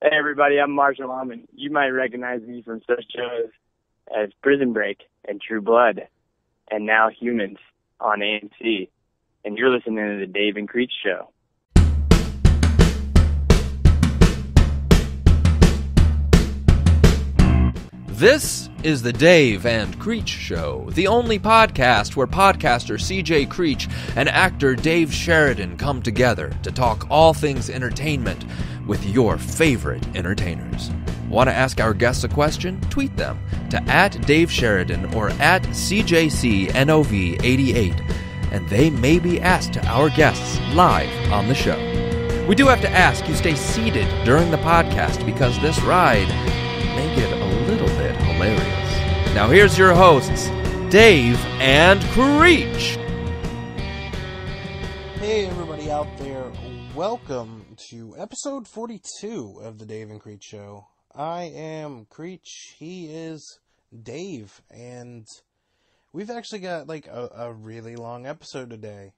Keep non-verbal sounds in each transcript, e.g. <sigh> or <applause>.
Hey everybody, I'm Marshall Allman. You might recognize me from such shows as Prison Break and True Blood, and now Humans on AMC. And you're listening to the Dave and Creech Show. This is the Dave and Creech Show, the only podcast where podcaster CJ Creech and actor Dave Sheridan come together to talk all things entertainment with your favorite entertainers. Want to ask our guests a question? Tweet them to at Dave Sheridan or at CJCNOV88, and they may be asked to our guests live on the show. We do have to ask you stay seated during the podcast because this ride may get hilarious. Now, here's your hosts, Dave and Creech. Hey, everybody out there. Welcome to episode 42 of the Dave and Creech Show. I am Creech. He is Dave. And we've actually got like a, a really long episode today.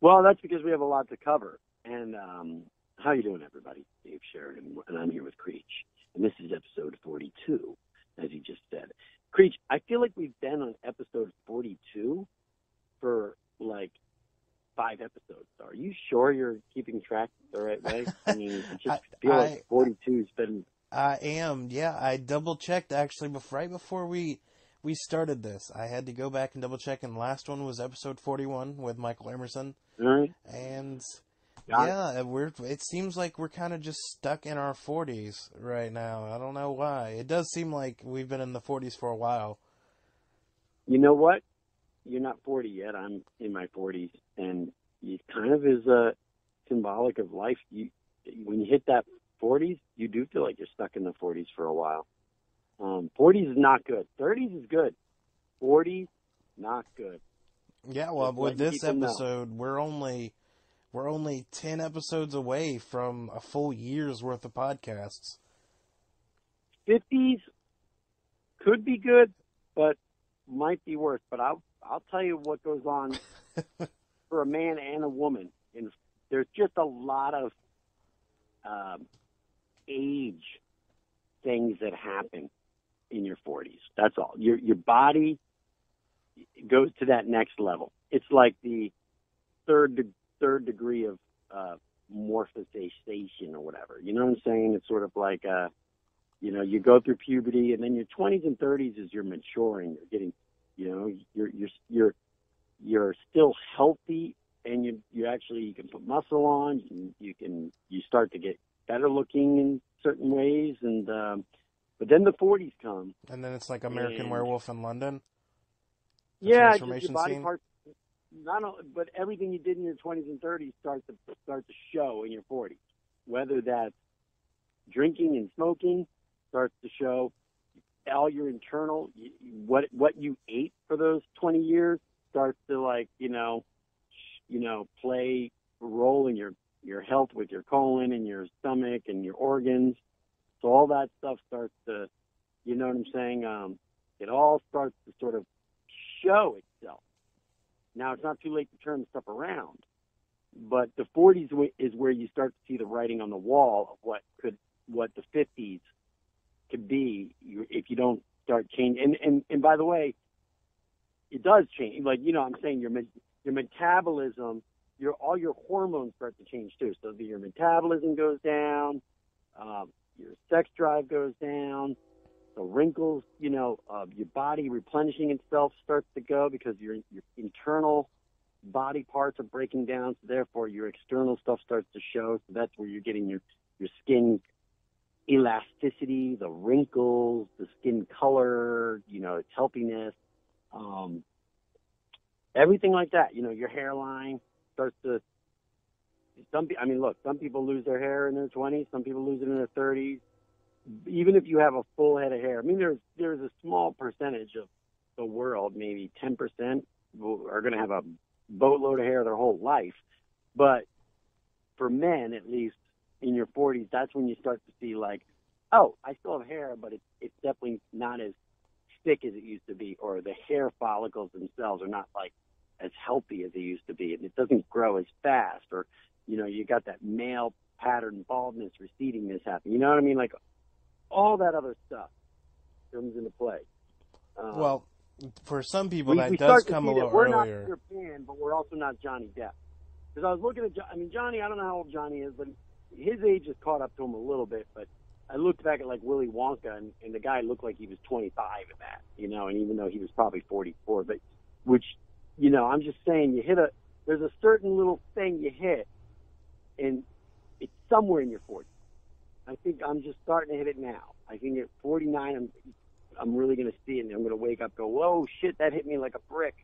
Well, that's because we have a lot to cover. And um, how you doing, everybody? Dave Sheridan, and I'm here with Creech. And this is episode 42, as you just said. Creech, I feel like we've been on episode 42 for like five episodes. Are you sure you're keeping track the right way? <laughs> I mean, I just feel I- like 42 has been. I am. Yeah, I double checked actually before, right before we we started this. I had to go back and double check, and the last one was episode 41 with Michael Emerson. All right. And Got it. yeah, we're. It seems like we're kind of just stuck in our 40s right now. I don't know why. It does seem like we've been in the 40s for a while. You know what? You're not 40 yet. I'm in my 40s, and it kind of is uh, symbolic of life. You, when you hit that 40s, you do feel like you're stuck in the 40s for a while. Um, 40s is not good. 30s is good. 40s, not good. Yeah, well, Just with this people know. episode, we're only we're only 10 episodes away from a full year's worth of podcasts. 50s could be good, but might be worse. But I'll I'll tell you what goes on <laughs> for a man and a woman. And there's just a lot of um, age things that happen in your 40s. That's all. Your your body goes to that next level. It's like the third third degree of uh, morphization or whatever. You know what I'm saying? It's sort of like uh, you know, you go through puberty, and then your 20s and 30s is you're maturing. You're getting, you know, you're you're you're you're still healthy, and you you actually you can put muscle on. You can you can you start to get better looking in certain ways, and um, but then the 40s come. And then it's like American And- Werewolf in London. Yeah, just transformation your body scene? parts. Not only, but everything you did in your 20s and 30s starts to start to show in your 40s. Whether that's drinking and smoking starts to show. All your internal, what what you ate for those 20 years starts to like you know, you know, play a role in your your health with your colon and your stomach and your organs. So all that stuff starts to, you know what I'm saying? Um, it all starts to sort of show itself. Now it's not too late to turn stuff around, but the 40s is where you start to see the writing on the wall of what could, what the 50s could be if you don't start changing. And and and by the way, it does change. Like you know, I'm saying your your metabolism, your all your hormones start to change too. So your metabolism goes down, um, your sex drive goes down, the wrinkles, you know, uh, your body replenishing itself starts to go because your your internal body parts are breaking down. So therefore, your external stuff starts to show. So that's where you're getting your your skin elasticity, the wrinkles, the skin color, you know, its healthiness, um, everything like that. You know, your hairline starts to. Some, I mean, look, some people lose their hair in their 20s. Some people lose it in their 30s even if you have a full head of hair, I mean, there's there's a small percentage of the world, maybe 10%, are going to have a boatload of hair their whole life. But for men, at least in your 40s, that's when you start to see like, oh, I still have hair, but it's it's definitely not as thick as it used to be, or the hair follicles themselves are not like as healthy as they used to be, and it doesn't grow as fast, or you know, you got that male pattern baldness, recedingness happen. You know what I mean? Like all that other stuff comes into play. Um, Well, for some people we, that we does come a little we're earlier. not Peter Pan, but we're also not Johnny Depp. Because I was looking at, Jo- I mean, Johnny. I don't know how old Johnny is, but his age has caught up to him a little bit. But I looked back at like Willy Wonka, and, and the guy looked like he was 25 in that, you know, and even though he was probably 44, but which, you know, I'm just saying, you hit a, there's a certain little thing you hit, and it's somewhere in your 40s. I think I'm just starting to hit it now. I think at 49, I'm, I'm really going to see it, and I'm going to wake up, go, whoa, shit, that hit me like a brick.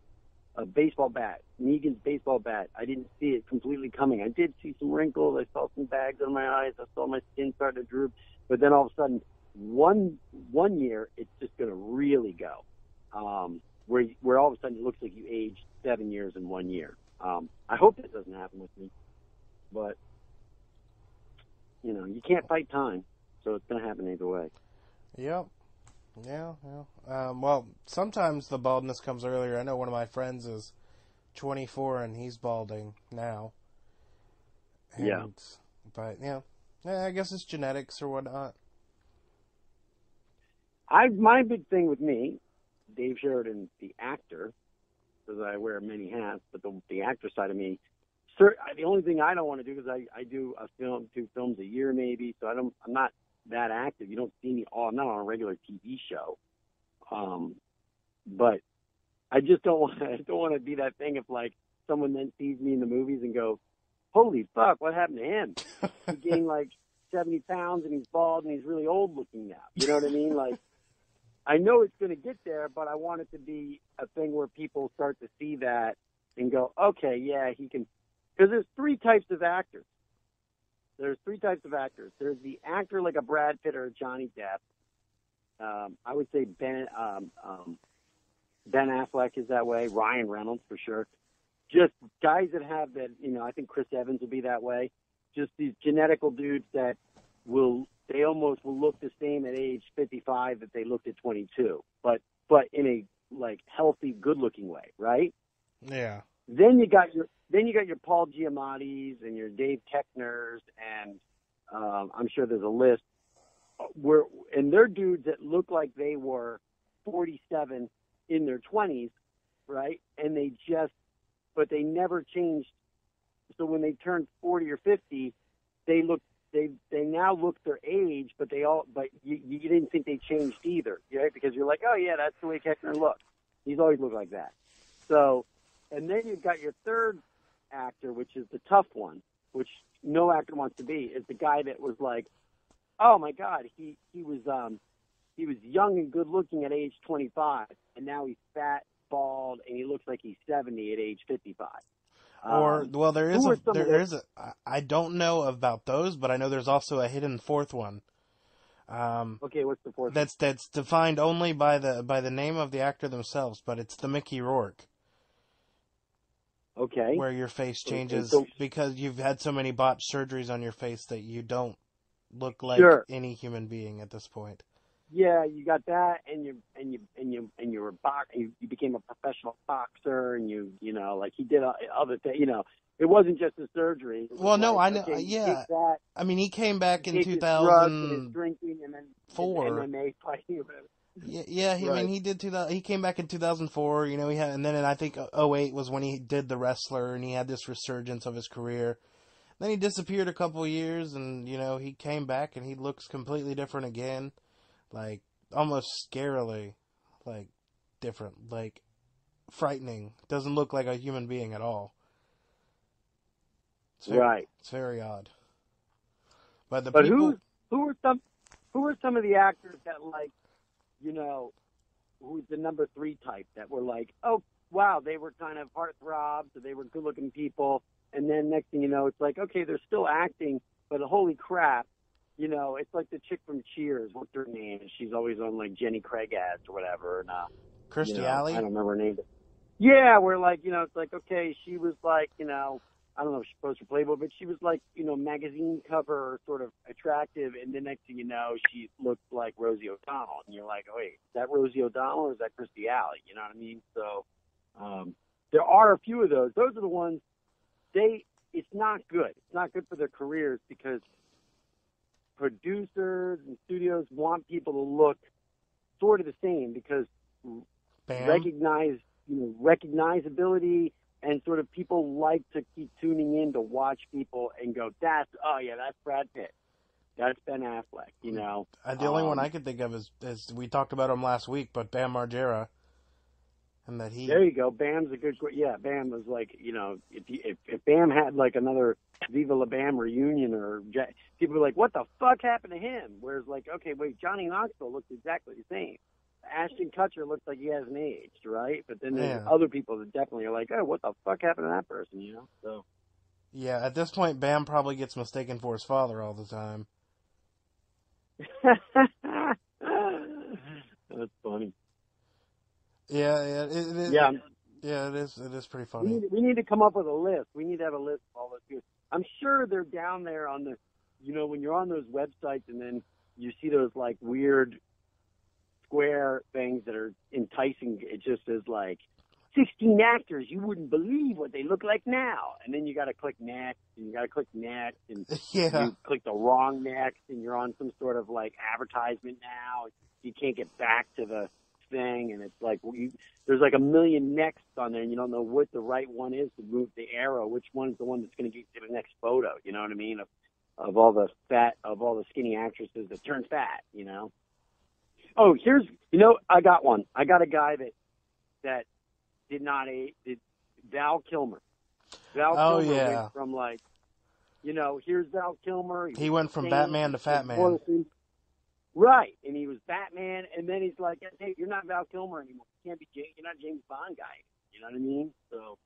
A baseball bat, Negan's baseball bat. I didn't see it completely coming. I did see some wrinkles. I saw some bags under my eyes. I saw my skin start to droop. But then all of a sudden, one one year, it's just going to really go. Um, where where all of a sudden it looks like you aged seven years in one year. Um, I hope that doesn't happen with me, but you know you can't fight time, so it's going to happen either way. Yep. Yeah, yeah. Um, well, sometimes the baldness comes earlier. I know one of my friends is 24 and he's balding now. Yeah. But, yeah. yeah, I guess it's genetics or whatnot. I my big thing with me, Dave Sheridan, the actor, because I wear many hats, but the the actor side of me, the only thing I don't want to do is I I do a film, two films a year maybe, so I don't I'm not that active. You don't see me all. I'm not on a regular TV show, um, but I just don't <laughs> want I don't want to be that thing if like someone then sees me in the movies and go, holy fuck, what happened to him? he <laughs> gained like 70 pounds and he's bald and he's really old looking now. You know what I mean? Like, I know it's going to get there, but I want it to be a thing where people start to see that and go, okay, yeah, he can. Because there's three types of actors. There's three types of actors. There's the actor like a Brad Pitt or a Johnny Depp. Um, I would say Ben um, um, Ben Affleck is that way. Ryan Reynolds for sure. Just guys that have that. You know, I think Chris Evans will be that way. Just these genetical dudes that will they almost will look the same at age 55 that they looked at 22, but but in a like healthy, good-looking way, right? Yeah. Then you got your then you got your Paul Giamatti's and your Dave Koechners, and um, I'm sure there's a list. Where and they're dudes that look like they were 47 in their 20s, right? And they just, but they never changed. So when they turned 40 or 50, they look they they now look their age, but they all but you, you didn't think they changed either, right? Because you're like, oh yeah, that's the way Koechner looks. He's always looked like that. So, and then you've got your third actor, which is the tough one, which no actor wants to be, is the guy that was like, oh my God, he he was um he was young and good looking at age 25, and now he's fat, bald, and he looks like he's 70 at age 55. Or Um, well, there is a there is a I- I don't know about those, but I know there's also a hidden fourth one. Um, okay, what's the fourth? that's that's defined only by the by the name of the actor themselves, but it's the Mickey Rourke, okay. where your face changes so- because you've had so many botched surgeries on your face that you don't look like Sure. any human being at this point. Yeah, you got that, and you and you and you and you were box. You, you became a professional boxer, and you you know like he did uh, other things. You know, it wasn't just the surgery. Well, no, like, I know- okay, yeah, that, I mean, he came back in his and his thousand. drinking, and then four. and MMA fighting. Yeah, yeah. He, I mean, he did two thousand. He came back in two thousand four. You know, he had, and then I think uh, 08 was when he did the wrestler, and he had this resurgence of his career. Then he disappeared a couple of years, and you know, he came back, and he looks completely different again, like almost scarily, like different, like frightening. Doesn't look like a human being at all. It's very, Right. It's very odd. But the But people. who who were some who were some of the actors that like, you know, who's the number three type that were like, oh wow, they were kind of heartthrobs, or they were good looking people, and then next thing you know, it's like okay, they're still acting, but holy crap, you know, it's like the chick from Cheers. What's her name? She's always on like Jenny Craig ads or whatever. And uh, Kirstie you know, Alley. I don't remember her name. But yeah, where like you know, it's like okay, she was like you know, I don't know if she's supposed to Playboy, but she was like you know, magazine cover sort of attractive, and the next thing you know, she looked like Rosie O'Donnell, and you're like, oh, wait, is that Rosie O'Donnell or is that Kirstie Alley? You know what I mean? So um, there are a few of those. Those are the ones. They it's not good. It's not good for their careers because producers and studios want people to look sort of the same because Bam. recognize you know recognizability and sort of people like to keep tuning in to watch people and go that's oh yeah that's Brad Pitt. That's Ben Affleck you know? Uh, the only one Um, I could think of is, is we talked about him last week, but Bam Margera, and that he. there you go. Bam's a good qu- yeah Bam was like you know if he, if, if Bam had like another Viva La Bam reunion or people were like what the fuck happened to him? Whereas like okay wait Johnny Knoxville looks exactly the same Ashton Kutcher looks like he hasn't aged right but then there's Yeah. other people that definitely are like oh what the fuck happened to that person you know so. Yeah, at this point, Bam probably gets mistaken for his father all the time. <laughs> That's funny. Yeah, yeah, it, it is. Yeah, yeah, it is. It is pretty we funny. need, we need to come up with a list. We need to have a list of all those people. I'm sure they're down there on the, you know, when you're on those websites and then you see those like weird square things that are enticing. It just is like 16 actors. You wouldn't believe what they look like now. And then you got to click next and you got to click next and <laughs> Yeah, you click the wrong next and you're on some sort of like advertisement now. You can't get back to the thing and it's like you, there's like a million nexts on there and you don't know what the right one is to move the arrow. Which one's the one that's going to get you the next photo? You know what I mean? Of of all the fat of all the skinny actresses that turn fat. You know. Oh, here's you know I got one. I got a guy that that did not a did Val Kilmer. Val Oh, Kilmer yeah. went from like you know, here's Val Kilmer. he went from Batman to Fat Man. Morrison. Right, and he was Batman, and then he's like, "Hey, you're not Val Kilmer anymore. You can't be James. You're not James Bond guy. You know what I mean?" So,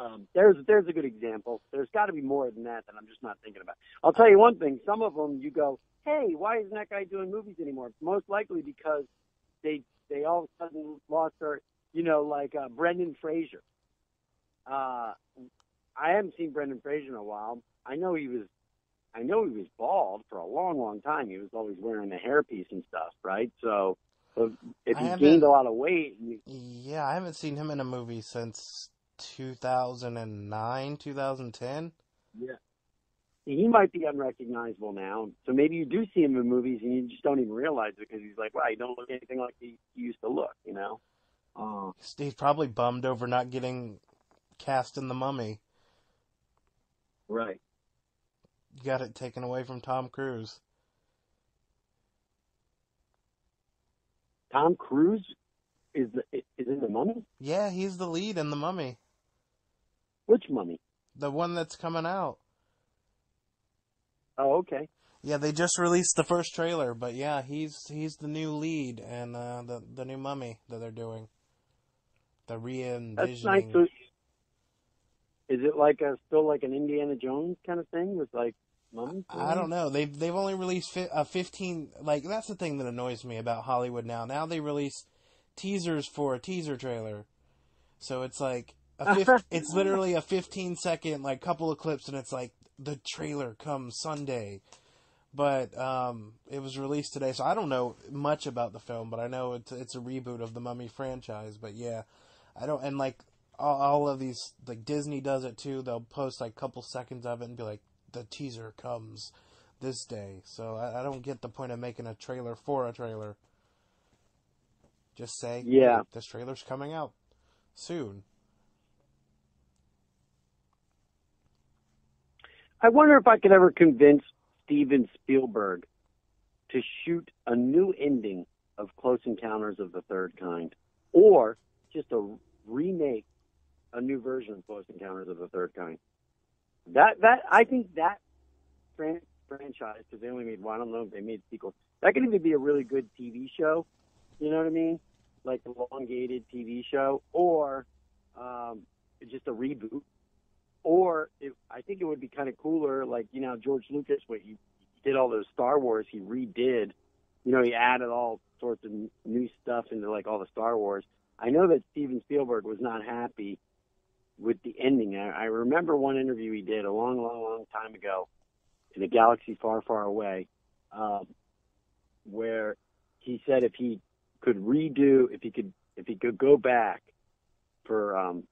um, there's there's a good example. There's got to be more than that that I'm just not thinking about. I'll tell you one thing. Some of them, you go, "Hey, why isn't that guy doing movies anymore?" Most likely because they they all of a sudden lost their, you know, like uh, Brendan Fraser. Uh, I haven't seen Brendan Fraser in a while. I know he was I know he was bald for a long, long time. He was always wearing the hairpiece and stuff, right? So, so if he gained a lot of weight, he- Yeah, I haven't seen him in a movie since 2009, 2010. yeah, he might be unrecognizable now. So maybe you do see him in movies and you just don't even realize it because he's like, wow, he don't look anything like he, used to look, you know? Uh, He's- He's probably bummed over not getting cast in The Mummy. right. You got it taken away from Tom Cruise. Tom Cruise is the, is in the Mummy. Yeah, he's the lead in The Mummy. Which Mummy? The one that's coming out. Oh, okay. Yeah, they just released the first trailer, but yeah, he's he's the new lead and uh, the the new Mummy that they're doing. The re-envisioning. That's nice. So, is it like a still like an Indiana Jones kind of thing with like mummies? I don't know. They've they've only released fi- a fifteen. Like that's the thing that annoys me about Hollywood now. Now they release teasers for a teaser trailer, so it's like a fif- <laughs> it's literally a fifteen second like couple of clips, and it's like the trailer comes Sunday. But um, it was released today, so I don't know much about the film, but I know it's it's a reboot of the Mummy franchise. But yeah, I don't and like all, all of these like Disney does it too. They'll post like a couple seconds of it and be like, the teaser comes this day. So I, I don't get the point of making a trailer for a trailer. Just say, Yeah. "Hey, this trailer's coming out soon. I wonder if I could ever convince Steven Spielberg to shoot a new ending of Close Encounters of the Third Kind, or just a remake a new version of Close Encounters of the Third Kind. That that I think that fran- franchise because they only made one. I don't know if they made sequels. That could even be a really good TV show. You know what I mean? Like elongated TV show, or um, just a reboot or I think it would be kind of cooler, like you know George Lucas, when he did all those Star Wars, he redid, you know, he added all sorts of new stuff into like all the Star Wars. I know that Steven Spielberg was not happy with the ending. I, I remember one interview he did a long, long, long time ago in a galaxy far, far away, um, where he said if he could redo, if he could, if he could go back for um,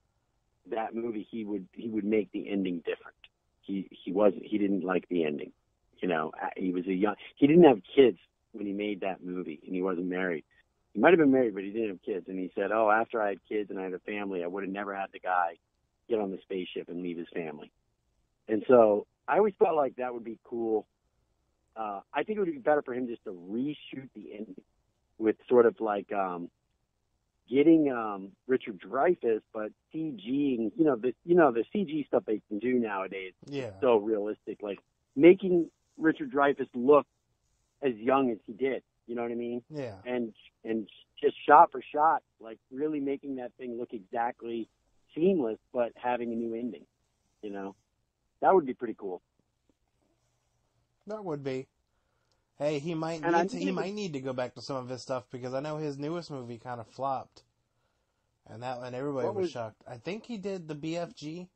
that movie, he would he would make the ending different. He he wasn't he didn't like the ending. You know, uh, he was a young he didn't have kids when he made that movie, and he wasn't married. He might have been married, but he didn't have kids. And he said, "Oh, after I had kids and I had a family, I would have never had the guy get on the spaceship and leave his family." And so I always felt like that would be cool. Uh, I think it would be better for him just to reshoot the ending with sort of like um, getting um, Richard Dreyfuss, but CGing. You know the you know the CG stuff they can do nowadays Yeah. so realistic. Like making Richard Dreyfuss look as young as he did. You know what I mean? Yeah. And and just shot for shot, like really making that thing look exactly seamless, but having a new ending. You know, that would be pretty cool. That would be. Hey, he might And need to, he might need to go back to some of his stuff because I know his newest movie kind of flopped, and that and everybody was, was- shocked. I think he did the BFG,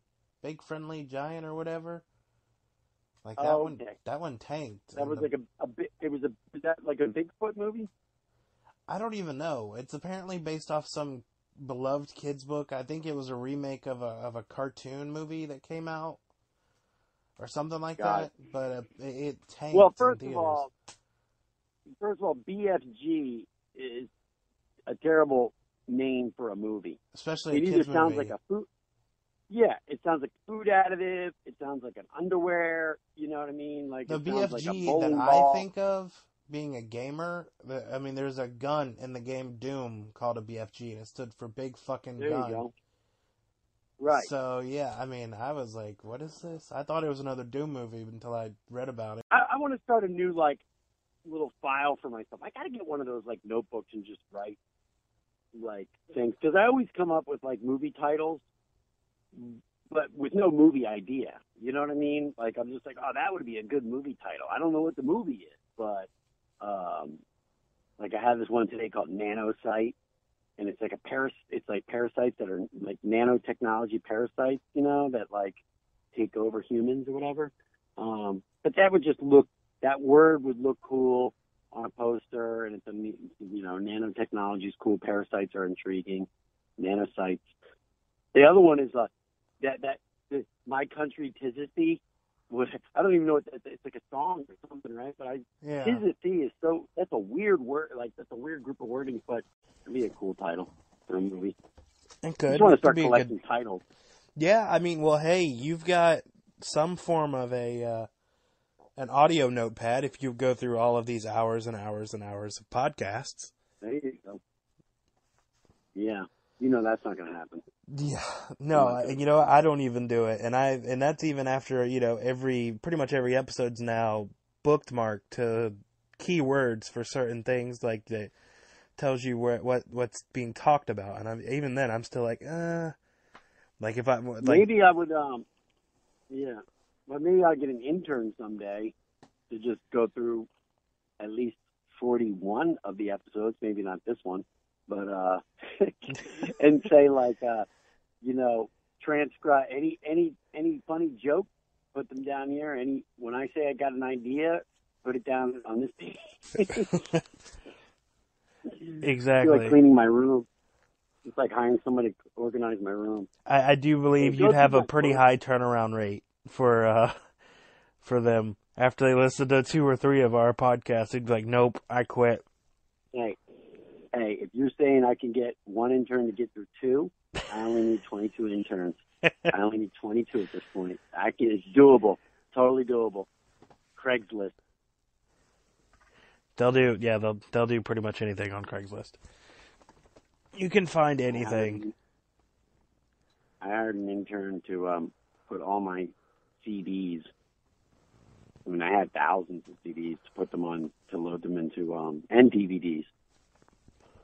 Big Friendly Giant or whatever. Like that Oh, one, okay. that one tanked. That was the- like a, a bit. It was a that like a Bigfoot movie? I don't even know. It's apparently based off some beloved kids book. I think it was a remake of a of a cartoon movie that came out, or something like that. But uh, it, it tanked. Well, first of all, first of all, BFG is a terrible name for a movie. especially It a either sounds movie. like a food. Yeah, it sounds like food additive. It sounds like an underwear. You know what I mean? Like the sounds like BFG that ball. I think of being a gamer. I mean, there's a gun in the game Doom called a BFG, and it stood for big fucking There gun. Right. So yeah, I mean, I was like, "What is this?" I thought it was another Doom movie until I read about it. I, I want to start a new like little file for myself. I got to get one of those like notebooks and just write like things because I always come up with like movie titles, but with no movie idea. You know what I mean? Like I'm just like, oh, that would be a good movie title. I don't know what the movie is, but um, like I have this one today called Nanocyte, and it's like a paras. It's like parasites that are like nanotechnology parasites, you know, that like take over humans or whatever. Um, but that would just look. That word would look cool on a poster, and it's a you know nanotechnology is cool. Parasites are intriguing. Nanocytes. The other one is uh, that that my country Tizzy. Would I don't even know what that, it's like a song or something, right? But I Yeah, Tizzy is so that's a weird word. Like that's a weird group of wording, but it'd be a cool title for a movie. it I could. just want to start collecting good- titles. Yeah, I mean, well, hey, you've got some form of a uh, an audio notepad if you go through all of these hours and hours and hours of podcasts. There you go. Yeah, you know that's not going to happen. Yeah, no, I- you know, I don't even do it, and I and that's even after you know every pretty much every episode's now bookmarked to keywords for certain things like that tells you where what what's being talked about, and I'm even then I'm still like, uh, like if I like maybe I would. um Yeah, but maybe I'll get an intern someday to just go through at least forty-one of the episodes. Maybe not this one, but uh <laughs> and say like, uh you know, transcribe any any any funny joke, put them down here. Any when I say I got an idea, put it down on this page. <laughs> Exactly. like cleaning my room. It's like hiring somebody to organize my room. I, I do believe you'd have a pretty high turnaround rate for uh <laughs> for them after they listen to two or three of our podcasts. They'd be like, "Nope, I quit." Hey, hey, if you're saying I can get one intern to get through two, I only need 22 interns. I only need 22 at this point. I can, it's doable, totally doable. Craigslist. They'll do, yeah, they'll they'll do pretty much anything on Craigslist. You can find anything. I hired an intern to um, put all my CDs. I mean, I had thousands of CDs to put them on to load them into um, and DVDs.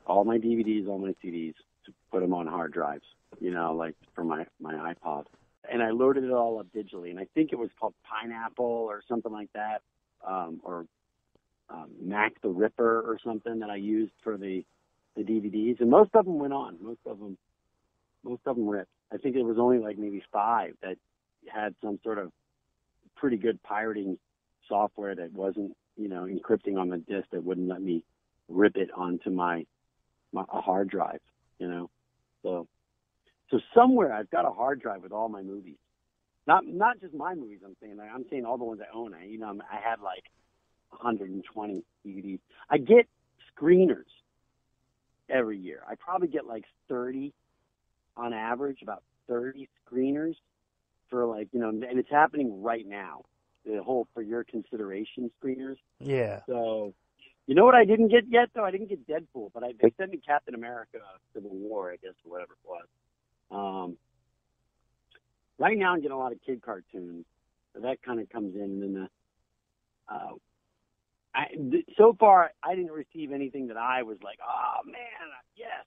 All my DVDs, all my CDs to put them on hard drives. You know, like for my my iPod. And I loaded it all up digitally, and I think it was called Pineapple or something like that, um, or um, Mac the Ripper or something that I used for the the DVDs. And most of them went on. Most of them most of them ripped. I think there was only like maybe five that had some sort of pretty good pirating software that wasn't, you know, encrypting on the disk that wouldn't let me rip it onto my, my a hard drive, you know. So So somewhere I've got a hard drive with all my movies. Not not just my movies. I'm saying like, I'm saying all the ones I own. I you know I'm, I had like 120 DVDs. I get screeners every year. I probably get like 30 on average, about 30 screeners for like you know, and it's happening right now. The whole for your consideration screeners. Yeah. So, you know what I didn't get yet though? I didn't get Deadpool, but I they sent me Captain America: Civil War, I guess, or whatever it was. Um, right now I'm getting a lot of kid cartoons, so that kind of comes in. And then the, uh, I th- so far I didn't receive anything that I was like, oh man, yes,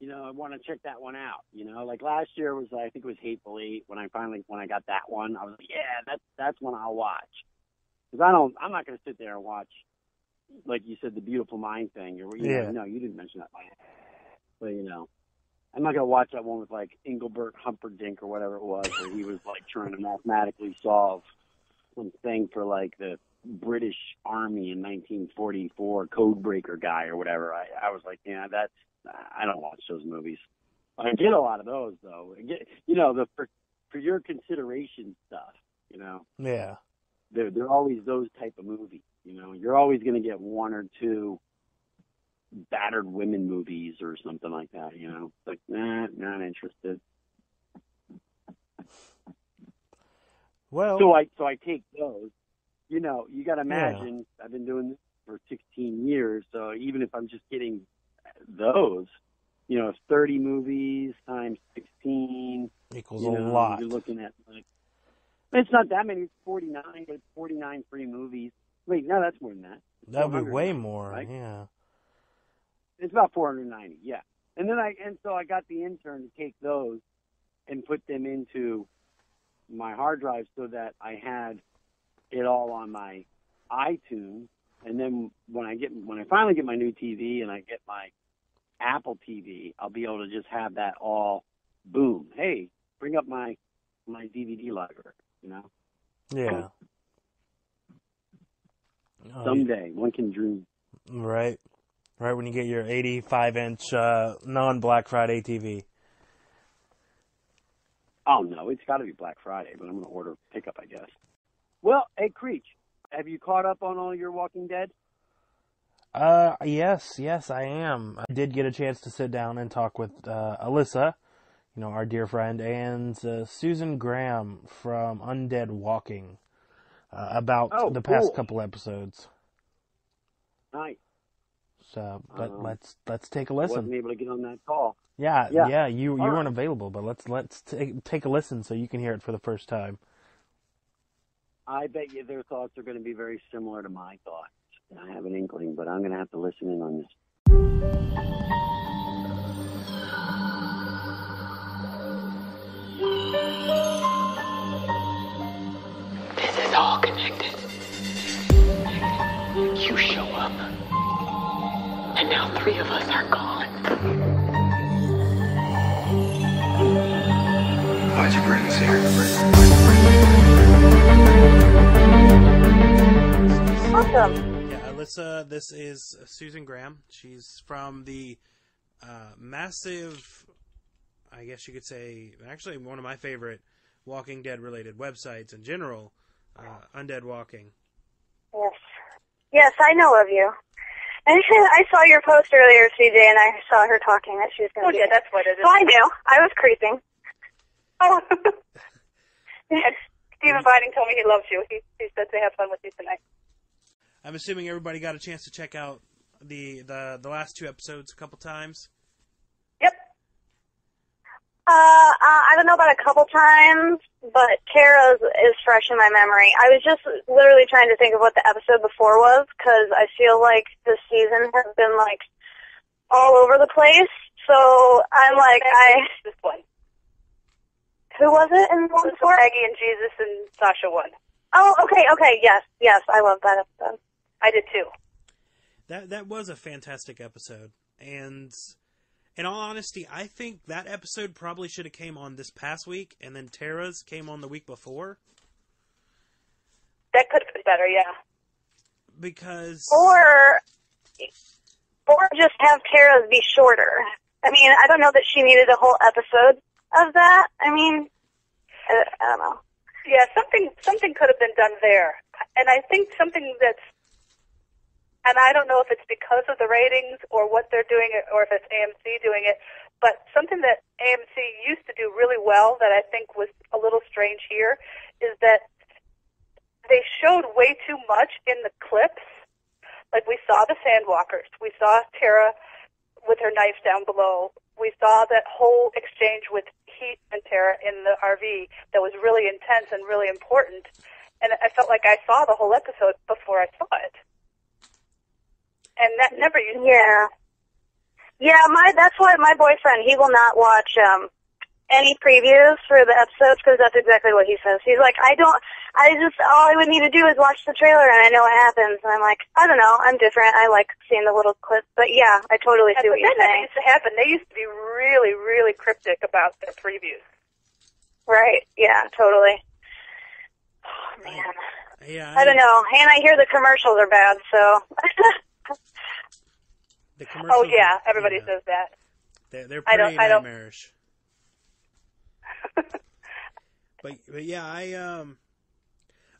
you know, I want to check that one out. You know, like last year was I think it was Hateful Eight when I finally when I got that one, I was like, yeah, that's that's one I'll watch. Because I don't, I'm not going to sit there and watch, like you said, the Beautiful Mind thing. Or you Yeah. know, no, you didn't mention that. But you know, I'm not going to watch that one with like Engelbert Humperdinck or whatever it was, where he was like trying to mathematically solve some thing for like the British Army in 1944 code breaker guy or whatever. I, I was like, yeah, that's I don't watch those movies. I get a lot of those though. I get, you know, the for, for your consideration stuff. You know, Yeah. they're they're always those type of movies. You know, you're always going to get one or two battered women movies or something like that. You know, like nah, not interested. Well. So I so I take those. You know, you got to imagine. I've been doing this for 16 years, so even if I'm just getting those, you know, 30 movies times 16 equals you a know, lot. You're looking at like it's not that many. It's 49, but it's 49 free movies. Wait, no, that's more than that. That'd be way more. right? Yeah. It's about 490. Yeah, and then I and so I got the intern to take those and put them into my hard drive so that I had it all on my iTunes. And then when I get when I finally get my new TV and I get my Apple TV, I'll be able to just have that all boom. Hey, bring up my my DVD library. You know, Yeah. Oh, someday one can dream. Right. Right when you get your 85 inch uh, non Black Friday TV. Oh no, it's got to be Black Friday, but I'm going to order pickup, I guess. Well, hey Creech, have you caught up on all your Walking Dead? Uh, yes, yes, I am. I did get a chance to sit down and talk with uh, Alyssa, you know, our dear friend, and uh, Susan Graham from Undead Walking uh, about Oh, the past cool. couple episodes. Nice. So, but Um, let's let's take a listen. Wasn't able to get on that call. Yeah, yeah, Yeah. you you All right. weren't available, but let's let's take take a listen so you can hear it for the first time. I bet you their thoughts are going to be very similar to my thoughts. I have an inkling, but I'm going to have to listen in on this. This is all connected. You show up. And now three of us are gone. Why'd you bring us here? Awesome. Yeah, Alyssa, this is Susan Graham. She's from the uh, massive, I guess you could say, actually one of my favorite Walking Dead related websites in general, uh, Undead Walking. Yes. Yes, I know of you. And <laughs> I saw your post earlier, CJ, and I saw her talking that she was going to. Oh, yeah, that's what it is. So I knew. I was creeping. Oh. <laughs> Stephen Biding told me he loves you. He, he said to have fun with you tonight. I'm assuming everybody got a chance to check out the, the, the last two episodes a couple times. Yep. Uh, uh, I don't know about a couple times, but Tara's is fresh in my memory. I was just literally trying to think of what the episode before was because I feel like this season has been like all over the place. So I'm like, I this one. Who was it in one before? Maggie and Jesus and Sasha one. Oh, okay, okay, yes, yes, I love that episode. I did too. That that was a fantastic episode, and in all honesty, I think that episode probably should have came on this past week, and then Tara's came on the week before That could have been better, yeah. because Or, or just have Tara's be shorter. I mean, I don't know that she needed a whole episode. of that. I mean, I, I don't know. Yeah, something something could have been done there, and I think something that's, and I don't know if it's because of the ratings or what they're doing it, or if it's AMC doing it, but something that AMC used to do really well that I think was a little strange here is that they showed way too much in the clips. Like we saw the Sandwalkers, we saw Tara with her knife down below. We saw that whole exchange with Heath and Tara in the RV that was really intense and really important. And I felt like I saw the whole episode before I saw it. And that never used to Yeah. Yeah, my that's why my boyfriend he will not watch um any previews for the episodes because that's exactly what he says. He's like, I don't, I just all I would need to do is watch the trailer and I know what happens. And I'm like, I don't know, I'm different. I like seeing the little clips, but yeah, I totally see what you're then that saying. used to happen. They used to be really, really cryptic about their previews. Right? Yeah, totally. Oh man, Yeah, I don't know. And I hear the commercials are bad, so. <laughs> The Oh yeah, are- everybody yeah, says that. They're, they're I pretty don't- I don't- nightmarish. <laughs> but but yeah, I um,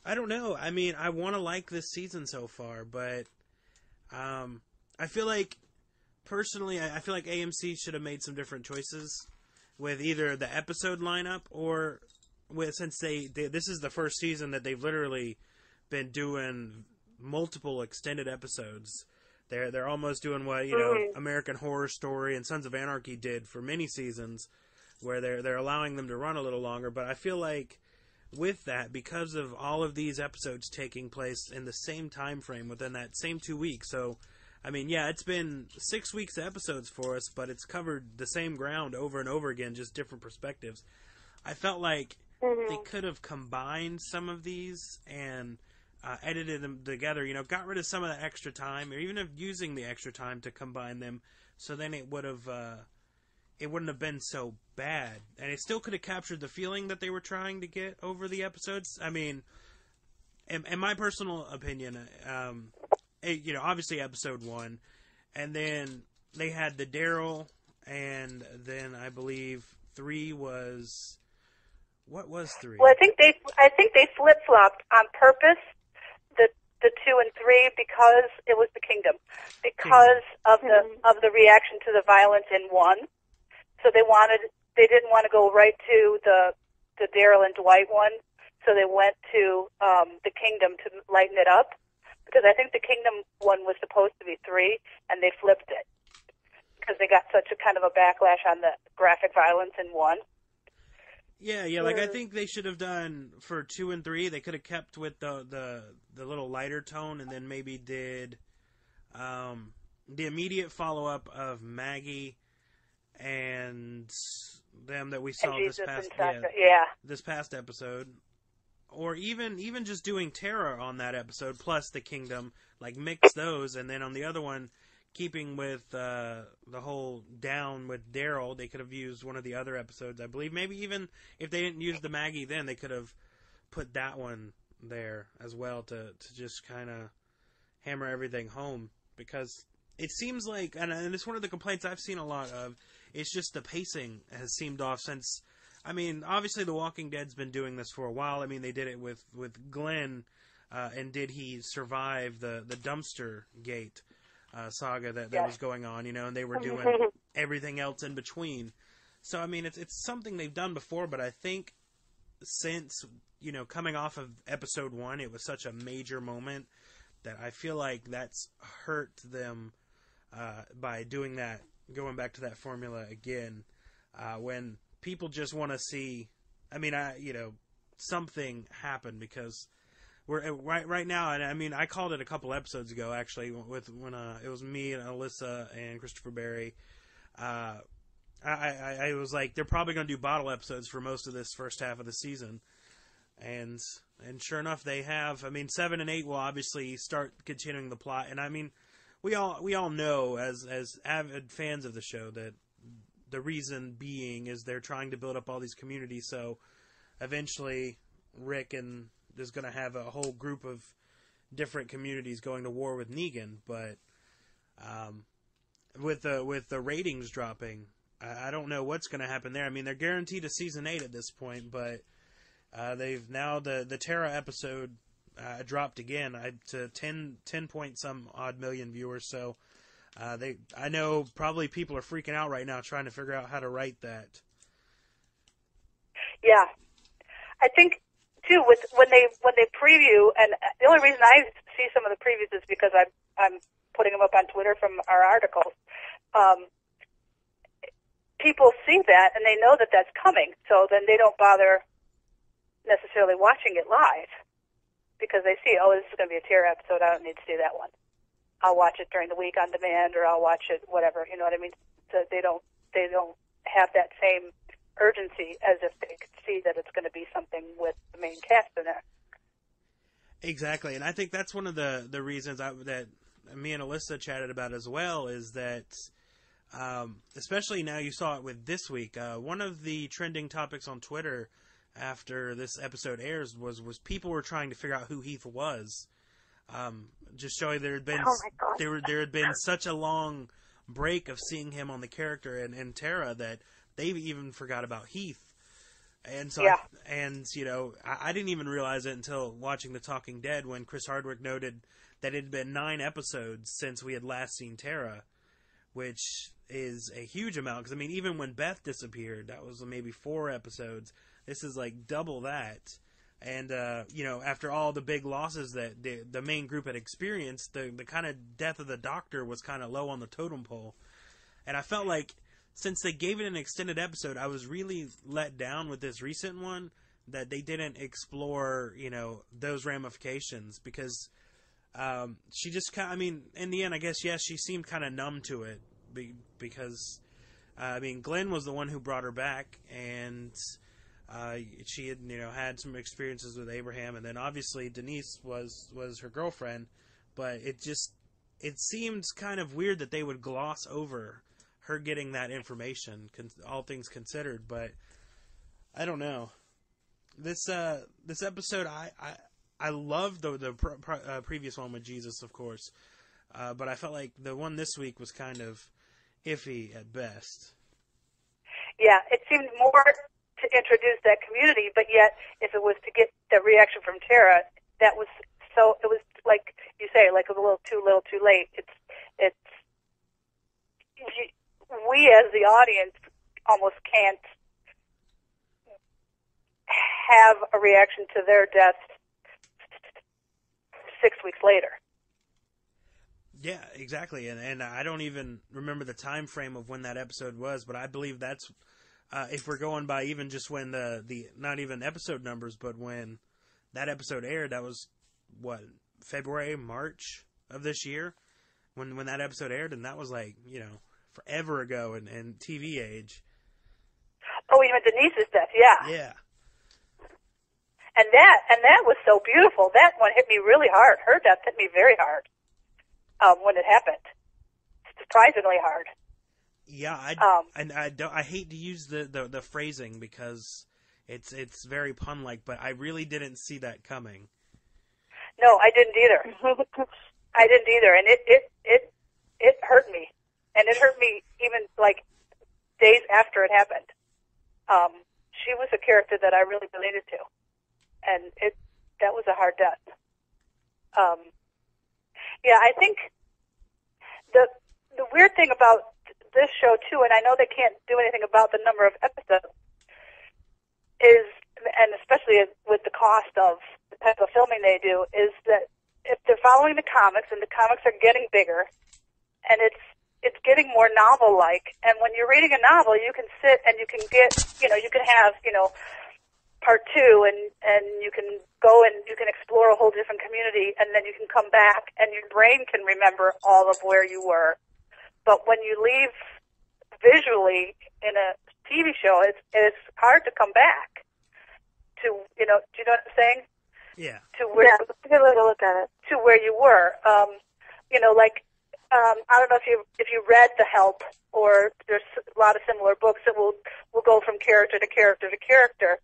I don't know. I mean, I want to like this season so far, but um, I feel like personally, I, I feel like AMC should have made some different choices with either the episode lineup or with since they, they this is the first season that they've literally been doing multiple extended episodes. They're they're almost doing what you know American Horror Story and Sons of Anarchy did for many seasons, where they're they're allowing them to run a little longer. But I feel like with that, because of all of these episodes taking place in the same time frame within that same two weeks, so I mean, yeah, it's been six weeks of episodes for us, but it's covered the same ground over and over again, just different perspectives. I felt like mm-hmm. they could have combined some of these and uh, edited them together. You know, got rid of some of the extra time, or even if using the extra time to combine them, so then it would have uh, it wouldn't have been so bad, and it still could have captured the feeling that they were trying to get over the episodes. I mean, in, in my personal opinion, um, it, you know, obviously episode one, and then they had the Daryl, and then I believe three was what was three? Well, I think they I think they flip flopped on purpose the the two and three because it was the kingdom because of the of the reaction to the violence in one. So they wanted they didn't want to go right to the the Daryl and Dwight one. So they went to um, the kingdom to lighten it up because I think the kingdom one was supposed to be three and they flipped it because they got such a kind of a backlash on the graphic violence in one. Yeah, yeah. Like I think they should have done for two and three. They could have kept with the the the little lighter tone, and then maybe did um, the immediate follow up of Maggie and them that we saw this past yeah, Yeah. this past episode, or even even just doing Tara on that episode plus the Kingdom, like mix those, and then on the other one, keeping with uh, the whole down with Daryl, they could have used one of the other episodes, I believe. Maybe even if they didn't use the Maggie, then they could have put that one there as well to to just kind of hammer everything home because it seems like, and, and it's one of the complaints I've seen a lot of. It's just the pacing has seemed off since. I mean, obviously, The Walking Dead's been doing this for a while. I mean, they did it with with Glenn, uh, and did he survive the the dumpster gate uh, saga that, that Yeah. was going on? You know, and they were doing everything else in between. So I mean, it's it's something they've done before, but I think since you know coming off of episode one, it was such a major moment that I feel like that's hurt them uh, by doing that, going back to that formula again. Uh, when people just want to see, I mean, I you know something happen because we're uh, right right now, and I mean, I called it a couple episodes ago actually with when uh, it was me and Alyssa and Christopher Berry. Uh, I, I, I was like, they're probably going to do bottle episodes for most of this first half of the season, and and sure enough, they have. I mean, seven and eight will obviously start continuing the plot, and I mean, we all we all know as as avid fans of the show that the reason being is they're trying to build up all these communities. So eventually, Rick and is going to have a whole group of different communities going to war with Negan, but um, with the with the ratings dropping, I, I don't know what's going to happen there. I mean, they're guaranteed a season eight at this point, but uh, they've now the the Tara episode uh, dropped again I, to 10, 10 point some odd million viewers. So uh, they, I know probably people are freaking out right now trying to figure out how to write that. Yeah, I think too with when they when they preview, and the only reason I see some of the previews is because I'm I'm putting them up on Twitter from our articles. Um, people see that and they know that that's coming, so then they don't bother necessarily watching it live because they see, oh, this is going to be a Tara episode. I don't need to see that one. I'll watch it during the week on demand, or I'll watch it whatever. You know what I mean? So they don't they don't have that same urgency as if they could see that it's going to be something with the main cast in there. Exactly, and I think that's one of the the reasons I, that me and Alyssa chatted about as well is that, um, especially now you saw it with this week. Uh, one of the trending topics on Twitter after this episode airs was was people were trying to figure out who Heath was, um, just showing there had been Oh there there had been such a long break of seeing him on the character and, and Tara that they even forgot about Heath. And so, Yeah. I, and you know, I, I didn't even realize it until watching The Talking Dead when Chris Hardwick noted that it had been nine episodes since we had last seen Tara, which is a huge amount. Because I mean, even when Beth disappeared, that was maybe four episodes. This is like double that. And uh, you know, after all the big losses that the the main group had experienced, the the kind of death of the Doctor was kind of low on the totem pole. And I felt like since they gave it an extended episode, I was really let down with this recent one that they didn't explore, you know, those ramifications because um, she just kind. I mean, in the end, I guess yes, she seemed kind of numb to it be, because uh, I mean, Glenn was the one who brought her back, and uh, she had you know had some experiences with Abraham, and then obviously Denise was was her girlfriend, but it just it seemed kind of weird that they would gloss over her getting that information, all things considered. But I don't know. This uh this episode, I I, I loved the the uh, previous one with Jesus, of course, uh, but I felt like the one this week was kind of iffy at best. Yeah, it seemed more to introduce that community, but yet if it was to get the reaction from Tara, that was so. It was like you say, like a little too little, too late. It's it's you- we as the audience almost can't have a reaction to their death six weeks later. Yeah, exactly, and and I don't even remember the time frame of when that episode was, but I believe that's uh, if we're going by even just when the the not even episode numbers, but when that episode aired, that was what February, March of this year, when when that episode aired, and that was like you know forever ago in, in TV age. Oh, even Denise's death, yeah. Yeah, And that and that was so beautiful. That one hit me really hard. Her death hit me very hard um, when it happened. Surprisingly hard. yeah, I Um, and I don't I hate to use the, the the phrasing because it's it's very pun like, but I really didn't see that coming. No, I didn't either. <laughs> I didn't either, and it it it it hurt me, and it hurt me even like days after it happened. Um, she was a character that I really related to, and it that was a hard death. Um, yeah, I think the the weird thing about this show too, and I know they can't do anything about the number of episodes, is and especially with the cost of the type of filming they do, is that if they're following the comics and the comics are getting bigger, and it's it's getting more novel like, and when you're reading a novel, you can sit and you can get you know you can have you know part two and and you can go and you can explore a whole different community and then you can come back and your brain can remember all of where you were but when you leave visually in a TV show it's it's hard to come back to you know do you know what I'm saying Yeah, to where Yeah, it's a good way to look at it. to where you were. Um, you know, like um, I don't know if you if you read The Help or there's a lot of similar books that will will go from character to character to character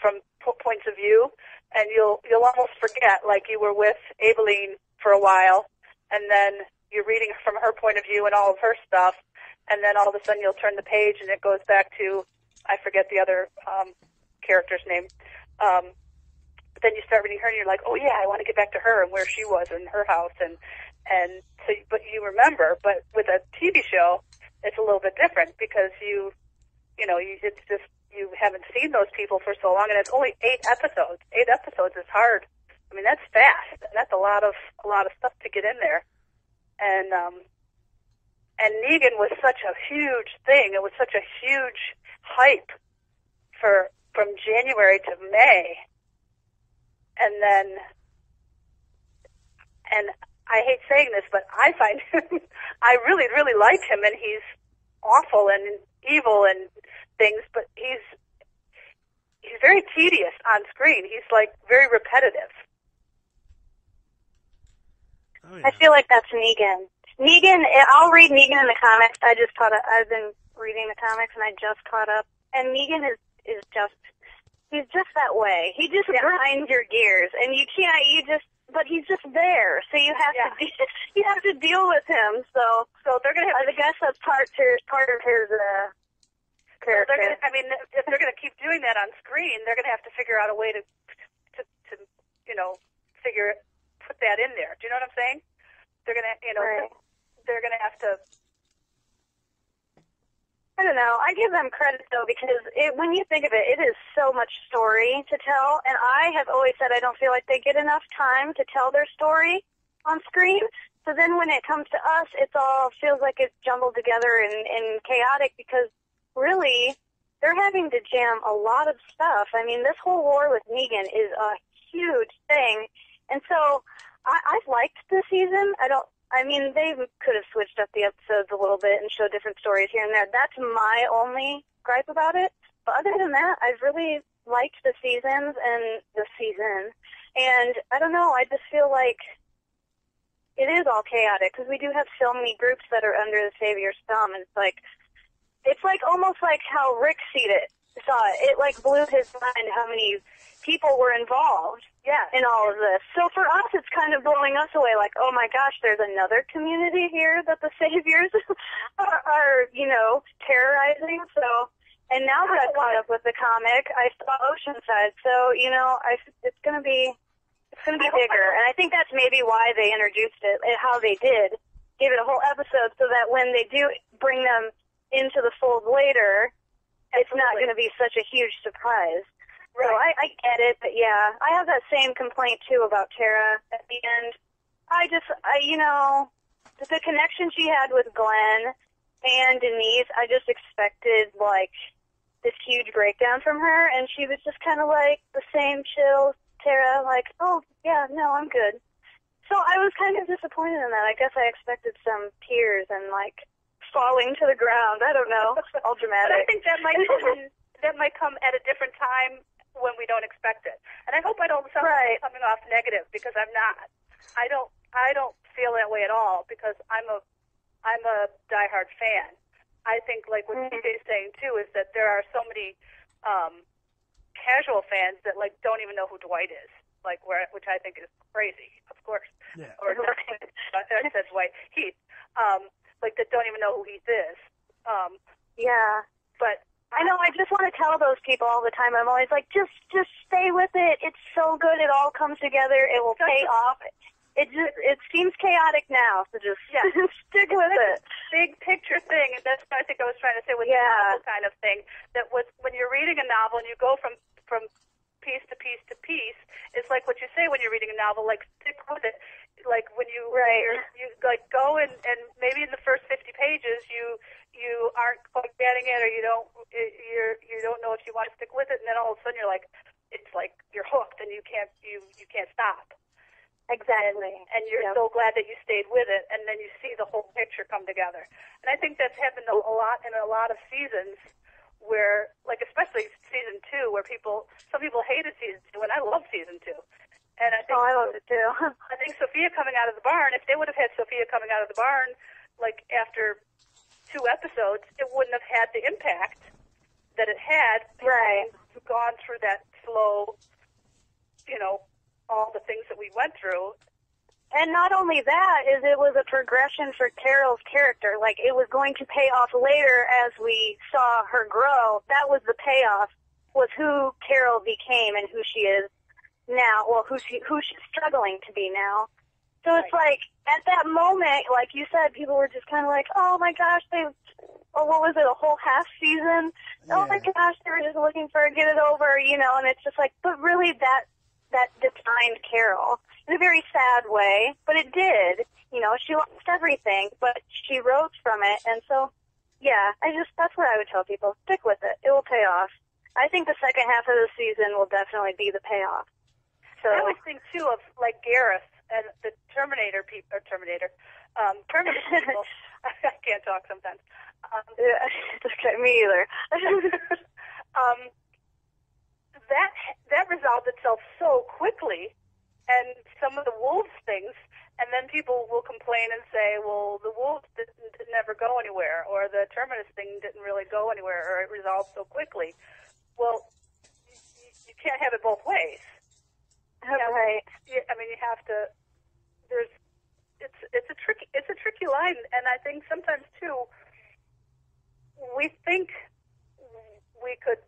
from po- points of view, and you'll you'll almost forget like you were with Aibileen for a while, and then you're reading from her point of view and all of her stuff, and then all of a sudden you'll turn the page and it goes back to I forget the other um, character's name. Um, but then you start reading her and you're like, oh yeah, I want to get back to her and where she was in her house and and so but you remember. But with a TV show, it's a little bit different because you you know you it's just you haven't seen those people for so long and it's only eight episodes. Eight episodes is hard. I mean that's fast. And that's a lot of a lot of stuff to get in there. And um and Negan was such a huge thing. It was such a huge hype for from January to May. And then and I hate saying this, but I find <laughs> him I really, really like him and he's awful and evil and things, but he's he's very tedious on screen. He's like very repetitive. Oh, yeah. I feel like that's Negan. Negan, eh, I'll read Negan in the comics. I just caught up. I've been reading the comics and I just caught up. And Negan is is just he's just that way. He just grinds your gears, and you can't. You just but he's just there, so you have Yeah. to de- <laughs> you have to deal with him. So So they're gonna have I guess that's part to, part of his uh, character. they're gonna, I mean, if they're going to keep doing that on screen, they're going to have to figure out a way to, to, to, you know, figure put that in there. Do you know what I'm saying? They're going to, you know, Right. they're going to have to. I don't know. I give them credit though because it, when you think of it, it is so much story to tell, and I have always said I don't feel like they get enough time to tell their story on screen. So then when it comes to us, it's all feels like it's jumbled together and, and chaotic because really they're having to jam a lot of stuff. I mean, this whole war with Negan is a huge thing, and so I, I've liked the season. I don't. I mean, they could have switched up the episodes a little bit and showed different stories here and there. That's my only gripe about it. But other than that, I've really liked the seasons and the season. And I don't know, I just feel like it is all chaotic because we do have so many groups that are under the Savior's thumb. And it's like, it's like almost like how Rick seed it, saw it. It like blew his mind how many people were involved Yeah. in all of this. So for us, it's kind of blowing us away. Like, oh my gosh, there's another community here that the <laughs> saviors <laughs> are, are, you know, terrorizing. So, and now that I've caught up with the comic, I saw Oceanside. So, you know, I, it's going to be, it's going to be bigger. And I think that's maybe why they introduced it and how they did. Give it a whole episode so that when they do bring them into the fold later, it's not going to be such a huge surprise. So I, I get it, but yeah, I have that same complaint too about Tara at the end. I just, I, you know, the connection she had with Glenn and Denise, I just expected like this huge breakdown from her, and she was just kind of like the same chill Tara, like, oh yeah, no, I'm good. So I was kind of disappointed in that. I guess I expected some tears and like falling to the ground. I don't know, all But I think that might come, that might come at a different time when we don't expect it. And I hope I don't sound Right. coming off negative because I'm not. I don't. I don't feel that way at all because I'm a I'm a diehard fan. I think like what Mhm. TJ's saying too is that there are so many um, casual fans that like don't even know who Dwight is. Like where which I think is crazy, of course. Yeah. Or <laughs> I said Dwight Heath. Um, like that don't even know who Heath is. Um, yeah. but I know. I just want to tell those people all the time. I'm always like, just, just stay with it. It's so good. It all comes together. It will pay <laughs> off. It just, it seems chaotic now, so just Yeah. <laughs> stick with it. big picture thing, and that's what I think I was trying to say with Yeah. the novel kind of thing. That was when you're reading a novel and you go from from piece to piece to piece, it's like what you say when you're reading a novel, like stick with it. Like when you Right. you're, you like go and and maybe in the first 50 pages you you aren't quite getting it, or you don't you're you don't know if you want to stick with it, and then all of a sudden you're like it's like you're hooked and you can't you you can't stop Exactly. and you're Yeah. so glad that you stayed with it, and then you see the whole picture come together. And I think that's happened a lot in a lot of seasons, where, like especially season two, where people, some people hated season two, and I love season two. And I think, Oh, I love it too. <laughs> I think Sophia coming out of the barn, if they would have had Sophia coming out of the barn, like after two episodes, it wouldn't have had the impact that it had. Right. Gone through that slow, you know, all the things that we went through and not only that is it was a progression for Carol's character. Like it was going to pay off later as we saw her grow. That was the payoff was who Carol became and who she is now. Well, who she who she's struggling to be now. So it's like at that moment, like you said, people were just kind of like, "Oh my gosh, they, or what was it, a whole half season? Oh my gosh, they were just looking for a get it over, you know." And it's just like, but really, that that defined Carol in a very sad way, but it did. You know, she lost everything, but she rose from it, and so yeah, I just that's what I would tell people: stick with it; it will pay off. I think the second half of the season will definitely be the payoff. So I always think too of like Gareth and the Terminator people, or Terminator, um, Terminator <laughs> people. <laughs> I can't talk sometimes. Um, Yeah, <laughs> me either. um, that that resolved itself so quickly, and some of the wolves things, and then people will complain and say, "Well, the wolves didn't, didn't never go anywhere, or the terminus thing didn't really go anywhere, or it resolved so quickly." Well, you, you can't have it both ways. Yeah, right. I mean, you have to. There's, it's it's a tricky it's a tricky line, and I think sometimes too. We think we could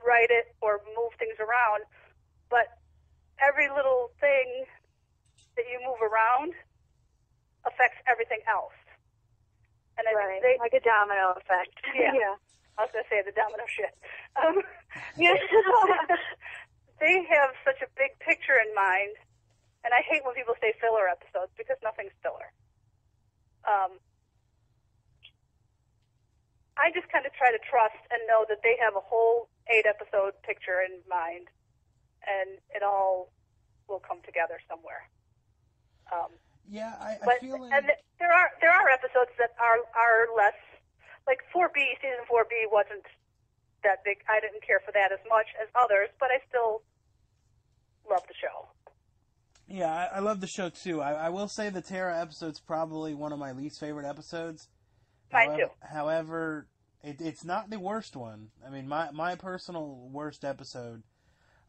write it or move things around, but every little thing that you move around affects everything else. And I Right, they, like a domino effect. <laughs> Yeah. yeah. I was going to say the domino shit. Um, <laughs> Yeah. <laughs> they have such a big picture in mind, and I hate when people say filler episodes because nothing's filler. Um, I just kind of try to trust and know that they have a whole eight episode picture in mind, and it all will come together somewhere. Um, Yeah, I, I but feel like and there are there are episodes that are are less like 4B season 4B wasn't that big. I didn't care for that as much as others, but I still love the show. Yeah, I, I love the show too. I, I will say the Tara episode's probably one of my least favorite episodes. Mine however, too. However, it, it's not the worst one. I mean, my my personal worst episode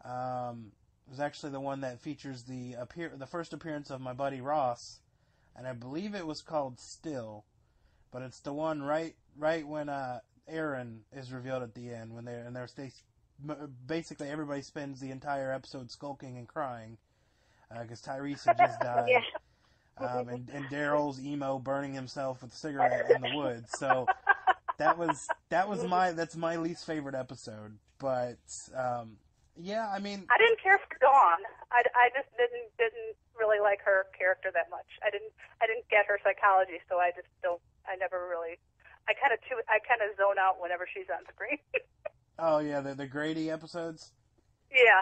um, was actually the one that features the appear the first appearance of my buddy Ross, and I believe it was called Still, but it's the one right right when uh, Aaron is revealed at the end when they're and they're they, basically everybody spends the entire episode skulking and crying because Tyrese had just <laughs> died. Yeah. Um, and, and Daryl's emo burning himself with a cigarette in the woods. So that was that was <laughs> my that's my least favorite episode. But um, yeah, I mean, I didn't care for Dawn. I, I just didn't didn't really like her character that much. I didn't I didn't get her psychology, so I just don't. I never really. I kind of too. I kind of zone out whenever she's on screen. <laughs> oh yeah, the the Grady episodes. yeah.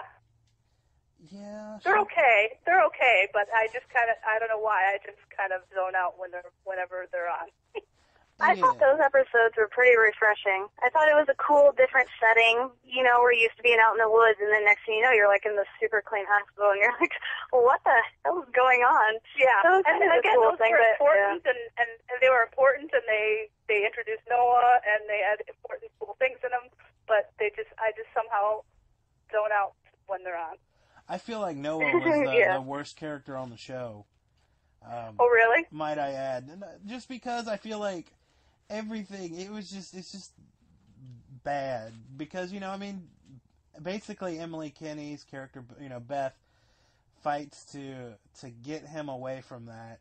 Yeah, They're okay. They're okay, but I just kind of I don't know why I just kind of zone out when they're whenever they're on. <laughs> I thought those episodes were pretty refreshing. I thought it was a cool, different setting, you know, we're used to being out in the woods, and then next thing you know, you're like in the super clean hospital, and you're like, well, what the hell is going on? Yeah, That and, kind and of a again, cool those thing, were but, important, and, and and they were important, and they they introduced Noah, and they had important cool things in them. But they just I just somehow zone out when they're on. I feel like <laughs> Noah was the, Yeah. the worst character on the show. Um, Oh, really? Might I add? Just because I feel like everything it was just it's just bad because you know I mean basically Emily Kinney's character you know Beth fights to to get him away from that.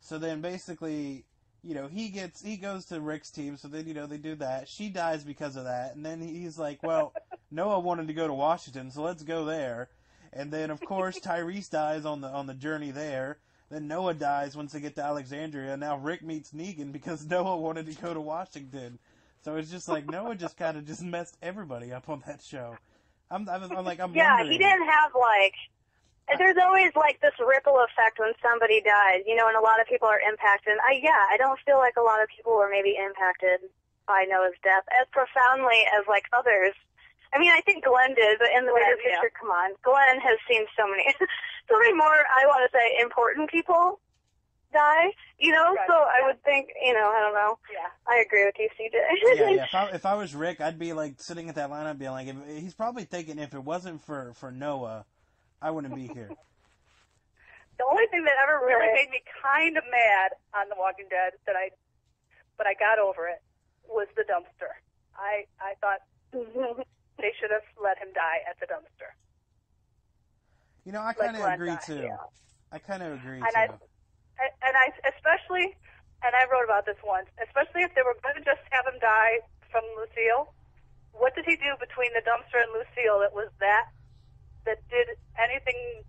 So then basically you know he gets he goes to Rick's team so then you know they do that. She dies because of that and then he's like, "Well, <laughs> Noah wanted to go to Washington, so let's go there." And then of course <laughs> Tyrese dies on the on the journey there. Then Noah dies once they get to Alexandria. Now Rick meets Negan because <laughs> Noah wanted to go to Washington. So it's just like Noah just kind of just messed everybody up on that show. I'm, I'm, I'm like I'm Yeah, wondering. he didn't have like. There's always like this ripple effect when somebody dies, you know, and a lot of people are impacted. I, yeah, I don't feel like a lot of people were maybe impacted by Noah's death as profoundly as like others. I mean, I think Glenn did, but in the bigger Yeah. picture, come on, Glenn has seen so many, <laughs> so many more. I want to say important people die, you know. Right, So I would think, you know, I don't know. Yeah. I agree with you, CJ. yeah, yeah. <laughs> If I, if I was Rick, I'd be like sitting at that line. I'd be like, if, he's probably thinking if it wasn't for for Noah, I wouldn't be here. <laughs> The only thing that ever really Right. made me kind of mad on The Walking Dead that I, but I got over it, was the dumpster. I I thought they should have let him die at the dumpster. You know, I kind of agree died, too. yeah. I kind of agree And too. I- And and I especially, and I wrote about this once, especially if they were going to just have him die from Lucille. What did he do between the dumpster and Lucille that was that that did anything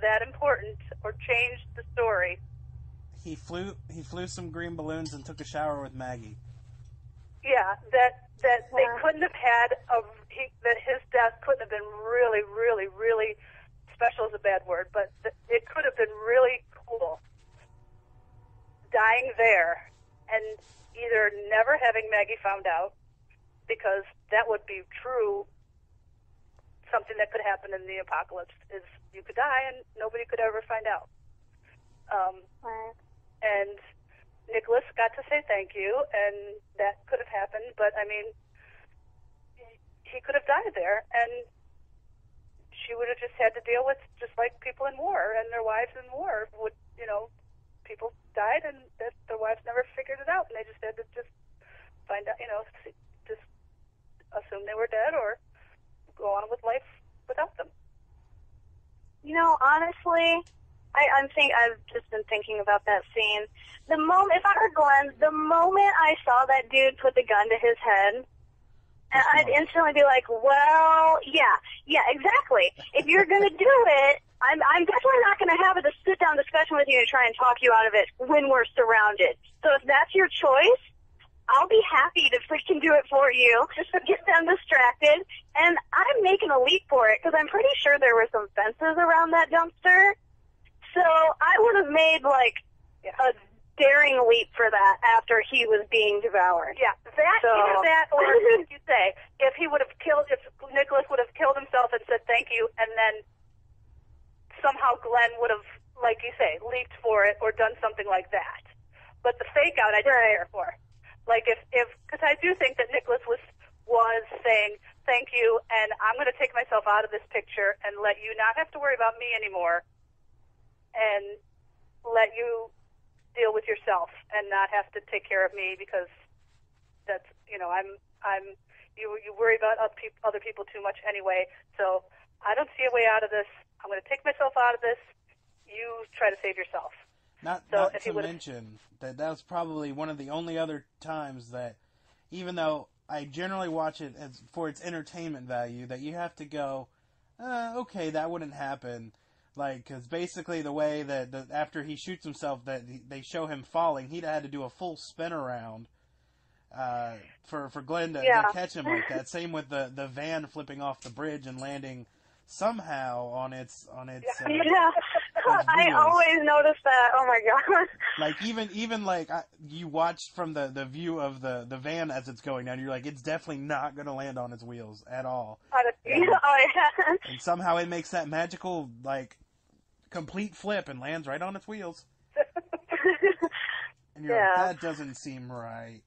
that important or changed the story? he flew he flew some green balloons and took a shower with Maggie. Yeah, that that they couldn't have had a he, that his death couldn't have been really, really, really special is a bad word, but th- it could have been really cool. Dying there and either never having Maggie found out because that would be true. Something that could happen in the apocalypse is you could die and nobody could ever find out. Um, Right. and Nicholas got to say thank you, and that could have happened. But I mean, he- could have died there, and she would have just had to deal with just like people in war and their wives in war would, you know, people died and that their wives never figured it out, and they just had to just find out, you know, just assume they were dead or go on with life without them. You know, honestly, I, I'm think I've just been thinking about that scene. The moment, if I were Glenn, the moment I saw that dude put the gun to his head, and I'd instantly be like, "Well, yeah, yeah, exactly. If you're gonna <laughs> do it, I'm I'm definitely not gonna have a sit down discussion with you and try and talk you out of it when we're surrounded. So if that's your choice, I'll be happy to freaking do it for you. Just to get them distracted. And I'm making a leap for it because I'm pretty sure there were some fences around that dumpster. So I would have made like a daring leap for that after he was being devoured. Yeah, that So- either that, or <laughs> you say, if he would have killed, if Nicholas would have killed himself and said thank you, and then somehow Glenn would have, like you say, leaped for it or done something like that. But the fake out, I didn't care for. Like if, if, because I do think that Nicholas was was saying thank you, and I'm going to take myself out of this picture and let you not have to worry about me anymore, and let you deal with yourself and not have to take care of me because that's you know I'm I'm you you worry about other people other people too much anyway. So I don't see a way out of this. I'm going to take myself out of this. You try to save yourself. Not, So not to mention that that was probably one of the only other times that, even though I generally watch it as for its entertainment value, that you have to go, uh, okay, that wouldn't happen. Like, because basically the way that the, after he shoots himself, that they show him falling, he'd had to do a full spin around uh, for for Glenn to, to catch him like that. Same with the the van flipping off the bridge and landing somehow on its on its. Uh, <laughs> Yeah, I always notice that. Oh my god. <laughs> like even even like I, you watch from the the view of the the van as it's going down you're like it's definitely not going to land on its wheels at all <laughs> oh yeah. and somehow it makes that magical like complete flip and lands right on its wheels <laughs> and you're Yeah. like that doesn't seem right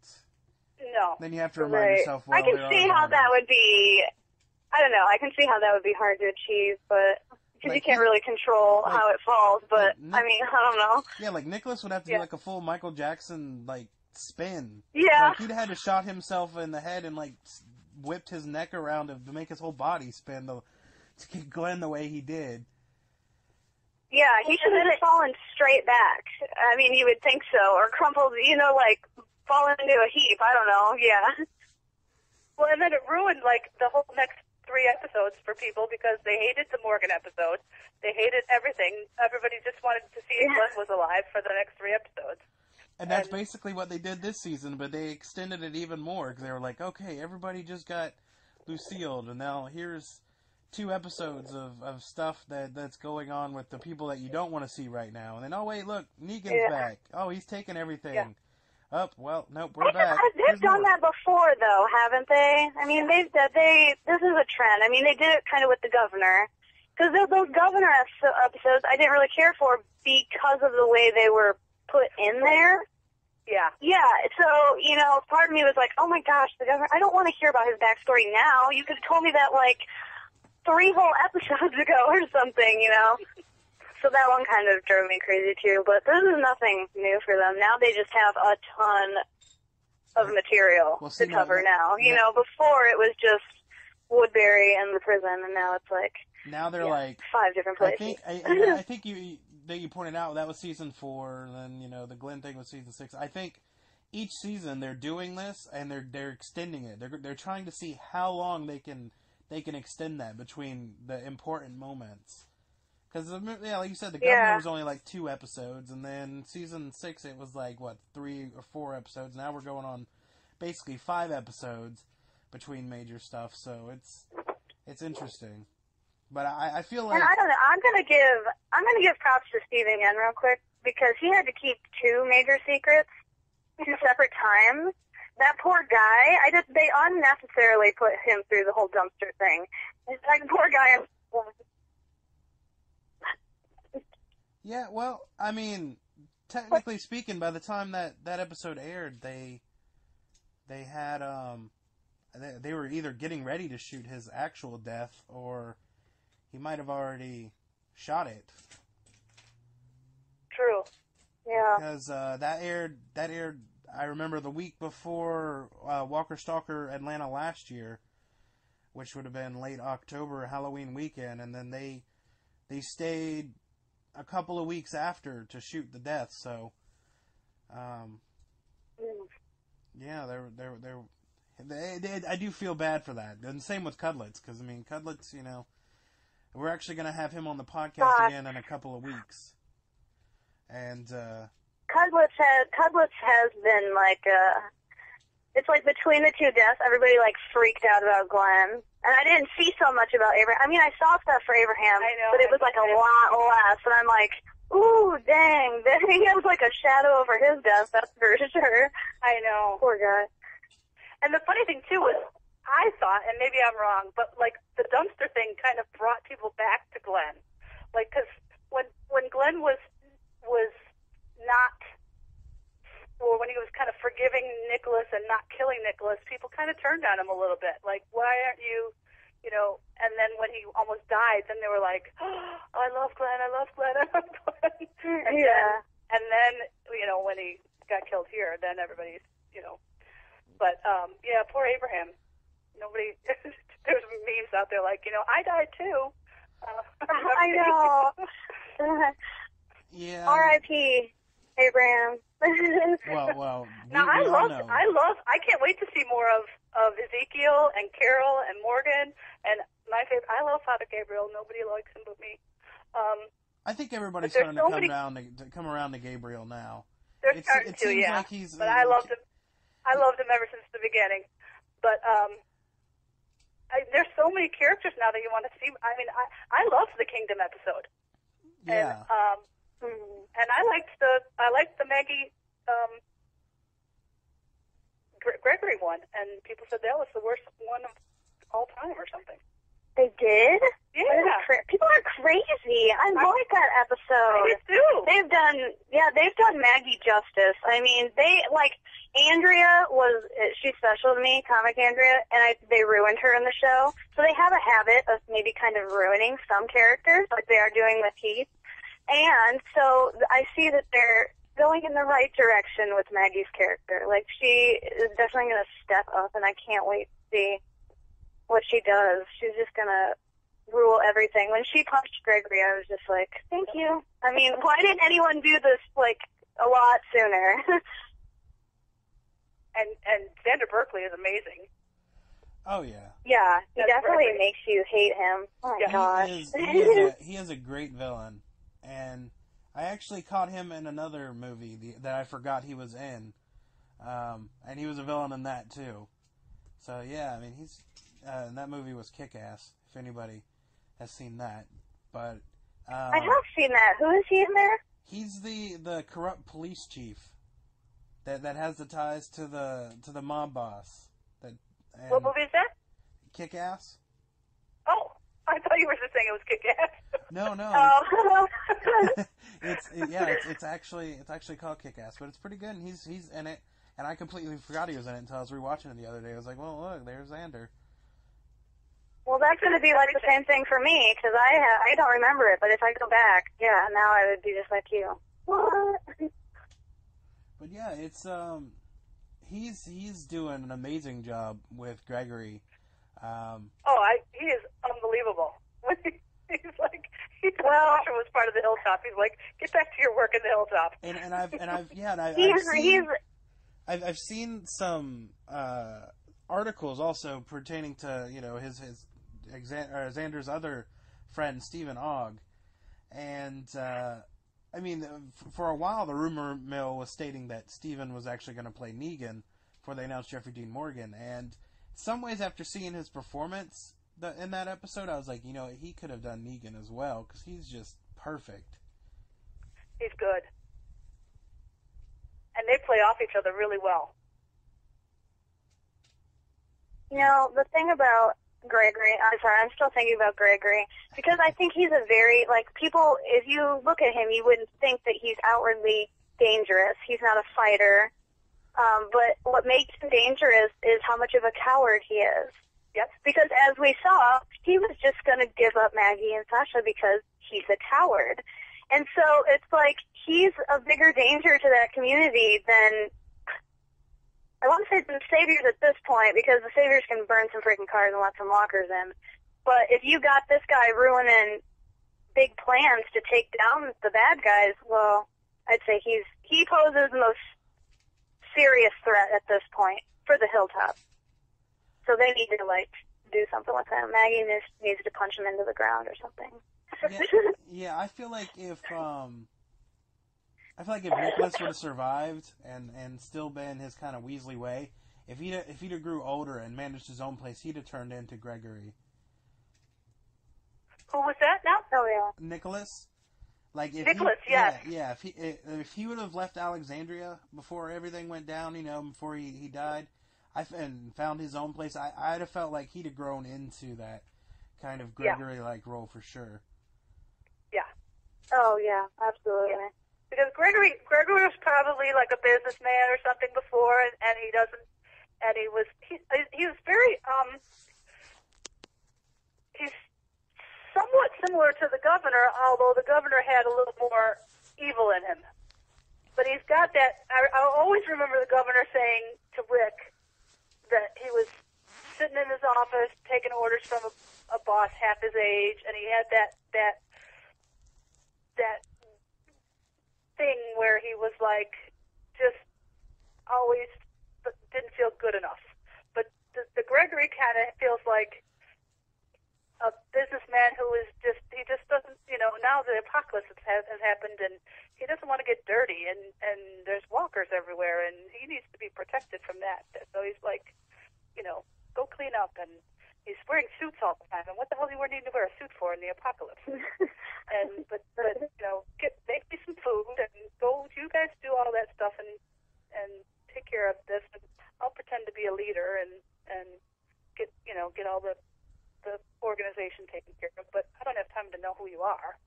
no. then you have to remind Right. yourself well I can see how that would be. I don't know. I can see how that would be hard to achieve, but because you can't really control like- how it falls. But like, I mean, I don't know. yeah like Nicholas would have to Yeah. do like a full Michael Jackson like spin Yeah. like he'd had to shot himself in the head and like whipped his neck around to, to make his whole body spin to, to get Glenn the way he did Yeah, he should have fallen straight back. I mean, you would think so, or crumpled. You know, like fall into a heap. I don't know. Yeah. Well, and then it ruined like the whole next three episodes for people because they hated the Morgan episode. They hated everything. Everybody just wanted to see if Yeah. Glenn was alive for the next three episodes. And that's And- basically what they did this season, but they extended it even more because they were like, okay, everybody just got Lucille, and now here's two episodes of, of stuff that that's going on with the people that you don't want to see right now. And then, oh wait, look, Negan's Yeah. back. Oh, he's taking everything. Yeah. Up, well, nope, we're They've, back. they've Here's done more. that before, though, haven't they? I mean, they've they, they this is a trend. I mean, they did it kind of with the governor because those, those governor episodes I didn't really care for because of the way they were put in there. Yeah. Yeah, so you know, part of me was like, "Oh my gosh, the governor! I don't want to hear about his backstory now. You could have told me that like three whole <laughs> episodes ago or something." You know. so that one kind of drove me crazy too. But this is nothing new for them. Now they just have a ton of material Well, see, to cover now. You know, before it was just Woodbury and the prison, and now it's like Now they're yeah, like five different I places. think I, I, <laughs> I think you that you pointed out that was season four, and then you know the Glenn thing was season six. I think each season they're doing this and they're they're extending it. They're they're trying to see how long they can they can extend that between the important moments. Because yeah, like you said, the governor Yeah. was only like two episodes, and then season six it was like what three or four episodes. Now we're going on basically five episodes between major stuff. So it's it's interesting. But I, I feel like And I don't know. I'm gonna give I'm gonna give props to Steven again real quick because he had to keep two major secrets two separate times. That poor guy. I just they unnecessarily put him through the whole dumpster thing. It's like poor guy. Yeah, well, I mean, technically speaking, by the time that that episode aired, they they had um they, they were either getting ready to shoot his actual death or he might have already shot it True. Yeah. because uh, that aired that aired I remember the week before uh, Walker Stalker Atlanta last year, which would have been late October Halloween weekend, and then they they stayed a couple of weeks after to shoot the death. So, um, yeah, they're they're they're. They, they, I do feel bad for that, and same with Cudlitz, because I mean, Cudlitz, you know, we're actually going to have him on the podcast again in a couple of weeks, and uh, Cudlitz has Cudlitz has been like uh it's like between the two deaths, everybody like freaked out about Glenn. And I didn't see so much about Abraham. I mean, I saw stuff for Abraham, know, but it was like a lot less. And I'm like, ooh, dang, <laughs> he has like a shadow over his death. That's for <laughs> sure. I know. Poor guy. And the funny thing too was, I thought, and maybe I'm wrong, but like the dumpster thing kind of brought people back to Glenn, like because when when Glenn was was not, or when he was kind of forgiving Nicholas and not killing Nicholas, people kind of turned on him a little bit, like why aren't you, you know? And then when he almost died, then they were like, <gasps> oh, I love Glenn, I love Glenn, I love Glenn. <laughs> And Yeah. Then, and then you know when he got killed here, then everybody's you know. But um, yeah, poor Abraham. Nobody. <laughs> there's memes out there like you know I died too. Uh, <laughs> I know. yeah. R.I.P. Abraham. <laughs> Well, well, we, now I love. I love, I can't wait to see more of of Ezekiel and Carol and Morgan and my favorite. I love Father Gabriel. Nobody likes him but me. Um, I think everybody's starting to come many- down to, to come around to Gabriel now. they're It's- starting it to, seems yeah. like he's- but I loved him. I loved him ever since the beginning. But um, I, there's so many characters now that you want to see. I mean, I I loved the Kingdom episode. Yeah. And, um, and I liked the I liked the Maggie um, Gre- Gregory one, and people said that was the worst one of all time or something. they did? Yeah, cra- People are crazy. I like that episode. did too. They've done, yeah, they've done Maggie justice. I mean, they like Andrea was she's special to me, comic Andrea, and I they ruined her in the show. So they have a habit of maybe kind of ruining some characters, like they are doing with Heath. And so I see that they're going in the right direction with Maggie's character. Like she is definitely going to step up, and I can't wait to see what she does. She's just going to rule everything. When she punched Gregory, I was just like, thank you. I mean, why didn't anyone do this like a lot sooner? <laughs> And and Xander Berkeley is amazing. oh yeah. yeah, he That's definitely perfect. makes you hate him. Oh my Yeah. gosh. He is, he, is a, he is a great villain, and I actually caught him in another movie the, that I forgot he was in, um, and he was a villain in that too. So yeah, I mean he's uh, and that movie was Kick Ass. If anybody has seen that, but um, I have seen that. Who is he in there? he's the the corrupt police chief that that has the ties to the to the mob boss. That What movie is that? Kick Ass. <laughs> I thought you were just saying it was Kick Ass. No, no. <laughs> Oh, <laughs> it's it, yeah, it's, it's actually it's actually called Kick Ass, but it's pretty good. And he's he's in it, and I completely forgot he was in it until I was rewatching it the other day. I was like, well, look, there's Xander. Well, that's going to be like the same thing for me because I ha- I don't remember it, but if I go back, yeah, now I would be just like you. What? But yeah, it's um, he's he's doing an amazing job with Gregory. Um, Oh, I he is unbelievable. <laughs> he's like he thought Well- was part of the hilltop. He's like, get back to your work in the hilltop. and and I've and I've yeah, and I, I've seen he's I've I've seen some uh, articles also pertaining to you know his his or Xander's other friend Steven Ogg, and uh, I mean for a while the rumor mill was stating that Steven was actually going to play Negan before they announced Jeffrey Dean Morgan, and in some ways after seeing his performance in that episode, I was like, you know, he could have done Negan as well because he's just perfect. He's good, and they play off each other really well. You know, the thing about Gregory, I'm sorry, I'm still thinking about Gregory because I think he's a very, like, people, if you look at him, you wouldn't think that he's outwardly dangerous. He's not a fighter. Um, but what makes him dangerous is how much of a coward he is. Yep. Because as we saw, he was just going to give up Maggie and Sasha because he's a coward. And so it's like he's a bigger danger to that community than I want to say the Saviors at this point because the Saviors can burn some freaking cars and let some walkers in. But if you got this guy ruining big plans to take down the bad guys, well, I'd say he's he poses the most serious threat at this point for the hilltop. So they need to like do something with him. Maggie needs, needs to punch him into the ground or something. yeah, <laughs> yeah, I feel like if um, I feel like if Nicholas would have survived and and still been his kind of Weasley way, if he'd if he'd have grew older and managed his own place, he'd have turned into Gregory. Who was that now? Oh yeah. Nicholas, like if Nicholas, he, yes. yeah, yeah, if he if he would have left Alexandria before everything went down, you know, before he he died, I and found his own place, I I'd have felt like he'd have grown into that kind of Gregory like role for sure. Yeah. Oh yeah, absolutely. because Gregory Gregory was probably like a businessman or something before, and, and he doesn't, and he was he he was very um he's somewhat similar to the governor, although the governor had a little more evil in him. But he's got that. I, I always remember the governor saying to Rick that he was sitting in his office taking orders from a, a boss half his age, and he had that that that thing where he was like just always didn't feel good enough. But the, the Gregory kind of feels like a businessman who is just he just doesn't you know now the apocalypse has, has happened and he doesn't want to get dirty and and there's walkers everywhere and he needs to be protected from that. So he's like, you know, go clean up and he's wearing suits all the time and what the hell do you need to wear a suit for in the apocalypse? <laughs> and but but you know get make me some food and go you guys do all that stuff and and take care of this and I'll pretend to be a leader and and get you know get all the the organization taken care of but I don't have time to know who you are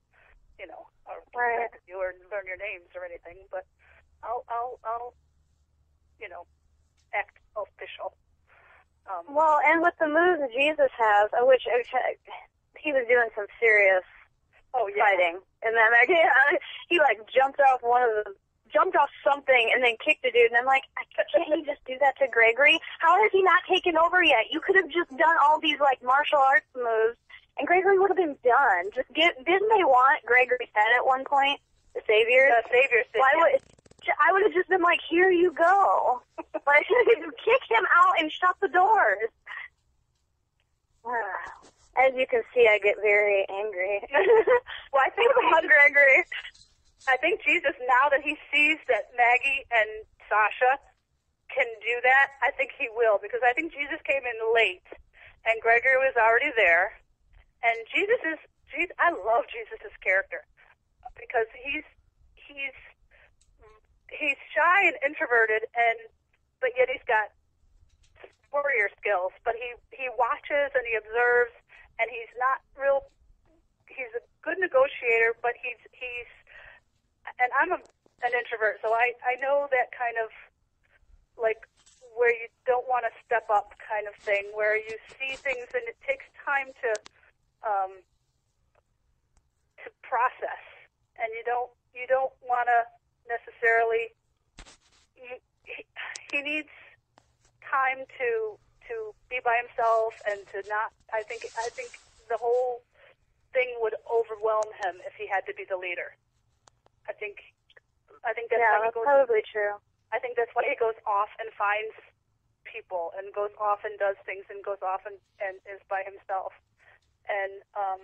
you know or Right. you or learn your names or anything but I'll I'll I'll you know act official. Um Well, and with the moves Jesus has, which uh, he was doing some serious oh yeah. fighting, and then like, <laughs> he like jumped off one of the jumped off something and then kicked a dude, and I'm like, can't he just do that to Gregory? How has he not taken over yet? You could have just done all these like martial arts moves, and Gregory would have been done. Just get didn't they want Gregory's head at one point? The savior, the savior Why would I would have just been like, here you go. <laughs> like kick him out and shut the doors. <sighs> As you can see, I get very angry. well I think about Gregory. I think Jesus, now that he sees that Maggie and Sasha can do that, I think he will because I think Jesus came in late and Gregory was already there. And Jesus is, Jesus, I love Jesus' character because he's, he's, he's shy and introverted and, but yet he's got warrior skills, but he, he watches and he observes and he's not real, he's a good negotiator, but he's, he's, and I'm a, an introvert, so I I know that kind of like where you don't want to step up kind of thing, where you see things and it takes time to um, to process, and you don't you don't want to necessarily. You, he, he needs time to to be by himself and to not. I think I think the whole thing would overwhelm him if he had to be the leader. I think I think that's yeah, why he that's goes. probably true. I think that's why he goes off and finds people and goes off and does things and goes off and, and is by himself. And um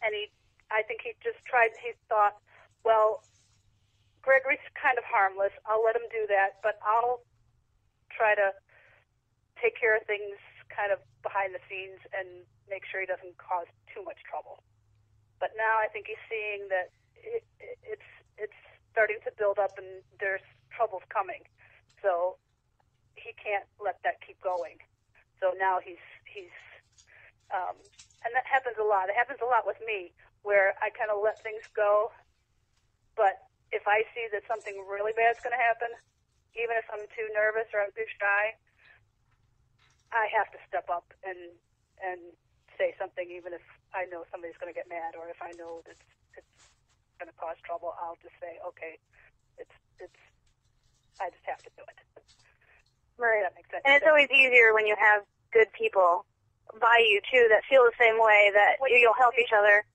and he I think he just tried he thought, well, Gregory's kind of harmless. I'll let him do that, but I'll try to take care of things kind of behind the scenes and make sure he doesn't cause too much trouble. But now I think he's seeing that it, it, it's it's starting to build up and there's troubles coming. So he can't let that keep going. So now he's he's um, and that happens a lot. It happens a lot with me where I kind of let things go, but if I see that something really bad's going to happen, even if I'm too nervous or I'm too shy, I have to step up and and say something, even if I know somebody's going to get mad or if I know it's going to cause trouble. I'll just say, okay, it's it's I just have to do it. Right. That makes sense. And it's always easier when you have good people by you too that feel the same way that Well, you'll help each other.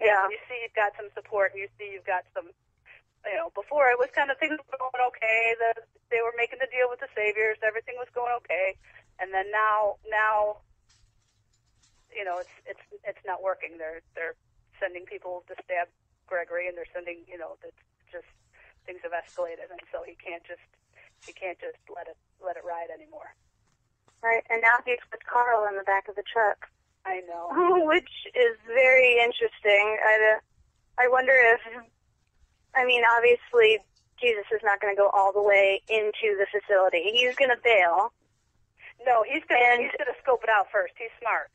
yeah. Yeah. You see, you've got some support. You see, you've got some. You know, before it was kind of things were going okay. The they were making the deal with the saviors. Everything was going okay, and then now, now, you know, it's it's it's not working. They're they're sending people to stab Gregory, and they're sending, you know, that's just things have escalated, and so he can't just he can't just let it let it ride anymore. Right. And now he's with Carl in the back of the truck. I know. <laughs> which is very interesting. I, I wonder if, I mean, obviously, Jesus is not going to go all the way into the facility. He's going to bail. No, he's he's gonna scope it out first. He's smart.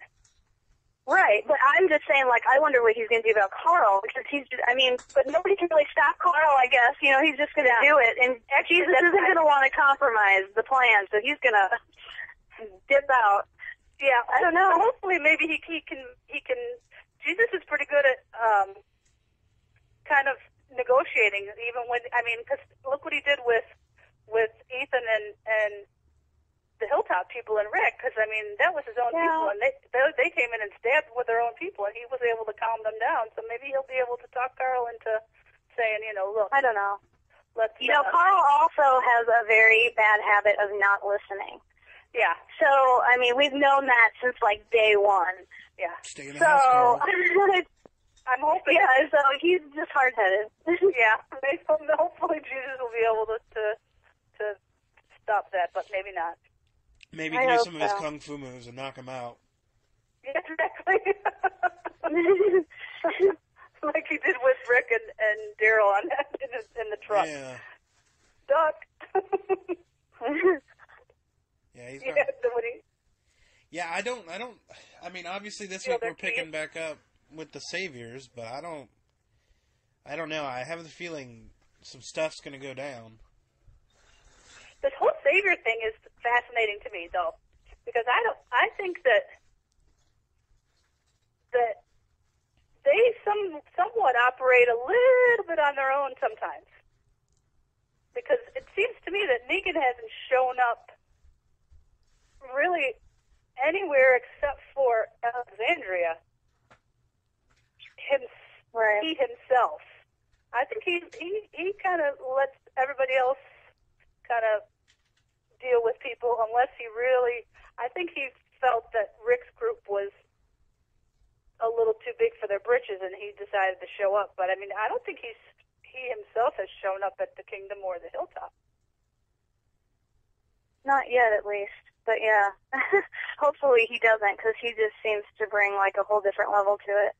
Right, but I'm just saying, like, I wonder what he's going to do about Carl because he's, just, I mean, but nobody can really stop Carl, I guess. You know, he's just going to Yeah. do it. And Jesus that's isn't going to want to compromise the plan, so he's going to dip out. Yeah, I don't know. Hopefully, maybe he he can he can. Jesus is pretty good at um, kind of negotiating, even when I mean, because look what he did with with Ethan and and the Hilltop people and Rick. Because I mean, that was his own Yeah. people, and they, they they came in and stabbed with their own people, and he was able to calm them down. So maybe he'll be able to talk Carl into saying, you know, look, I don't know. let's You know, uh, Carl also has a very bad habit of not listening. yeah, So, I mean, we've known that since like day one. yeah. Stay in the So, house, Carl. <laughs> I'm hoping. yeah, <laughs> so he's just hard headed. <laughs> Yeah, maybe, hopefully Jesus will be able to, to to stop that, but maybe not. Maybe I he can do some of his kung fu moves and knock him out. Exactly. <laughs> like he did with Rick and, and Daryl on in the, in the truck. Yeah. Duck. Yeah, he's yeah, so yeah, I don't, I don't, I mean, obviously this week we're picking teeth. back up with the Saviors, but I don't, I don't know. I have the feeling some stuff's going to go down. This whole savior thing is fascinating to me, though, because I don't. I think that that they some somewhat operate a little bit on their own sometimes, because it seems to me that Negan hasn't shown up really anywhere except for Alexandria. Him, right. he himself. I think he he he kind of lets everybody else kind of deal with people unless he really. I think he felt that Rick's group was a little too big for their britches, and he decided to show up. But I mean, I don't think he's he himself has shown up at the Kingdom or the Hilltop. Not yet, at least. But yeah, <laughs> hopefully he doesn't because he just seems to bring like a whole different level to it.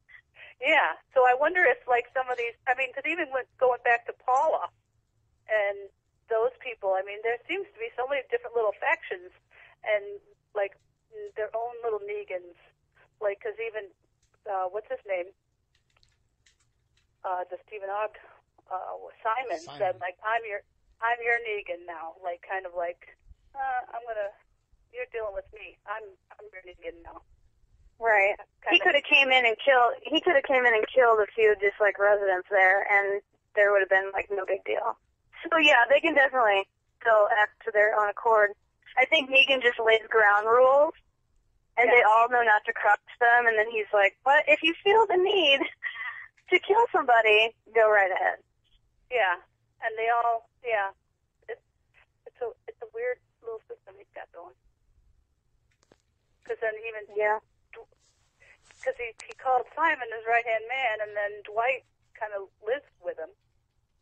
Yeah. So I wonder if like some of these. I mean, because even with going back to Paula and those people, I mean, there seems to be so many different little factions and like their own little Negans. Like, because even uh, what's his name? Uh, the Steven Ogg, uh, Simon, Simon. said like, "I'm your, I'm your Negan now." Like, kind of like, uh, I'm gonna. You're dealing with me. I'm I'm ready to get now. Right. He Kinda- could have came in and killed. He could have came in and killed a few just like residents there, and there would have been like no big deal. So yeah, they can definitely still act to their own accord. I think Negan just lays ground rules, and they all know not to cross them. And then he's like, "But if you feel the need <laughs> to kill somebody, go right ahead." Yeah, and they all. Yeah, it's it's a it's a weird little system he's got going. Because then even Yeah. because he he called Simon his right hand man, and then Dwight kind of lives with him,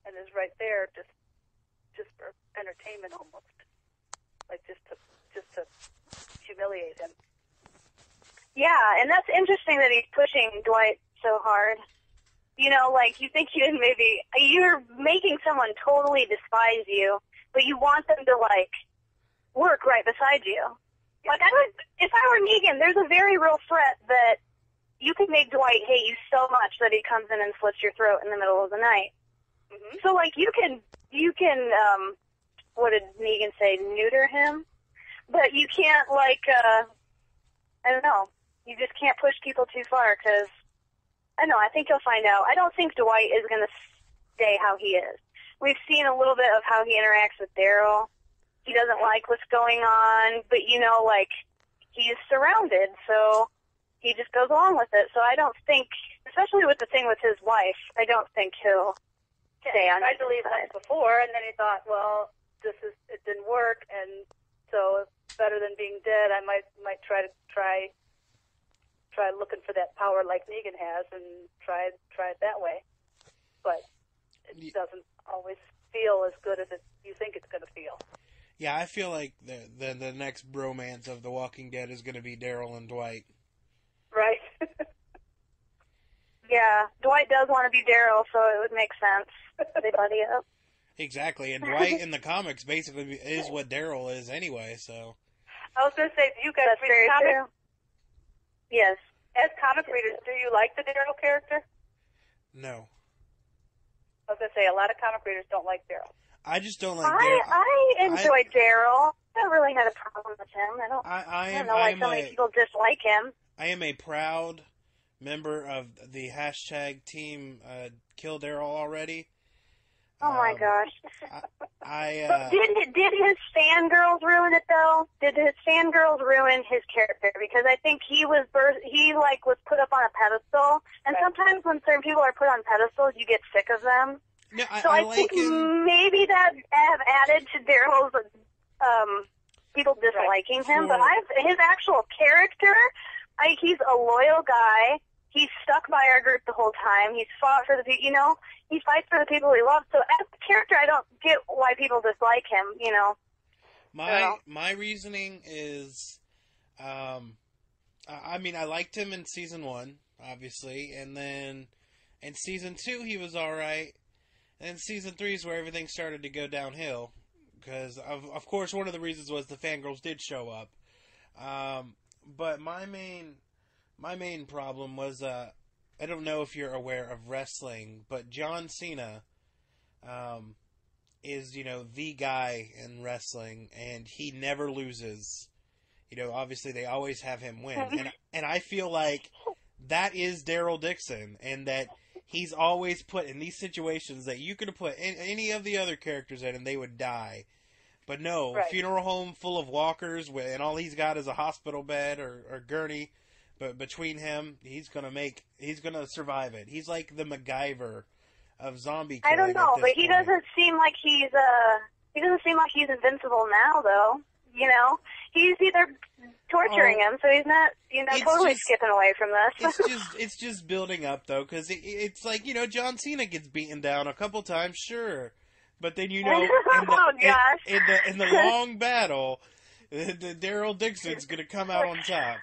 and is right there just just for entertainment almost, like just to just to humiliate him. Yeah, and that's interesting that he's pushing Dwight so hard. You know, like you think you maybe you're making someone totally despise you, but you want them to like work right beside you. Like I would, if I were Negan, there's a very real threat that you could make Dwight hate you so much that he comes in and slits your throat in the middle of the night. Hmm So like you can you can um what did Negan say neuter him, but you can't like uh I don't know. You just can't push people too far because I don't know. I think you'll find out. I don't think Dwight is going to stay how he is. We've seen a little bit of how he interacts with Daryl. He doesn't like what's going on, but you know, like he's surrounded, so he just goes along with it. So I don't think, especially with the thing with his wife, I don't think he'll stay on I his believe side. once before, and then he thought, well, this is it didn't work, and so better than being dead, I might might try to try try looking for that power like Negan has, and try try it that way. But it Ye- doesn't always feel as good as it you think it's going to feel. Yeah, I feel like the the, the next bromance of The Walking Dead is going to be Daryl and Dwight. Right? <laughs> Yeah, Dwight does want to be Daryl, so it would make sense. They buddy up. Exactly, and Dwight in the comics basically is what Daryl is anyway. So I was going to say, do you guys That's read very comics? true. Yes. As comic readers, do you like the Daryl character? no, I was going to say, a lot of comic readers don't like Daryl. I just don't like I Daryl. I enjoyed Daryl. I don't really had a problem with him. I don't. I, I I don't know why I am so many a, people dislike him. I am a proud member of the hashtag team uh, Kill Daryl already. Oh my Um, gosh. I <laughs> uh, did did his fangirls ruin it though? Did his fangirls ruin his character? Because I think he was birth, he like was put up on a pedestal, and Right. sometimes when certain people are put on pedestals, you get sick of them. no, I, So I I, like think him. maybe that have added to Daryl's um, people disliking him. But I've his actual character, I, he's a loyal guy. He's stuck by our group the whole time. He's fought for the people. You know, he fights for the people he loves. So as a character, I don't get why people dislike him. You know. My Daryl. my reasoning is, um, I I mean, I liked him in season one, obviously, and then in season two he was all right, and season three is where everything started to go downhill, because of of course one of the reasons was the fangirls did show up, um, but my main my main problem was uh, I don't know if you're aware of wrestling, but John Cena. Um, is you know the guy in wrestling and he never loses you know obviously they always have him win <laughs> and and I feel like that is Daryl Dixon and that he's always put in these situations that you could have put in, any of the other characters in and they would die but no Right. funeral home full of walkers and all he's got is a hospital bed or, or gurney but between him he's gonna make he's gonna survive it he's like the MacGyver of zombie I don't know, but he point. doesn't seem like he's uh he doesn't seem like he's invincible now though. You know, he's either torturing him, so he's not you know totally just- skipping away from this. it's <laughs> just it's just building up though because it, it's like you know John Cena gets beaten down a couple times sure but then you <laughs> know in the, Oh, in, in the in the <laughs> long battle Daryl Dixon's gonna come out on top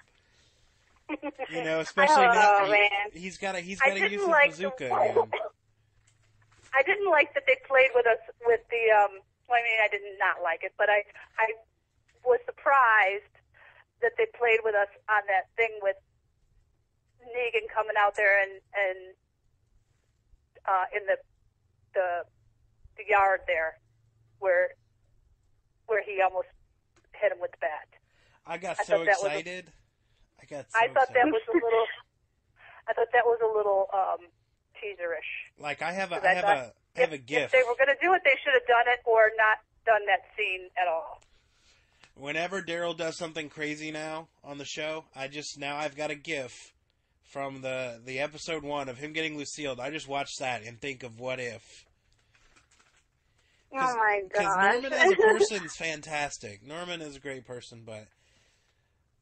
you know <laughs> especially now man. he's got to—he's got to use his like the- bazooka again <laughs> I didn't like that they played with us with the. um well, I mean, I did not like it, but I I was surprised that they played with us on that thing with Negan coming out there and and uh, in the the the yard there, where where he almost hit him with the bat. I got I so a- excited. I got. So I thought that was a little. I thought that was a little um, teaserish. like I have a I I have a I have a gift. If they were going to do it, they should have done it or not done that scene at all. Whenever Daryl does something crazy now on the show, I just now I've got a gif from the the episode one of him getting Lucille. I just watch that and think of what if. Oh my god! Because. Norman as a <laughs> person's fantastic. Norman is a great person, but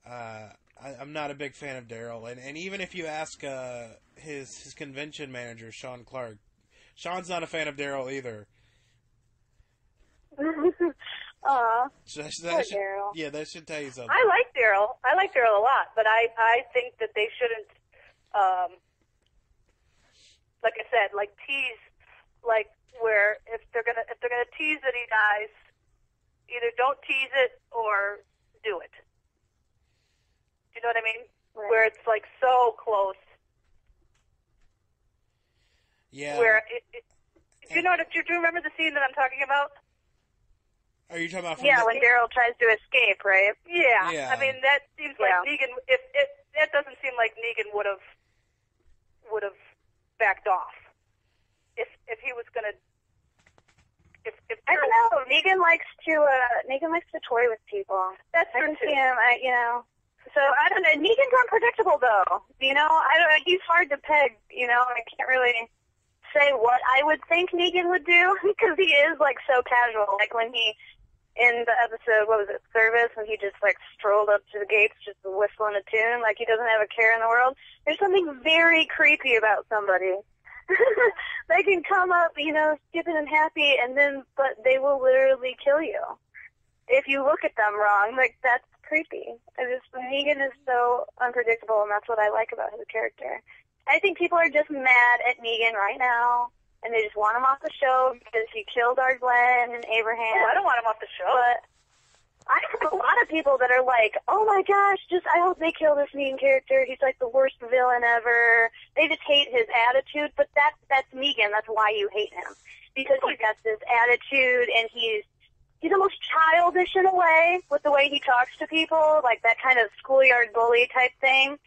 uh, I, I'm not a big fan of Daryl. And, and even if you ask uh, his his convention manager, Sean Clark, Sean's not a fan of Daryl either. <laughs> Aw. So that, that should, yeah, that should tell you something. I like Daryl. I like Daryl a lot, but I I think that they shouldn't. Um, like I said, like tease, like where if they're gonna if they're gonna tease that he dies, either don't tease it or do it. Do you know what I mean? Right. Where it's like so close. yeah. Where it, it, do you know? what- Do you remember the scene that I'm talking about? Are you talking about? From Yeah, the, when Daryl tries to escape, right? Yeah. Yeah. I mean, that seems like Yeah. Negan. If it that doesn't seem like Negan would have would have backed off if if he was gonna. If if I don't know. Negan likes to uh Negan likes to toy with people. That's I true can too. see him. I you know. So I don't know. Negan's unpredictable though. You know, I don't. He's hard to peg. You know, I can't really say what I would think Negan would do <laughs> because he is like so casual. Like when he in the episode, what was it, Service, when he just like strolled up to the gates just whistling a tune, like he doesn't have a care in the world. There's something very creepy about somebody. <laughs> they can come up, you know, skipping and happy, and then, but they will literally kill you if you look at them wrong. Like that's creepy. I just Negan is so unpredictable, and that's what I like about his character. I think people are just mad at Negan right now, and they just want him off the show because he killed our Glenn and Abraham. Oh, I don't want him off the show. But I have a lot of people that are like, "Oh my gosh, just I hope they kill this Negan character. He's like the worst villain ever." They just hate his attitude, but that's that's Negan. That's why you hate him because he's got this attitude and he's he's almost childish in a way with the way he talks to people, like that kind of schoolyard bully type thing.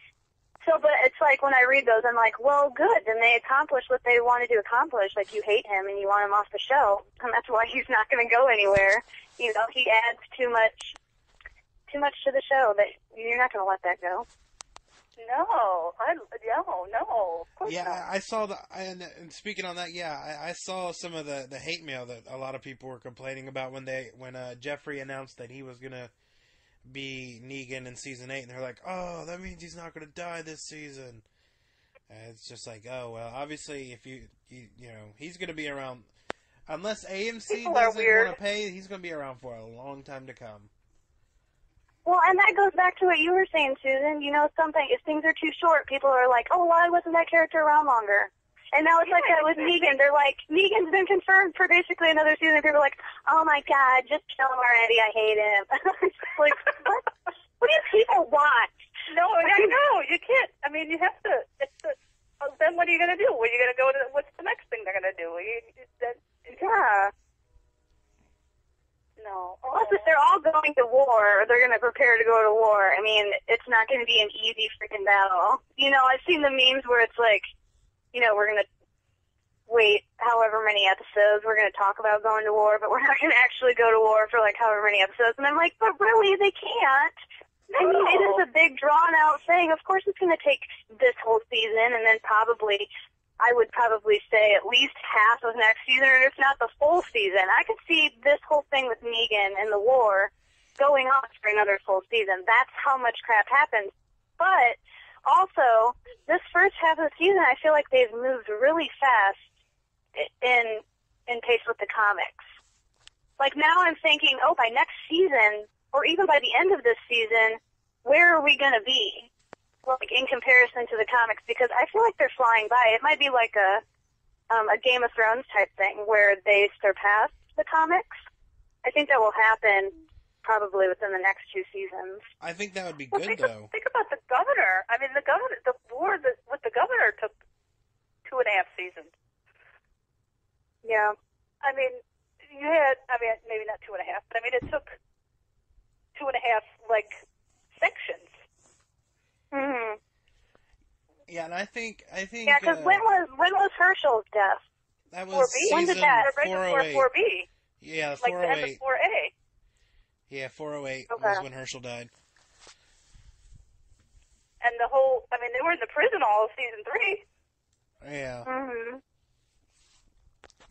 So, but it's like when I read those, I'm like, well, good. Then they accomplished what they wanted to accomplish. Like you hate him and you want him off the show, <laughs> and that's why he's not going to go anywhere. You know, he adds too much, too much to the show that you're not going to let that go. No, I no no. Yeah, not. I, saw the and, and speaking on that, yeah, I, I saw some of the, the hate mail that a lot of people were complaining about when they when uh, Jeffrey announced that he was gonna be Negan in season eight, and they're like, "Oh, that means he's not gonna die this season." And it's just like, oh well, obviously, if you you, you know he's gonna be around unless AMC People doesn't want to pay, he's gonna be around for a long time to come. Well, and that goes back to what you were saying, Susan. You know, something if things are too short, people are like, "Oh, why wasn't that character around longer?" And now it's like that with Negan. They're like, Negan's been confirmed for basically another season. People are like, "Oh my God, just kill him already. I hate him." <laughs> Like, what? What do people want? No, I know you can't. I mean, you have to. It's uh, then what are you going to do? What are you going to go to? What's the next thing they're going to do? You- that, Yeah. No. Plus, if they're all going to war, or they're going to prepare to go to war, I mean, it's not going to be an easy freaking battle. You know, I've seen the memes where it's like, you know, we're going to wait however many episodes, we're going to talk about going to war, but we're not going to actually go to war for like however many episodes. And I'm like, but really, they can't. I mean, it is a big drawn out thing. Of course, it's going to take this whole season, and then probably, I would probably say at least half of next season, if not the full season. I could see this whole thing with Negan and the war going on for another full season. That's how much crap happens. But also, this first half of the season, I feel like they've moved really fast in in pace with the comics. Like now, I'm thinking, oh, by next season, or even by the end of this season, where are we going to be? Like in comparison to the comics, because I feel like they're flying by. It might be like a um, a Game of Thrones type thing where they surpass the comics. I think that will happen probably within the next two seasons. I think that would be Well, good think, though. think about the governor. I mean, the governor, the war that, with the governor took two and a half seasons. Yeah. I mean, you had, I mean, maybe not two and a half, but I mean, it took two and a half like sections. Hmm Yeah, and I think I think Yeah, because uh, when was when was Hershel's death? that was 4B? When did that- Right before 4B, Yeah, like the end 408. of 4A. Yeah, 408 Okay. was when Hershel died. And the whole, I mean, they were in the prison all of season three. Yeah. hmm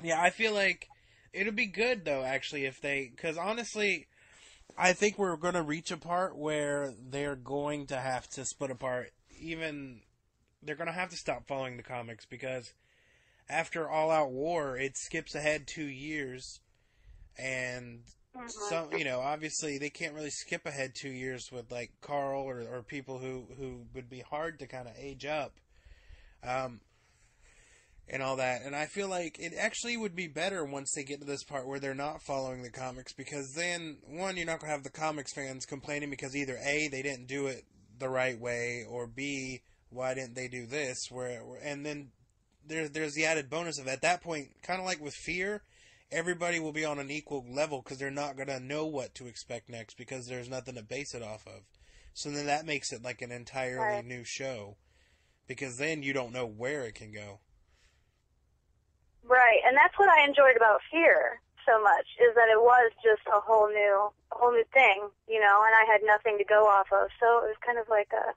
Yeah, I feel like it'd be good though, actually, if they, because honestly, I think we're going to reach a part where they're going to have to split apart. Even they're going to have to stop following the comics because after All Out War, it skips ahead two years, and some, you know, obviously they can't really skip ahead two years with like Carl or, or people who who would be hard to kind of age up. Um, and all that. And I feel like it actually would be better once they get to this part where they're not following the comics because then one, you're not going to have the comics fans complaining because either A, they didn't do it the right way, or B, why didn't they do this? Where and then there's there's the added bonus of at that point, kind of like with Fear, everybody will be on an equal level because they're not going to know what to expect next because there's nothing to base it off of. So then that makes it like an entirely Right. new show because then you don't know where it can go. Right, and that's what I enjoyed about Fear so much is that it was just a whole new, a whole new thing, you know, and I had nothing to go off of, so it was kind of like a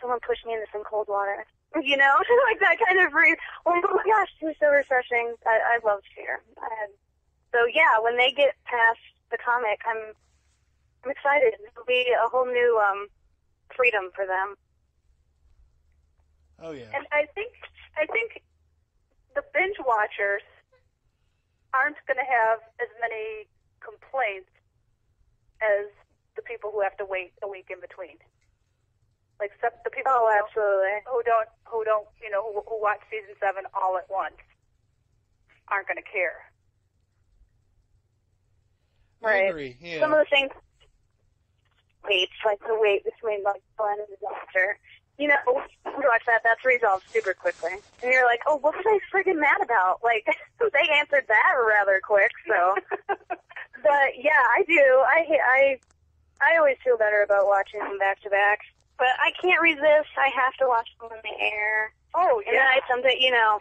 someone pushed me into some cold water, <laughs> you know, <laughs> like that kind of breeze. Oh my gosh, it was so refreshing. I, I loved Fear. I had, so yeah, when they get past the comic, I'm, I'm excited. It'll be a whole new um freedom for them. Oh yeah. And I think, I think the binge watchers aren't going to have as many complaints as the people who have to wait a week in between. Like some, the people Oh, who don't- absolutely. who don't who don't you know who, who watch season seven all at once aren't going to care. I Right. agree. Yeah. some of the things wait, like the wait between like Glenn and the doctor. You know, watch that, that's resolved super quickly. And you're like, oh, what was I friggin' mad about? Like, <laughs> they answered that rather quick, so. <laughs> but yeah, I do. I, I, I always feel better about watching them back to back. But I can't resist. I have to watch them in the air. Oh yeah. And then I something, you know,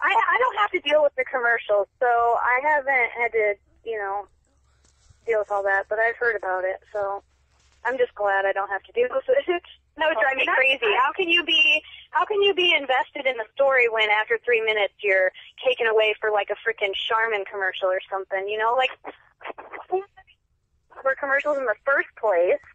I I don't have to deal with the commercials, so I haven't had to, you know, deal with all that. But I've heard about it, so I'm just glad I don't have to deal with it. <laughs> that would drive me crazy. How can you be how can you be invested in the story when after three minutes you're taken away for like a freaking Charmin commercial or something? You know, like for commercials in the first place. <laughs>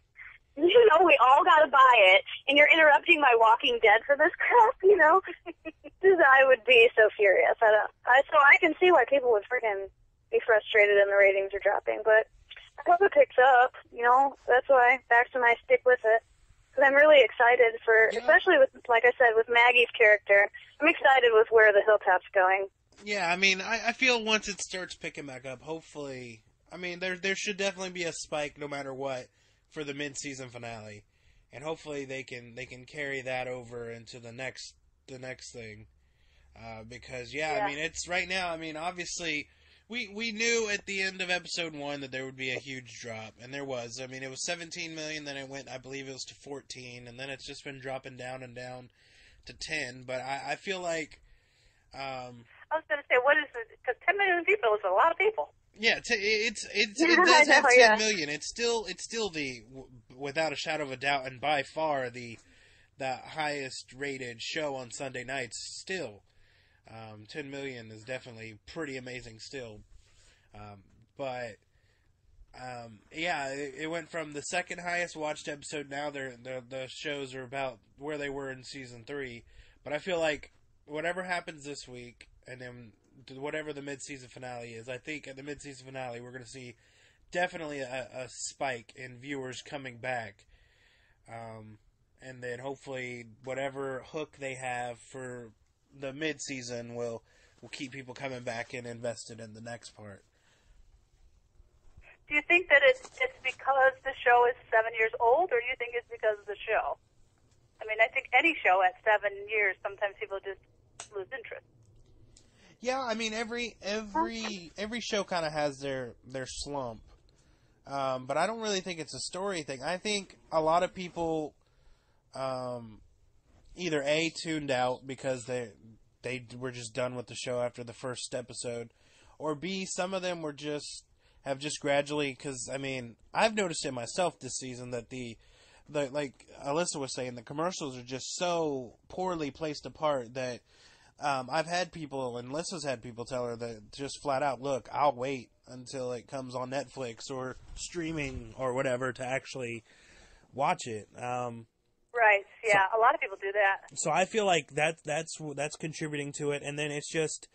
You know, we all got to buy it, and you're interrupting my Walking Dead for this <laughs> crap. You know, <laughs> I would be so furious. I don't. I so I can see why people would freaking be frustrated and the ratings are dropping, but I hope it picks up. You know, that's why back to my stick with it. Because I'm really excited for, Yeah. especially with, like I said, with Maggie's character. I'm excited with where the Hilltop's going. Yeah, I mean, I, I feel once it starts picking back up, hopefully, I mean, there there should definitely be a spike no matter what for the mid season finale, and hopefully they can they can carry that over into the next the next thing, uh, because yeah, Yeah. I mean, it's right now. I mean, obviously. We, we knew at the end of episode one that there would be a huge drop, and there was. I mean, it was 17 million, then it went, I believe it was to 14, and then it's just been dropping down and down to 10. But I, I feel like um, I was going to say, what is it? Because 10 million people is a lot of people. Yeah, t- it's it's <laughs> it does I have know, ten yeah. million. It's still it's still the w- without a shadow of a doubt, and by far the the highest rated show on Sunday nights. Still, um, ten million is definitely pretty amazing. Still, um, but um, yeah, it, it went from the second highest watched episode. Now they're the the shows are about where they were in season three. But I feel like whatever happens this week, and then whatever the mid-season finale is, I think at the mid-season finale we're going to see definitely a, a spike in viewers coming back, um, and then hopefully whatever hook they have for the mid-season will will keep people coming back and invested in the next part. Do you think that it's it's because the show is seven years old, or do you think it's because of the show? I mean, I think any show at seven years, sometimes people just lose interest. Yeah, I mean every every every show kind of has their their slump. Um, but I don't really think it's a story thing. I think a lot of people um, either a tuned out because they they were just done with the show after the first episode, or b some of them were just have just gradually because I mean I've noticed it myself this season that the the like Alyssa was saying the commercials are just so poorly placed apart that um, I've had people and Alyssa's had people tell her that just flat out look I'll wait until it comes on Netflix or streaming or whatever to actually watch it. Um, Right. Yeah. a lot of people do that. so I feel like that that's that's contributing to it, and then it's just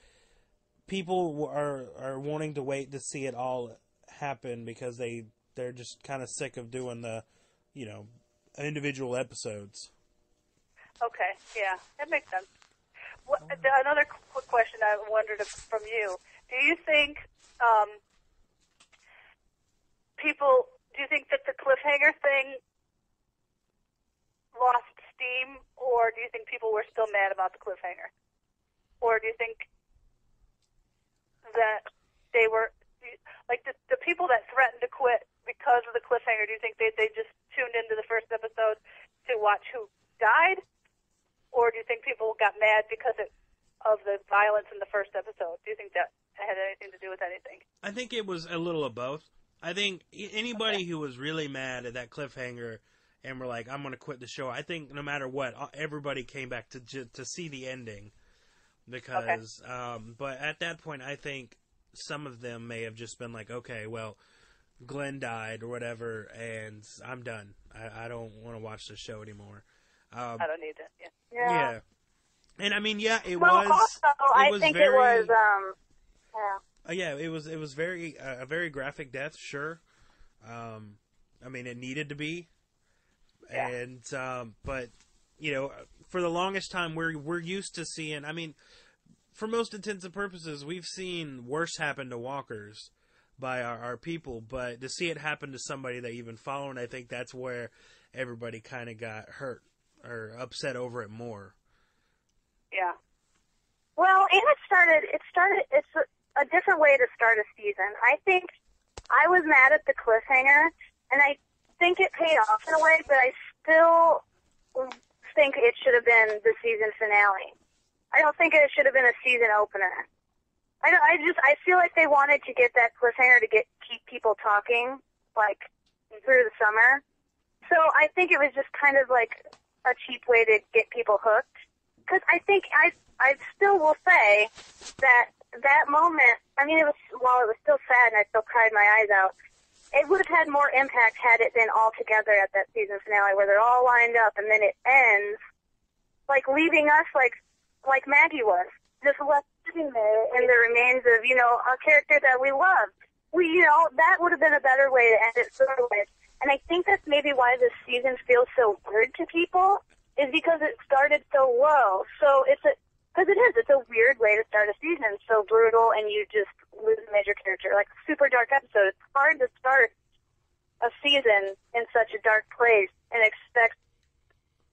people are are wanting to wait to see it all happen because they they're just kind of sick of doing the you know individual episodes. Okay. Yeah, that makes sense. What, another quick question I wondered if, from you: Do you think um, people? Do you think that the cliffhanger thing lost steam, or do you think people were still mad about the cliffhanger, or do you think that they were like the, the people that threatened to quit because of the cliffhanger? Do you think they they just tuned into the first episode to watch who died, or do you think people got mad because it, of the violence in the first episode? Do you think that had anything to do with anything? I think it was a little of both. I think anybody who was really mad at that cliffhanger and were like, "I'm going to quit the show," I think no matter what, uh, everybody came back to to see the ending because. Um, but at that point, I think some of them may have just been like, "Okay, well, Glenn died or whatever, and I'm done. I, I don't want to watch the show anymore." Um, I don't need that. Yeah. yeah. And I mean, yeah, it well, was. also, I was think very, it was. Um, yeah. uh, yeah, it was it was very uh, a very graphic death, sure. Um, I mean, it needed to be, Yeah. and um, but you know, for the longest time, we're we're used to seeing. I mean, for most intents and purposes, we've seen worse happen to walkers by our, our people, but to see it happen to somebody that you've been following, I think that's where everybody kind of got hurt or upset over it more. Yeah. Well, and it started. It started. It's a, a different way to start a season. I think I was mad at the cliffhanger, and I think it paid off in a way, but I still think it should have been the season finale. I don't think it should have been a season opener. I don't, I just I feel like they wanted to get that cliffhanger to get keep people talking like through the summer. So I think it was just kind of like a cheap way to get people hooked. Because I think I I still will say that that moment. I mean, it was while it was still sad and I still cried my eyes out. It would have had more impact had it been all together at that season finale where they're all lined up and then it ends, like leaving us like like Maggie was, just left sitting there in the remains of you know a character that we loved. We you know that would have been a better way to end it sort of with. And I think that's maybe why this season feels so weird to people is because it started so low. So it's a because it is. It's a weird way to start a season. So brutal, and you just lose a major character. Like super dark episode. It's hard to start a season in such a dark place and expect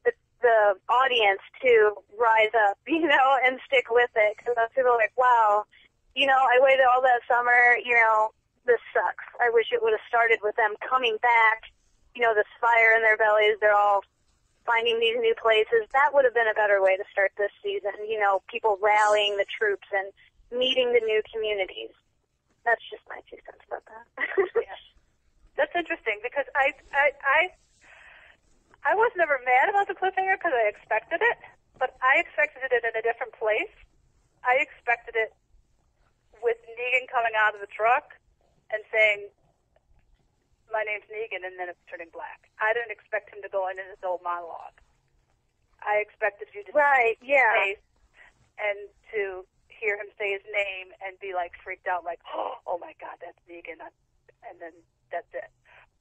the, the audience to rise up, <laughs> you know, and stick with it. Because most people are like, wow, you know, I waited all that summer, you know, this sucks. I wish it would have started with them coming back, you know, this fire in their bellies. They're all finding these new places. That would have been a better way to start this season. You know, people rallying the troops and meeting the new communities. That's just my two cents about that. <laughs> yeah. That's interesting because I I I I was never mad about the cliffhanger because I expected it, but I expected it in a different place. I expected it with Negan coming out of the truck and saying, "My name's Negan," and then it's turning black. I didn't expect him to go into his old monologue. I expected you to right, yeah. face and to hear him say his name and be like freaked out, like, <gasps> "Oh my God, that's Negan," and then that's it.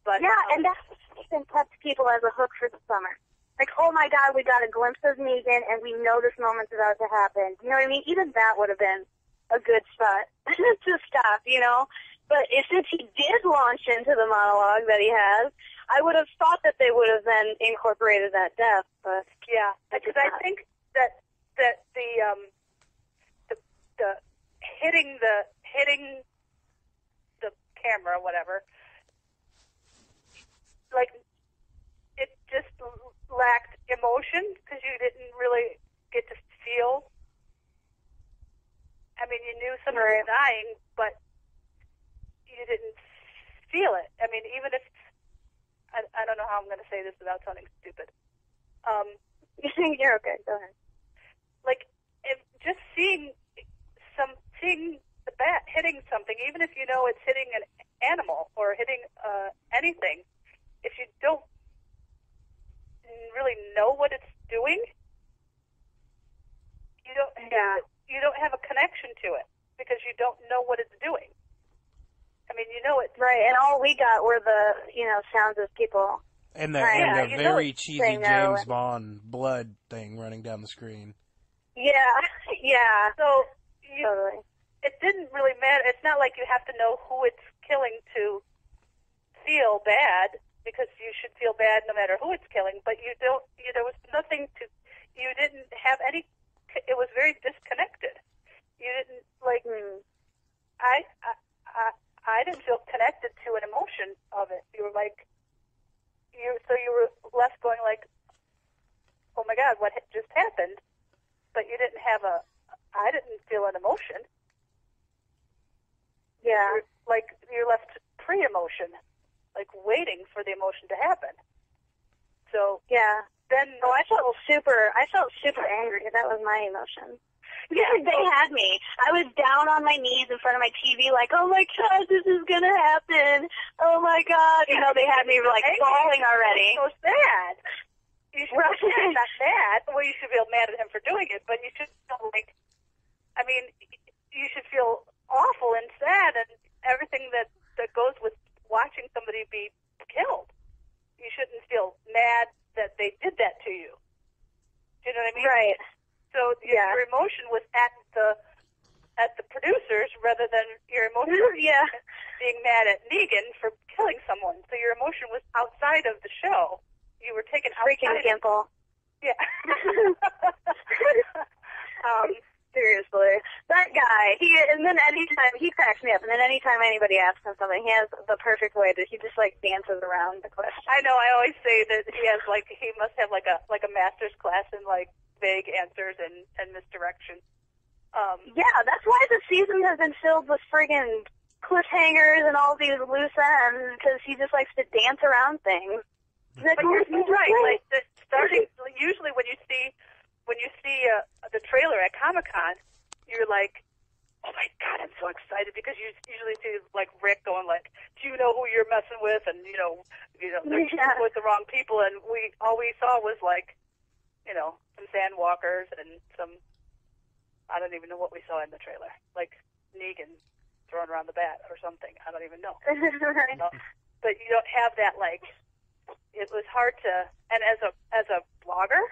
But yeah, um, and that's even kept people as a hook for the summer. Like, oh my God, we got a glimpse of Negan, and we know this moment's about to happen. You know what I mean? Even that would have been a good spot <laughs> to stop, you know. But if, since he did launch into the monologue that he has, I would have thought that they would have then incorporated that death. But yeah, because I think that that the um the the hitting the hitting the camera, whatever, like it just lacked emotion because you didn't really get to feel. I mean, you knew someone was dying, but you didn't feel it. I mean, even if I, I don't know how I'm going to say this without sounding stupid. Um, <laughs> You're okay. Go ahead. like if just seeing some seeing the bat hitting something, even if you know it's hitting an animal or hitting uh, anything, if you don't really know what it's doing, you don't Yeah. you don't have a connection to it because you don't know what it's doing. I mean, you know it. Right, and all we got were the you know sounds of people. And the, Right, and yeah, the very cheesy saying no James Bond blood thing running down the screen. Yeah, <laughs> yeah, So you, totally. it didn't really matter. It's not like you have to know who it's killing to feel bad because you should feel bad no matter who it's killing. But you don't. You, there was nothing to. You didn't have any. It was very disconnected. You didn't like. Hmm. I. I. I, I didn't feel connected to an emotion of it. You were like. You so you were left going like, oh my god, what just happened? But you didn't have a. I didn't feel an emotion Yeah, you're, like you're left pre-emotion, like waiting for the emotion to happen. So yeah. then, Oh, I felt super. I felt super angry. That was my emotion. Yeah, they had me. I was down on my knees in front of my TV, like, "Oh my god, this is gonna happen! Oh my god!" You know, they had me like bawling already. so sad. You should Right. sad, not mad. Well, you should feel mad at him for doing it, but you should feel like, I mean, you should feel awful and sad and everything that that goes with watching somebody be killed. You shouldn't feel mad that they did that to you. Do you know what I mean? Right. So your, Yeah. your emotion was at the at the producers rather than your emotion <laughs> Yeah. being mad at Negan for killing someone. So your emotion was outside of the show. You were taken Freaking outside. Gimple. Yeah. <laughs> <laughs> um, Seriously, that guy. He and then anytime he cracks me up, and then anytime anybody asks him something, he has the perfect way that he just like dances around the question. I know. I always say that he has like he must have like a like a master's class in like vague answers and and misdirection. Um, Yeah, that's why the season has been filled with friggin' cliffhangers and all these loose ends because he just likes to dance around things. Like, But you're "Oh, you just right. <laughs> Like the starting, usually when you see when you see uh, the trailer at Comic Con, you're like, "Oh my god, I'm so excited!" Because you usually see like Rick going like, "Do you know who you're messing with?" And you know, you know, they're <laughs> Yeah. with the wrong people. And we all we saw was like, you know, some sandwalkers and some. I don't even know what we saw in the trailer, like Negan throwing around the bat or something. I don't even know <laughs> you know, but you don't have that like it was hard to and as a as a blogger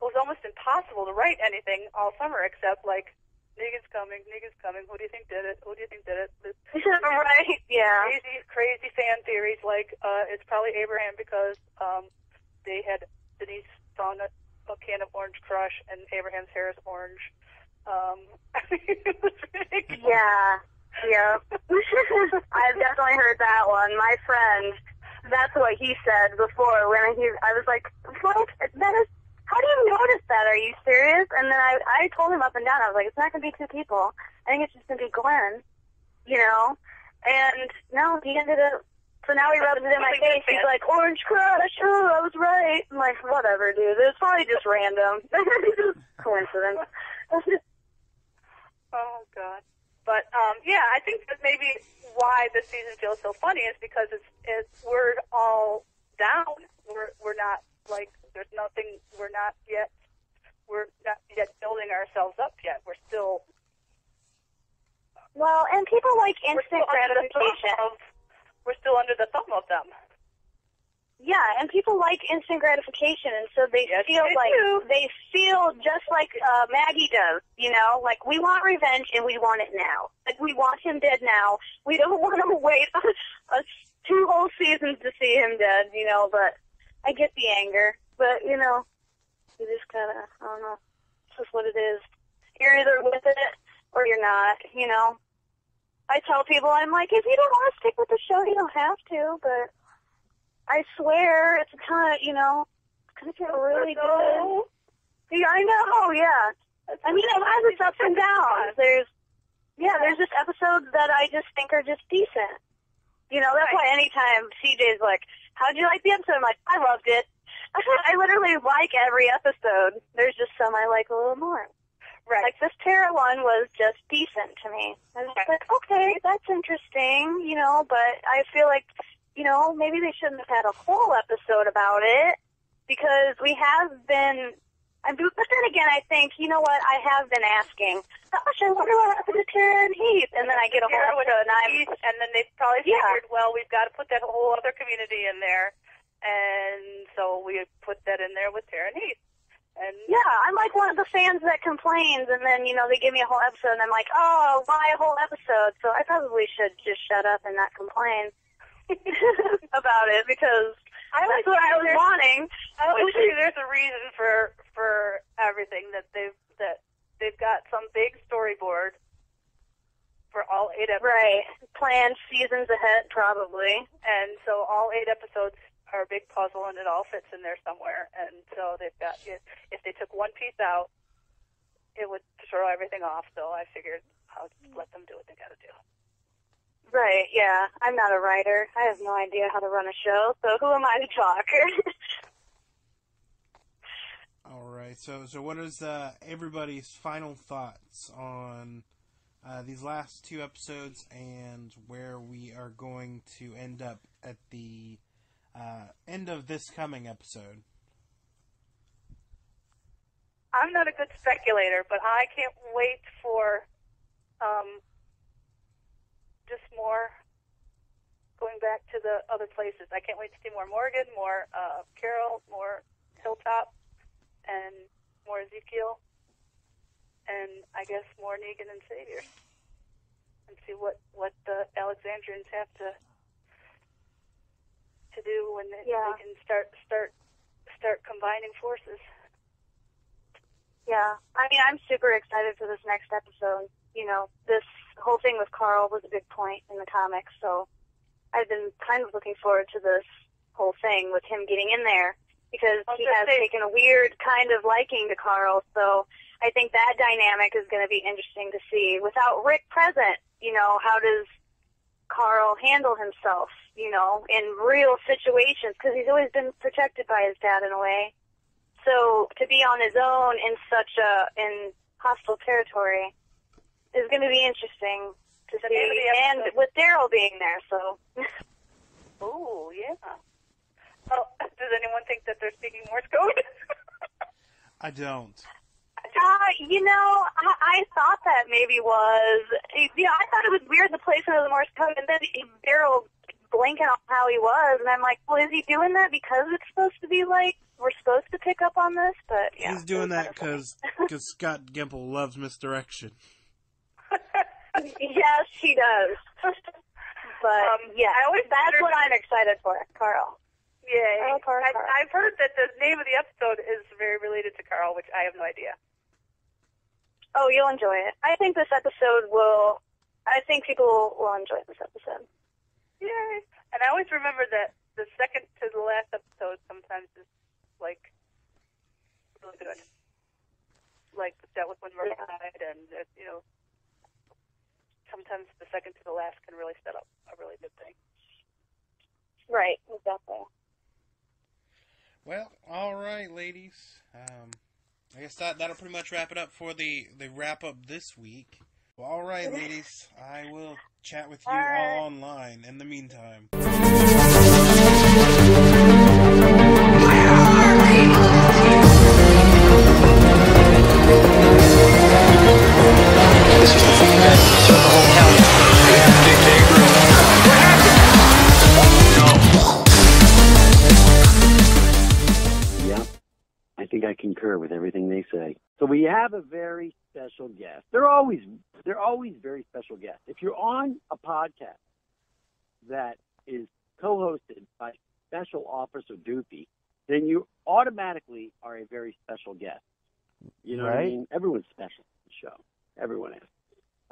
it was almost impossible to write anything all summer except like Negan's coming, Negan's coming, who do you think did it? Who do you think did it? <laughs> Right? Yeah. crazy crazy fan theories like uh it's probably Abraham because um they had Denise found a, a can of orange crush and Abraham's hair is orange. Um <laughs> it was. Yeah. <laughs> I've definitely heard that one. My friend, that's what he said before when he. I was like, "What? That is." How do you notice that? Are you serious? And then I, I told him up and down. I was like, it's not going to be two people. I think it's just going to be Glenn. You know. And no, he ended up. So now he rubs it in my face. He's like, Orange Crush. Oh, I was right. I'm like, whatever, dude. It's probably just random. <laughs> just coincidence. <laughs> Oh God. But um, yeah, I think that maybe why this season feels so funny is because it's it's we're all down. We're we're not like there's nothing. We're not yet. We're not yet building ourselves up yet. We're still well, and people like instant under the thumb gratification. of we're still under the thumb of them. Yeah, and people like instant gratification, and so they Yes, feel they like do. they feel just like uh, Maggie does. You know, like we want revenge and we want it now. Like we want him dead now. We don't <laughs> want to wait <laughs> a, two whole seasons to see him dead. You know, but I get the anger. But you know, you just gotta. I don't know. It's just what it is. You're either with it or you're not. You know. I tell people I'm like, if you don't want to stick with the show, you don't have to. But I swear, it's kind of, you know, it's gonna get really good. Yeah, I know. Yeah. I mean, it has its ups and downs. There's, yeah, there's just episodes that I just think are just decent. You know, that's why anytime CJ's like, "How'd you like the episode?" I'm like, "I loved it." <laughs> I literally like every episode. There's just some I like a little more. Right. Like this Tara one was just decent to me. I was like, okay, that's interesting, you know, but I feel like, you know, maybe they shouldn't have had a whole episode about it because we have been. I mean, but then again, I think you know what I have been asking. Gosh, I wonder what happened to Tara and Heath, and then I get a whole Tara episode, and I'm Heath, and then they probably Yeah. figured, well, we've got to put that whole other community in there, and so we put that in there with Tara and Heath. And Yeah, I'm like one of the fans that complains, and then you know they give me a whole episode, and I'm like, oh, why a whole episode? So I probably should just shut up and not complain <laughs> about it because I that's what I was wanting. I would say there's a reason for for everything that they've that they've got some big storyboard for all eight episodes. Right, planned seasons ahead, probably. And so all eight episodes are a big puzzle, and it all fits in there somewhere. And so they've got if, if they took one piece out, it would throw everything off. So I figured I'll just let them do what they got to do. Right, yeah. I'm not a writer. I have no idea how to run a show, so who am I to talk? <laughs> All right. So, so what is uh, everybody's final thoughts on uh, these last two episodes and where we are going to end up at the uh, end of this coming episode? I'm not a good speculator, but I can't wait for um, just more going back to the other places. I can't wait to see more Morgan, more uh, Carol, more Hilltop, and more Ezekiel, and I guess more Negan and Savior, and see what what the Alexandrians have to to do when they, Yeah. they can start start start combining forces. Yeah, I mean, I'm super excited for this next episode. You know, this whole thing with Carl was a big point in the comics, so I've been kind of looking forward to this whole thing with him getting in there because he has say- taken a weird kind of liking to Carl. So I think that dynamic is going to be interesting to see. Without Rick present, you know, how does Carl handle himself? You know, in real situations because he's always been protected by his dad in a way. So to be on his own in such a in hostile territory is going to be interesting to The see, the and with Daryl being there. So <laughs> Oh, yeah. Oh, <laughs> does anyone think that they're speaking Morse code? I don't. Uh, you know, I, I thought that maybe was, you know, I thought it was weird the placement of the Morse code, and then Daryl blinking on how he was, and I'm like, well, is he doing that because it's supposed to be like we're supposed to pick up on this? But yeah, He's doing that kinda because <laughs> Scott Gimple loves misdirection. funny. yes, he does. But Um, yeah, I always that's what I'm excited for, Carl. yeah. Oh, Carl, I, Carl. I've heard that the name of the episode is very related to Carl, which I have no idea. Oh, you'll enjoy it. I think this episode will. I think people will, will enjoy this episode. Yay. And I always remember that the second to the last episode sometimes is, like, really good. Like, that was when Murphy Yeah. died, and, uh, you know, sometimes the second to the last can really set up a really good thing. Right, exactly. Well, all right, ladies. Um, I guess that that'll pretty much wrap it up for the the wrap up this week. Well, all right, ladies. I will chat with you All right. all online. In the meantime. Yep. Think I concur with everything they say. So we have a very special guest. They're always they're always very special guests. If you're on a podcast that is co-hosted by Special Officer Doopy, then you automatically are a very special guest. You know what I mean? Everyone's special on the show. Everyone is.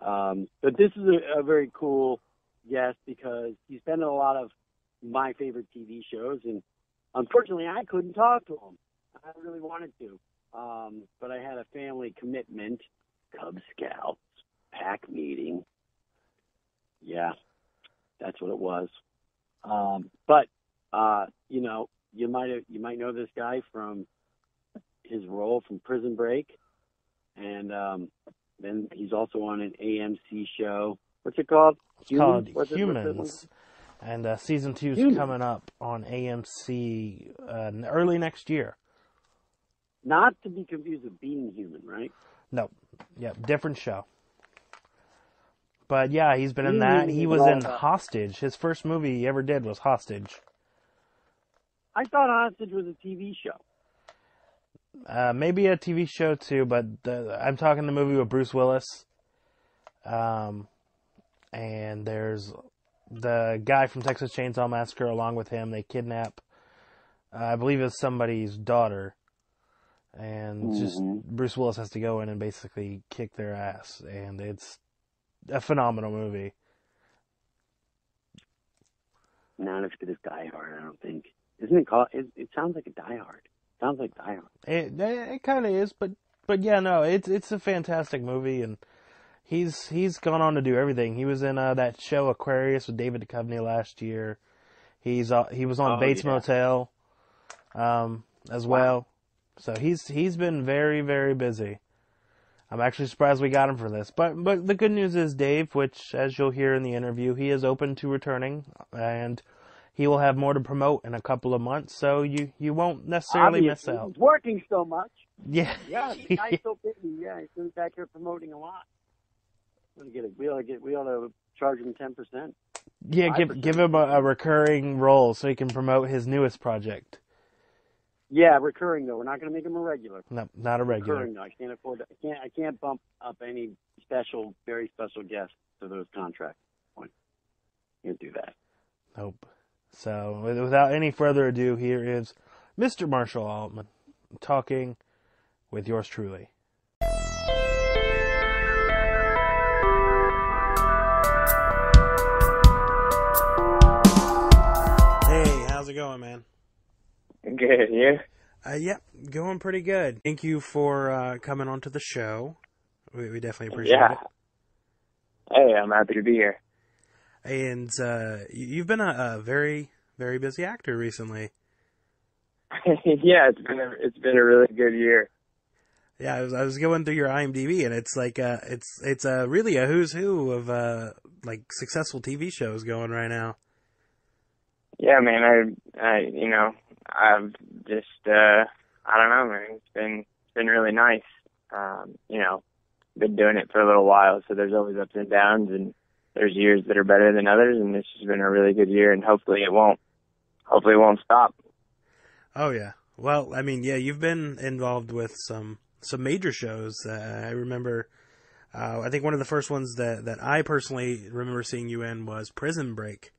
Um, but this is a, a very cool guest because he's been in a lot of my favorite TV shows, and unfortunately, I couldn't talk to him. I really wanted to, um, but I had a family commitment. Cub Scouts pack meeting. Yeah, that's what it was. Um, but uh, you know, you might you might know this guy from his role from Prison Break, and um, then he's also on an AMC show. What's it called? It's called What's what's it- Humans. And uh, season two is coming up on AMC uh, early next year. Not to be confused with Being Human, right? No, yeah, different show. But yeah, he's been in that. He was in Hostage. His first movie he ever did was Hostage. I thought Hostage was a TV show. Uh, maybe a TV show too, but the, I'm talking the movie with Bruce Willis. Um, and there's the guy from Texas Chainsaw Massacre along with him. They kidnap, uh, I believe it's somebody's daughter, and just Mhm. Bruce Willis has to go in and basically kick their ass, and it's a phenomenal movie. Not as good as Die Hard, I don't think. Isn't it called? It, it sounds like a Die Hard. Sounds like Die Hard. It it kind of is, but but yeah, no, it's it's a fantastic movie, and he's he's gone on to do everything. He was in uh, that show Aquarius with David Duchovny last year. He's uh, he was on Oh, Bates yeah. Motel, um, as Wow. well. So he's he's been very very busy. I'm actually surprised we got him for this, but but the good news is Dave, which as you'll hear in the interview, he is open to returning, and he will have more to promote in a couple of months. So you you won't necessarily miss Obviously, out. He's working so much. Yeah. <laughs> Yeah, the guy's so busy. Yeah, he's been back here promoting a lot. We ought to get a, we ought to get we ought to charge him ten percent. Yeah, give 5%. give him a, a recurring role so he can promote his newest project. Yeah, recurring though. We're not going to make him a regular. No, not a regular. Recurring though. I can't afford. I can't. I can't bump up any special, very special guests to those contracts. Can't do that. Nope. So, without any further ado, here is Mr. Marshall Allman talking with yours truly. Hey, how's it going, man? <laughs> Good, yeah. Uh, yep, going pretty good. Thank you for uh, coming onto the show. We, we definitely appreciate Yeah. it. Hey, I'm happy to be here. And uh, you- you've been a, a very, very busy actor recently. <laughs> yeah, it's been a, it's been a really good year. Yeah, I was, I was going through your IMDb, and it's like uh, it's it's uh, really a who's who of uh, like successful TV shows going right now. Yeah, man. I, I, you know, I've just, uh, I don't know, man. It's been, it's been really nice. Um, you know, been doing it for a little while, so there's always ups and downs, and there's years that are better than others, and this has been a really good year, and hopefully it won't, hopefully it won't stop. Oh yeah. Well, I mean, yeah, you've been involved with some some major shows. Uh, I remember. Uh, I think one of the first ones that that I personally remember seeing you in was Prison Break,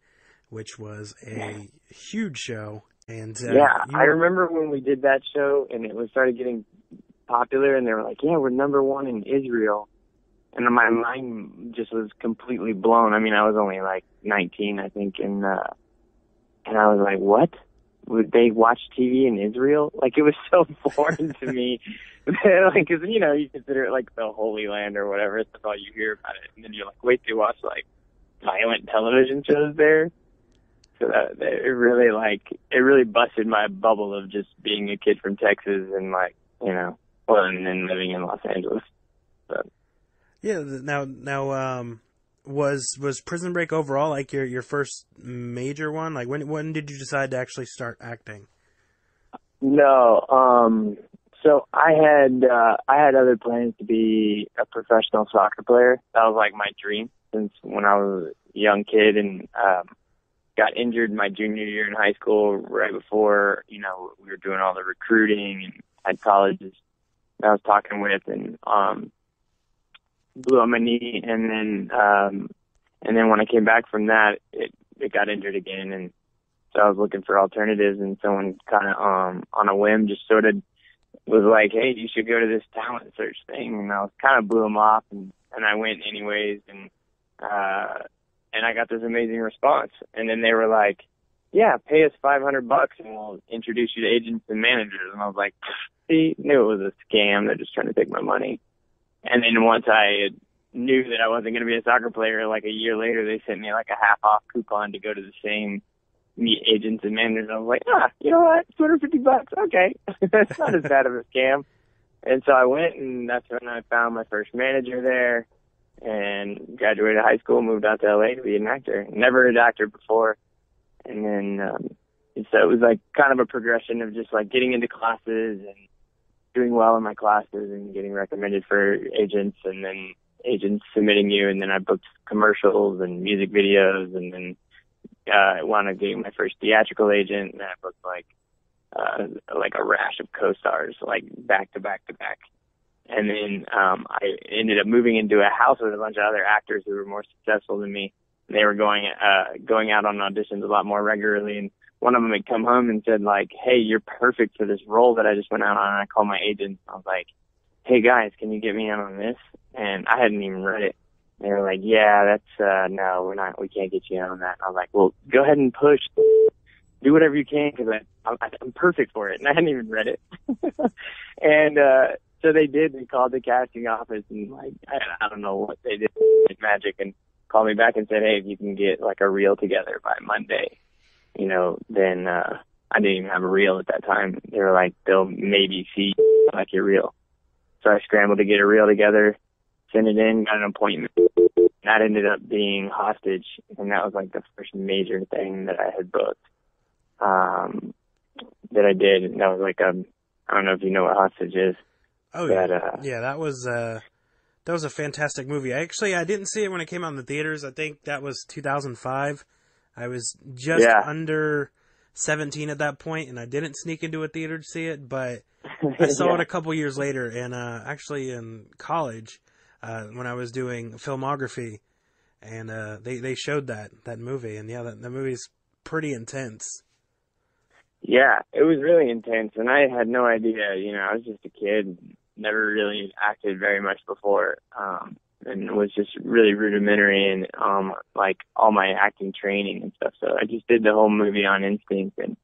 which was a huge show. And uh, yeah, I remember when we did that show, and it was started getting popular, and they were like, "Yeah, we're number one in Israel," and my mind just was completely blown. I mean, I was only like 19, I think, and uh, and I was like, "What? Would they watch TV in Israel?" <laughs> Like it was so <laughs> foreign to me, <laughs> like because you know you consider it like the Holy Land or whatever. That's all you hear about it, and then you're like, "Wait, they watch like violent television shows there?" So that, it really like it really busted my bubble of just being a kid from Texas and like you know, well, and then living in Los Angeles. But Yeah. Now, now, um, was was Prison Break overall like your your first major one? Like when when did you decide to actually start acting? No, um, so I had uh, I had other plans to be a professional soccer player. That was like my dream since when I was a young kid and um, got injured my junior year in high school. Right before you know we were doing all the recruiting and had colleges I was talking with and um, blew out my knee. And then um, and then when I came back from that it it got injured again. And so I was looking for alternatives, and someone kind of um on a whim just sort of was like, "Hey, you should go to this talent search thing," and I was kind of blew him off, and and I went anyways, and uh and I got this amazing response, and then they were like, yeah, pay us 500 bucks and we'll introduce you to agents and managers. And I was like, <sighs> see, knew it was a scam. They're just trying to take my money. And then once I knew that I wasn't going to be a soccer player, like a year later, they sent me like a half off coupon to go to the same meet agents and managers. I was like, ah, you know what? 250 bucks. Okay. <laughs> That's not as bad of a scam. And so I went and that's when I found my first manager there and graduated high school, moved out to LA to be an actor. Never an actor before. And then, um, so it was like kind of a progression of just like getting into classes and doing well in my classes and getting recommended for agents and then agents submitting you and then I booked commercials and music videos and then uh, I wound up getting my first theatrical agent and I booked like uh, like a rash of co-stars like back to back to back. And then um, I ended up moving into a house with a bunch of other actors who were more successful than me. They were going uh, going out on auditions a lot more regularly, and one of them had come home and said like, "Hey, you're perfect for this role that I just went out on." And I called my agent. I was like, "Hey guys, can you get me in on this?" And I hadn't even read it. They were like, "Yeah, that's uh no, we're not. We can't get you in on that." And I was like, "Well, go ahead and push. Do whatever you can because I, I I'm perfect for it." And I hadn't even read it. <laughs> and uh so they did. They called the casting office and like I, I don't know what they did, magic, and called me back and said, "Hey, if you can get like a reel together by Monday, you know, then uh I didn't even have a reel at that time. They were like, they'll maybe see like your reel. So I scrambled to get a reel together, sent it in, got an appointment. That ended up being hostage, and that was like the first major thing that I had booked. Um, that I did. And that was like um, I don't know if you know what hostage is. Oh But, yeah, uh, yeah. That was uh, that was a fantastic movie. I Actually, I didn't see it when it came out in the theaters. I think that was 2005. I was just Yeah. under 17 at that point, and I didn't sneak into a theater to see it. But <laughs> I saw it a couple years later, and uh, actually in college uh, when I was doing filmography, and uh, they they showed that that movie, and yeah, that, that movie's pretty intense. Yeah, it was really intense, and I had no idea. You know, I was just a kid, never really acted very much before, um, and was just really rudimentary in um, like all my acting training and stuff. So I just did the whole movie on instinct, and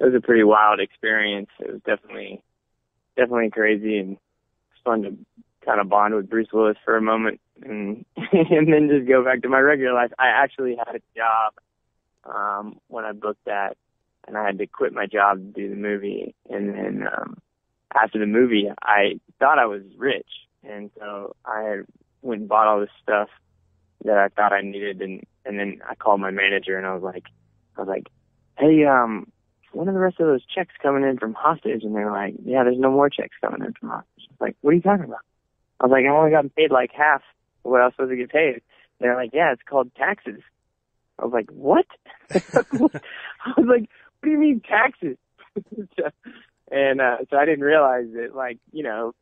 it was a pretty wild experience. It was definitely, definitely crazy, and fun to kind of bond with Bruce Willis for a moment, and <laughs> and then just go back to my regular life. I actually had a job um, when I booked that and I had to quit my job to do the movie. And then um, after the movie, I thought I was rich, and so I went and bought all this stuff that I thought I needed, and and then I called my manager and I was like, I was like, hey, um, when are the rest of those checks coming in from hostage? And they're like, yeah, there's no more checks coming in from hostage. I was like, what are you talking about? I was like, I only got paid like half of what I was supposed to get paid. They're like, yeah, it's called taxes. I was like, what? <laughs> I was like, what do you mean taxes? <laughs> and uh, so I didn't realize that, like, you know,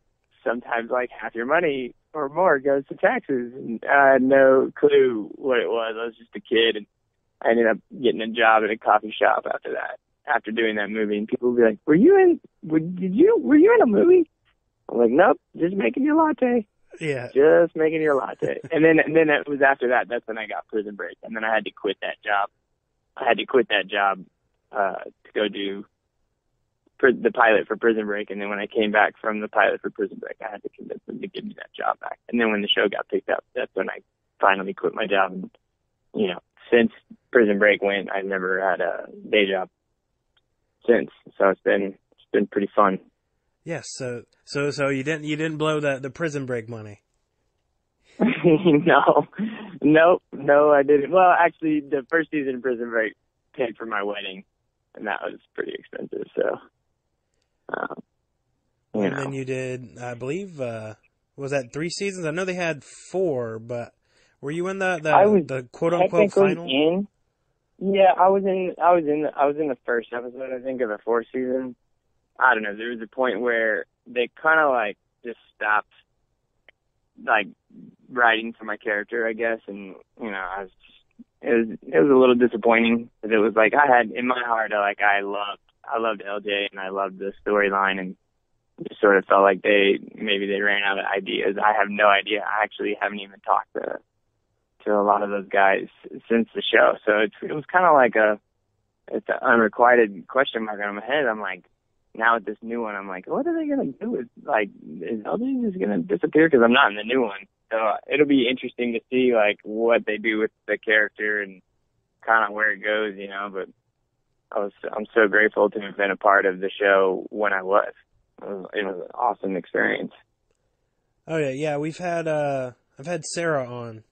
sometimes like half your money or more goes to taxes. And I had no clue what it was. I was just a kid, and I ended up getting a job at a coffee shop after that. After doing that movie, and people would be like, "Were you in? Were, did you? Were you in a movie?" I'm like, "Nope, just making your latte." Yeah, just making your latte. <laughs> and then and then it was after that. That's when I got Prison Break, and then I had to quit that job. I had to quit that job uh, to go do the pilot for Prison Break, and then when I came back from the pilot for Prison Break, I had to convince them to give me that job back. And then when the show got picked up, that's when I finally quit my job. And you know, since Prison Break went, I've never had a day job since. So it's been it's been pretty fun. yes. So so so you didn't you didn't blow the the prison break money. <laughs> no, no, no, I didn't. Well, actually, the first season of Prison Break paid for my wedding, and that was pretty expensive. So, um, you and know, then you did, I believe, uh, was that three seasons? I know they had four, but were you in the the, I was the quote unquote final? in. Yeah, I was in. I was in. I was in the first episode, I think, of the fourth season. I don't know. There was a point where they kind of like just stopped, like writing for my character, I guess, and you know, I was just it was it was a little disappointing because it was like I had in my heart, like I loved I loved LJ and I loved the storyline and just sort of felt like they maybe they ran out of ideas. I have no idea. I actually haven't even talked to to a lot of those guys since the show. So it's, it was kind of like a it's an unrequited question mark on my head. I'm like, now with this new one, I'm like, what are they gonna do? With like, is LJ just gonna disappear? Because I'm not in the new one, so it'll be interesting to see like what they do with the character and kind of where it goes, you know. But I was, I'm so grateful to have been a part of the show when I was. It was, it was an awesome experience. Oh yeah, yeah. We've had uh, I've had Sarah on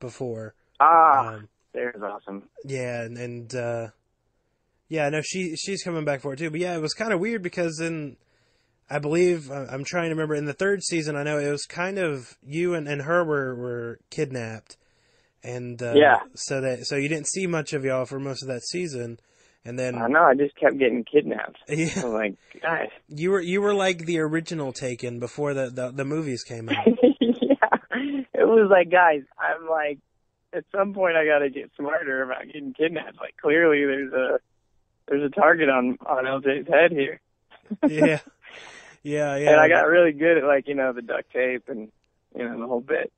before. Ah, Um, Sarah's awesome. Yeah, and, and uh, yeah, no, she she's coming back for it too. But yeah, it was kind of weird because in I believe I'm trying to remember in the third season. I know it was kind of you and, and her were were kidnapped, and uh, Yeah. so that so you didn't see much of y'all for most of that season, and then I know. I just kept getting kidnapped. <laughs> Yeah, like, guys. you were you were like the original Taken before the the, the movies came out. <laughs> yeah, it was like, guys, I'm like, at some point I got to get smarter about getting kidnapped. Like, clearly there's a there's a target on on LJ's head here, <laughs> yeah, yeah, yeah. and I got really good at like you know the duct tape and you know the whole bit.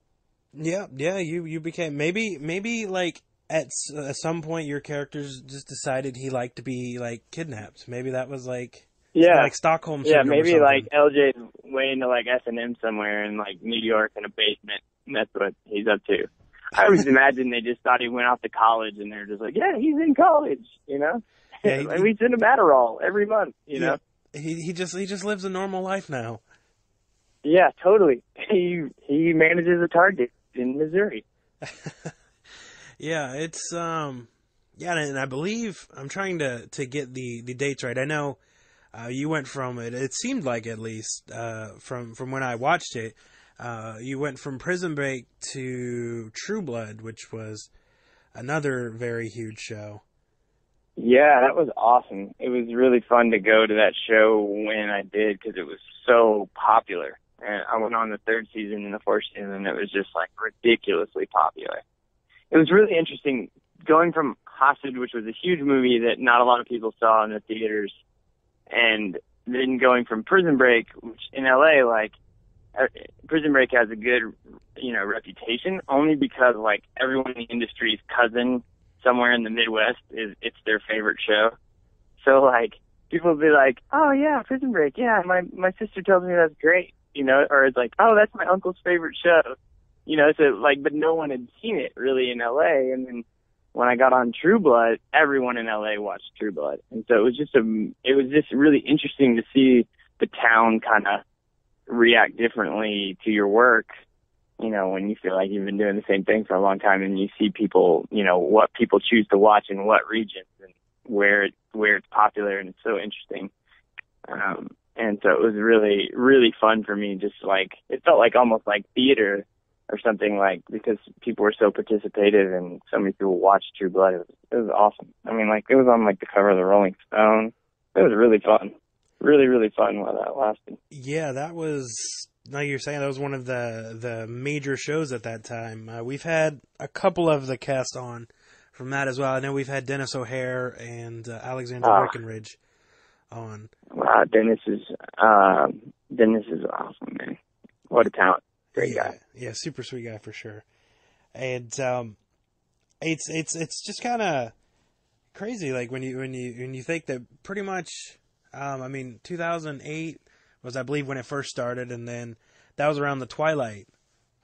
Yeah, yeah, you you became maybe maybe like at s- at some point your characters just decided he liked to be like kidnapped. Maybe that was like Yeah, like Stockholm yeah, maybe like LJ's way into like S and M somewhere in like New York in a basement. And that's what he's up to. I <laughs> always imagine they just thought he went off to college, and they're just like, yeah, he's in college, you know. Yeah, he- <laughs> and we send him Adderall every month, you know. he he just he just lives a normal life now. Yeah, totally. <laughs> He he manages a Target in Missouri. Yeah, it's um yeah, and I believe I'm trying to to get the the dates right. I know uh, you went from it. It seemed like at least uh, from from when I watched it, uh, you went from Prison Break to True Blood, which was another very huge show. Yeah, that was awesome. It was really fun to go to that show when I did because it was so popular. And I went on the third season and the fourth season, and it was just like ridiculously popular. It was really interesting going from Hostage, which was a huge movie that not a lot of people saw in the theaters, and then going from Prison Break, which in LA, like uh, Prison Break has a good, you know, reputation only because like everyone in the industry's cousin somewhere in the Midwest is it's their favorite show. So like people will be like, "Oh yeah, Prison Break. Yeah, my my sister tells me that's great." You know, or it's like, "Oh, that's my uncle's favorite show." You know, so like but no one had seen it really in LA and then when I got on True Blood, everyone in LA watched True Blood. And so it was just a it was just really interesting to see the town kind of react differently to your work you know, when you feel like you've been doing the same thing for a long time and you see people, you know, what people choose to watch in what regions and where where it's popular and it's so interesting. Um, and so it was really, really fun for me. Just like, it felt like almost like theater or something like, because people were so participative and so many people watched True Blood. It was, it was awesome. I mean, like, it was on like the cover of the Rolling Stone. It was really fun. Really, really fun while that lasted. Yeah, that was. Now you're saying that was one of the the major shows at that time. Uh, we've had a couple of the cast on from that as well. I know we've had Denis O'Hare and uh, Alexandra Ah. Breckenridge on. Wow, Denis is um Denis is awesome, man. What a talent. Great yeah, guy. Yeah, super sweet guy for sure. And um, it's it's it's just kind of crazy, like when you when you when you think that pretty much, um, I mean, 2008 was I believe when it first started, and then that was around the Twilight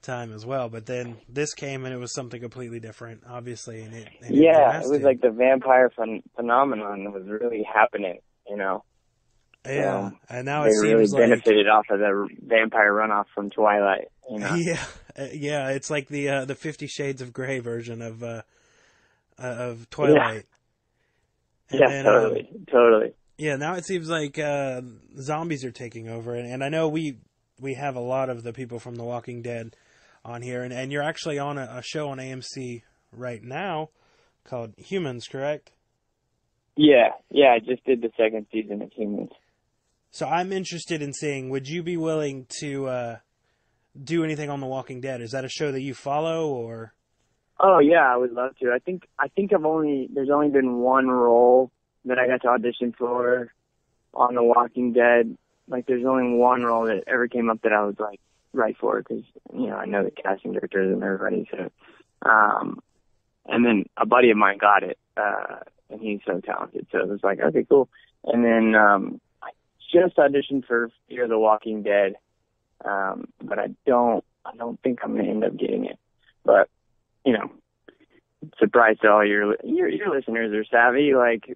time as well. But then this came and it was something completely different, obviously. And it, and Yeah, has it was like the vampire phen- phenomenon was really happening, you know. Yeah, um, and now they it really seems like benefited off of the vampire runoff from Twilight, you know. <laughs> Yeah, uh, yeah, it's like the uh, the Fifty Shades of Grey version of uh, uh, of <laughs> Twilight. And yeah, then, um, totally, totally. yeah, now it seems like uh, zombies are taking over, and, and I know we we have a lot of the people from The Walking Dead on here, and, and you're actually on a, a show on AMC right now called Humans, correct? Yeah, yeah, I just did the second season of Humans. So I'm interested in seeing. Would you be willing to uh, do anything on The Walking Dead? Is that a show that you follow, or Oh yeah, I would love to. I think I think I've only there's only been one role that I got to audition for on The Walking Dead. Like there's only one role that ever came up that I was like right for because you know I know the casting directors and everybody. So, um, and then a buddy of mine got it. Uh, and he's so talented. So it was like, okay, cool. And then um, just auditioned for Fear the Walking Dead, um, but I don't, I don't think I'm gonna end up getting it. But you know, surprise to all your your your listeners are savvy. Like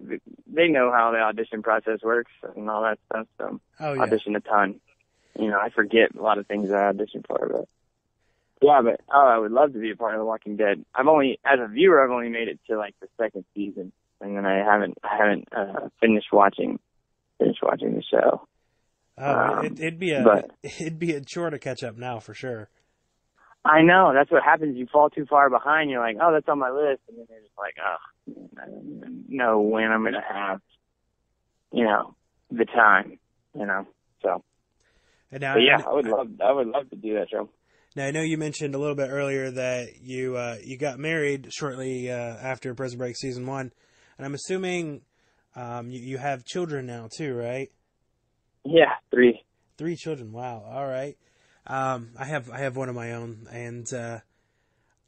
they know how the audition process works and all that stuff. So Oh yeah. audition a ton. You know, I forget a lot of things I auditioned for, but yeah, but oh, I would love to be a part of The Walking Dead. I've only, as a viewer, I've only made it to like the second season, and then I haven't, I haven't uh, finished watching, finished watching the show. Oh, Um, it, it'd be a but- it'd be a chore to catch up now for sure. I know that's what happens. You fall too far behind. You're like, oh, that's on my list, and then you're just like, oh, I don't even know when I'm gonna have, you know, the time. You know, so. And now, But yeah, I would love, I would love to do that show. Now I know you mentioned a little bit earlier that you uh, you got married shortly uh, after Prison Break season one, and I'm assuming um, you, you have children now too, right? Yeah, three. Three children. Wow. All right. Um, I have I have one of my own, and uh,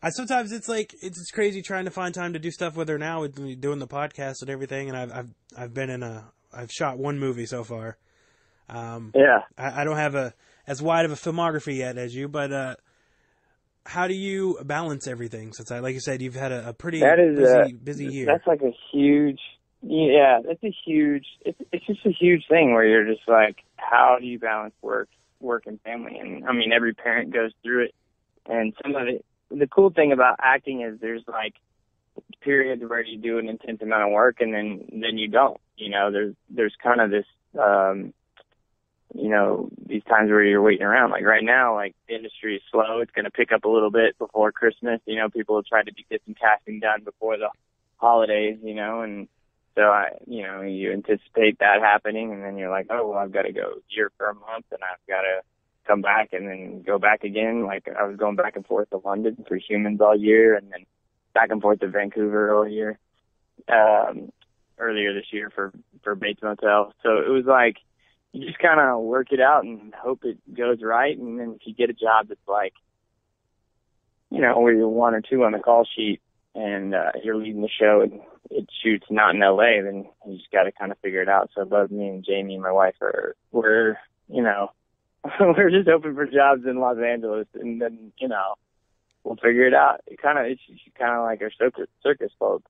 I sometimes it's like it's, it's crazy trying to find time to do stuff with her now, with me doing the podcast and everything. And I've I've I've been in a I've shot one movie so far. Um, Yeah. I, I don't have a as wide of a filmography yet as you, but uh, how do you balance everything? Since I, like you said, you've had a, a pretty That is busy, uh, busy year. That's like a huge, yeah. That's a huge. It's it's just a huge thing where you're just like, how do you balance work, work and family? And I mean, every parent goes through it. And some of it. The cool thing about acting is there's like periods where you do an intense amount of work and then then you don't. You know, there's there's kind of this. um you know, these times where you're waiting around. Like right now, like the industry is slow. It's going to pick up a little bit before Christmas. You know, people will try to get some casting done before the holidays, you know, and so I, you know, you anticipate that happening and then you're like, oh, well, I've got to go here for a month and I've got to come back and then go back again. Like I was going back and forth to London for humans all year and then back and forth to Vancouver all year, um, earlier this year for, for Bates Motel. So it was like, you just kind of work it out and hope it goes right. And then if you get a job that's like, you know, where you're one or two on the call sheet and uh, you're leading the show and it shoots not in LA, then you just got to kind of figure it out. So both me and Jamie, and my wife, are we're you know <laughs> we're just open for jobs in Los Angeles, and then you know we'll figure it out. It kind of it's kind of like our circus circus folk.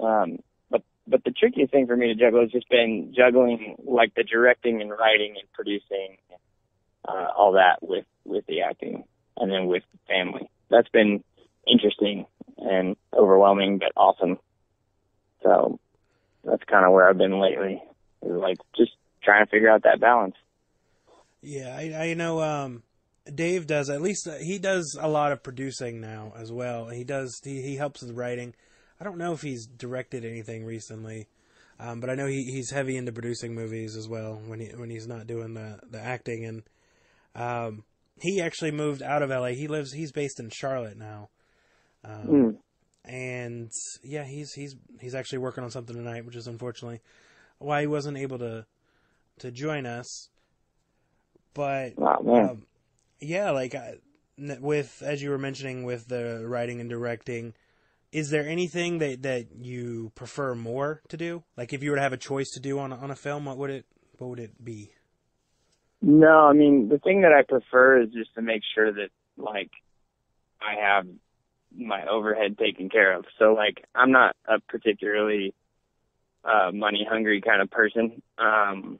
Um, but but the trickiest thing for me to juggle has just been juggling like the directing and writing and producing, uh, all that with with the acting and then with family. That's been interesting and overwhelming, but awesome. So that's kind of where I've been lately. Is like just trying to figure out that balance. Yeah, I, I know. Um, Dave does at least uh, he does a lot of producing now as well. He does he, he helps with writing. I don't know if he's directed anything recently, um, but I know he, he's heavy into producing movies as well when he when he's not doing the the acting. And um, he actually moved out of LA. He lives he's based in Charlotte now. Um, Mm. and yeah, he's he's he's actually working on something tonight, which is unfortunately why he wasn't able to to join us. But Oh um, yeah, like I, with as you were mentioning with the writing and directing, is there anything that that you prefer more to do? Like if you were to have a choice to do on a, on a film, what would it what would it be? No, I mean the thing that I prefer is just to make sure that like I have my overhead taken care of. So like I'm not a particularly uh money hungry kind of person. Um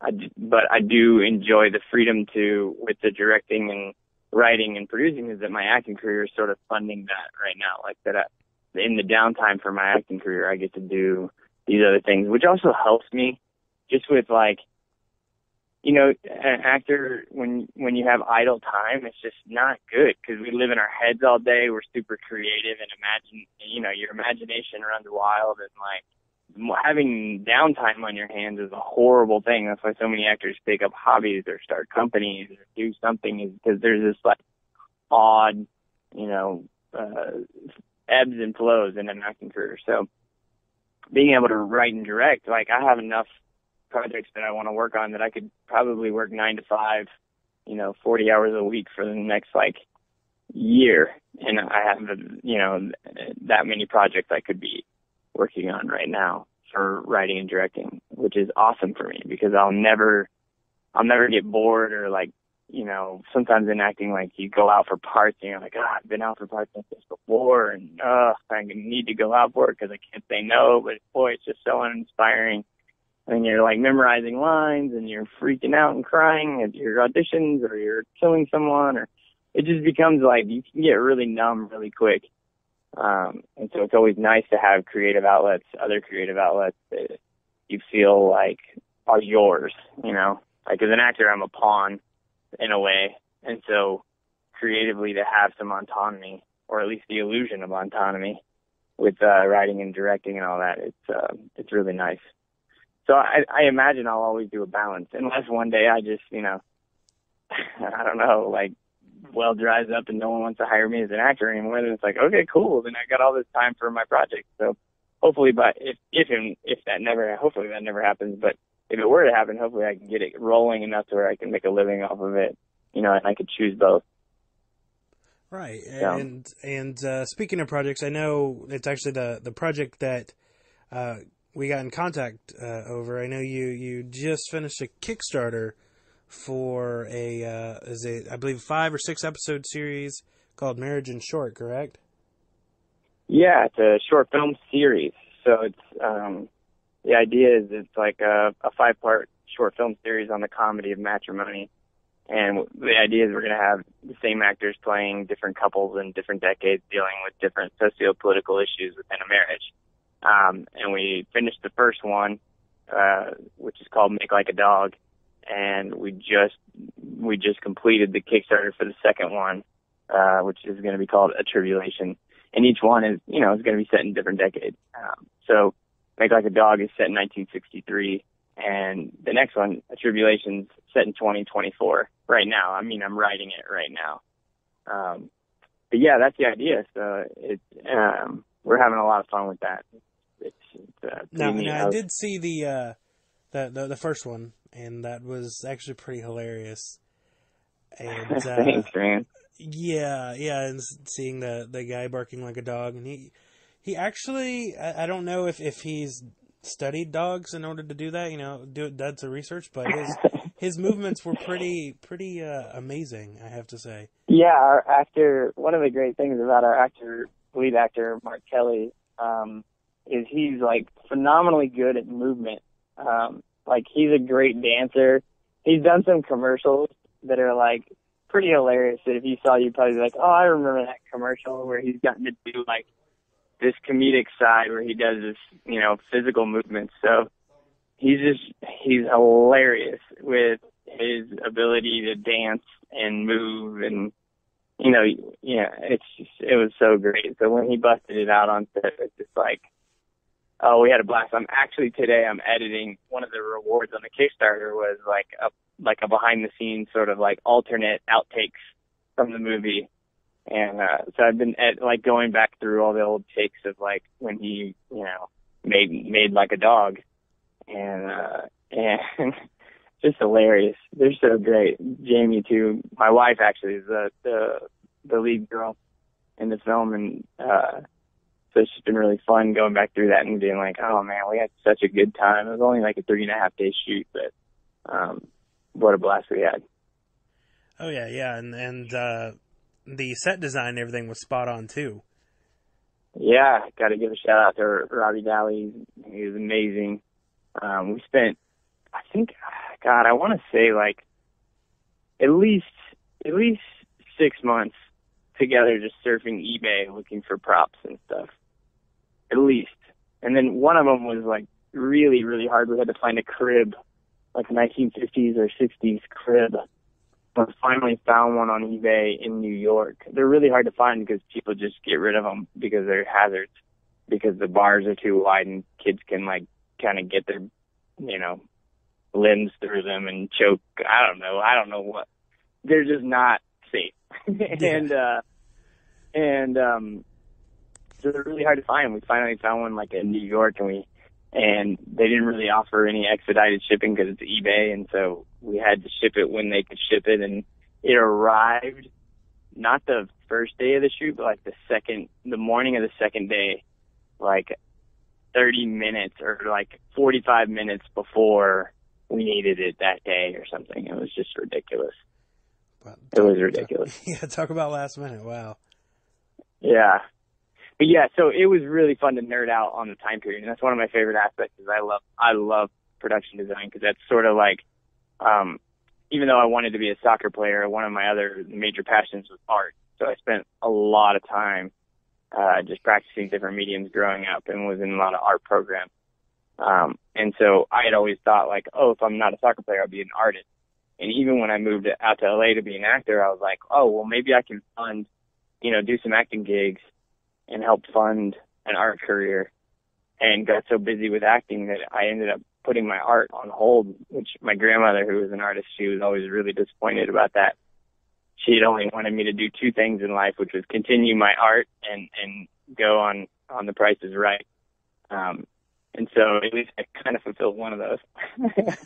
I d- but I do enjoy the freedom to with the directing and writing and producing is that my acting career is sort of funding that right now. Like that I, in the downtime for my acting career I get to do these other things, which also helps me just with like you know, an actor when when you have idle time, it's just not good because we live in our heads all day. We're super creative and imagine, you know, your imagination runs wild and like having downtime on your hands is a horrible thing. That's why so many actors take up hobbies or start companies or do something is because there's this like odd, you know, uh, ebbs and flows in an acting career. So being able to write and direct, like I have enough projects that I want to work on that I could probably work nine to five, you know, 40 hours a week for the next like year. And I have, you know, that many projects I could be working on right now for writing and directing, which is awesome for me because I'll never, I'll never get bored or like, you know, sometimes in acting, like you go out for parts and you're like, oh, I've been out for parts like this before and, uh, I need to go out for it because I can't say no, but boy, it's just so uninspiring. And you're like memorizing lines and you're freaking out and crying at your auditions or you're killing someone or it just becomes like you can get really numb really quick. Um, and so it's always nice to have creative outlets, other creative outlets that you feel like are yours, you know. Like as an actor, I'm a pawn in a way. And so creatively to have some autonomy or at least the illusion of autonomy with uh, writing and directing and all that, it's uh, it's really nice. So I, I imagine I'll always do a balance, unless one day I just, you know, <laughs> I don't know, like well dries up and no one wants to hire me as an actor anymore, then it's like, okay, cool. Then I got all this time for my project. So hopefully, but if if and if that never, hopefully that never happens. But if it were to happen, hopefully I can get it rolling enough to where I can make a living off of it. You know, and I could choose both. Right, and and uh, speaking of projects, I know it's actually the the project that uh, we got in contact uh, over. I know you you just finished a Kickstarter for a uh, is it I believe five or six episode series called Marriage in Short, correct? Yeah, it's a short film series. So it's um the idea is it's like a, a five part short film series on the comedy of matrimony. And the idea is we're going to have the same actors playing different couples in different decades dealing with different socio-political issues within a marriage. Um, and we finished the first one, uh, which is called Make Like a Dog. And we just, we just completed the Kickstarter for the second one, uh, which is going to be called A Tribulation and each one is, you know, is going to be set in different decades. Um, so, Make Like a Dog is set in 1963, and the next one, A Tribulation's set in 2024. Right now, I mean, I'm writing it right now. Um, but yeah, that's the idea. So it's um, we're having a lot of fun with that. It's, it's uh, pretty Now, now I did see the, uh, the the the first one, and that was actually pretty hilarious. And <laughs> uh, Thanks, man. Yeah, yeah, and seeing the the guy barking like a dog, and he he actually I, I don't know if if he's studied dogs in order to do that, you know, do done some research, but his <laughs> his movements were pretty pretty uh, amazing, I have to say. Yeah, our actor. One of the great things about our actor, lead actor Mark Kelly, um, is he's like phenomenally good at movement. Um, like he's a great dancer. He's done some commercials that are like pretty hilarious. That if you saw, you'd probably be like, "Oh, I remember that commercial where he's gotten to do like this comedic side where he does this, you know, physical movements." So he's just he's hilarious with his ability to dance and move and you know yeah it's just it was so great. So when he busted it out on set it's just like oh we had a blast. I'm actually today i'm editing. One of the rewards on the kickstarter was like a like a behind the scenes sort of like alternate outtakes from the movie. And uh so i've been ed- like going back through all the old takes of like when he you know made made like a dog. And uh <laughs> and just hilarious. They're so great. Jamie too. My wife actually is the the the lead girl in the film, and uh, so it's just been really fun going back through that and being like, oh man, we had such a good time. It was only like a three and a half day shoot, but um, what a blast we had. Oh yeah, yeah, and and uh, the set design and everything was spot on too. Yeah, got to give a shout out to Robbie Daly. He was amazing. Um, we spent, I think, God, I want to say like at least at least six months together just surfing eBay looking for props and stuff. At least, and then one of them was like really really hard. We had to find a crib, like a 1950s or 60s crib. But finally found one on eBay in New York. They're really hard to find because people just get rid of them because they're hazards. Because the bars are too wide and kids can like kind of get their, you know, limbs through them and choke. I don't know. I don't know what. They're just not safe. <laughs> and uh, and um, so they're really hard to find. We finally found one like in New York, and we and they didn't really offer any expedited shipping because it's eBay, and so we had to ship it when they could ship it, and it arrived not the first day of the shoot, but like the second, the morning of the second day, like 30 minutes or like 45 minutes before we needed it that day or something. It was just ridiculous. But, It was ridiculous. <laughs> yeah, talk about last minute. Wow. Yeah. But yeah, so it was really fun to nerd out on the time period, and that's one of my favorite aspects. Is I love I love production design because that's sort of like, um, even though I wanted to be a soccer player, one of my other major passions was art. So I spent a lot of time uh, just practicing different mediums growing up, and was in a lot of art programs. Um, and so I had always thought like, oh, if I'm not a soccer player, I'll be an artist. And even when I moved out to LA to be an actor, I was like, oh, well, maybe I can fund, you know, do some acting gigs and help fund an art career. And got so busy with acting that I ended up putting my art on hold, which my grandmother, who was an artist, she was always really disappointed about that. She had only wanted me to do two things in life, which was continue my art and, and go on, on the Price is Right. Um, and so at least I kind of fulfilled one of those. <laughs>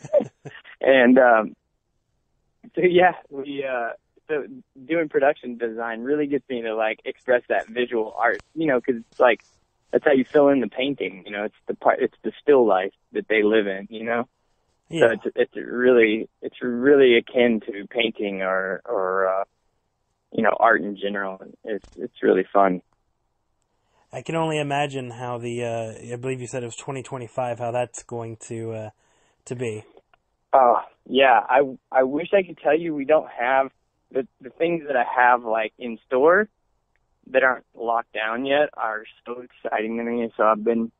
<laughs> and, um, so yeah, we, uh, so doing production design really gets me to like express that visual art, you know, cause it's like, that's how you fill in the painting, you know, it's the part, it's the still life that they live in, you know? yeah. So it's, it's really, it's really akin to painting or, or, uh, you know, art in general. It's, it's really fun. I can only imagine how the uh, I believe you said it was 2025 how that's going to uh, to be. Oh, yeah. I, I wish I could tell you we don't have the, the things that I have like in store that aren't locked down yet are so exciting to me. So I've been,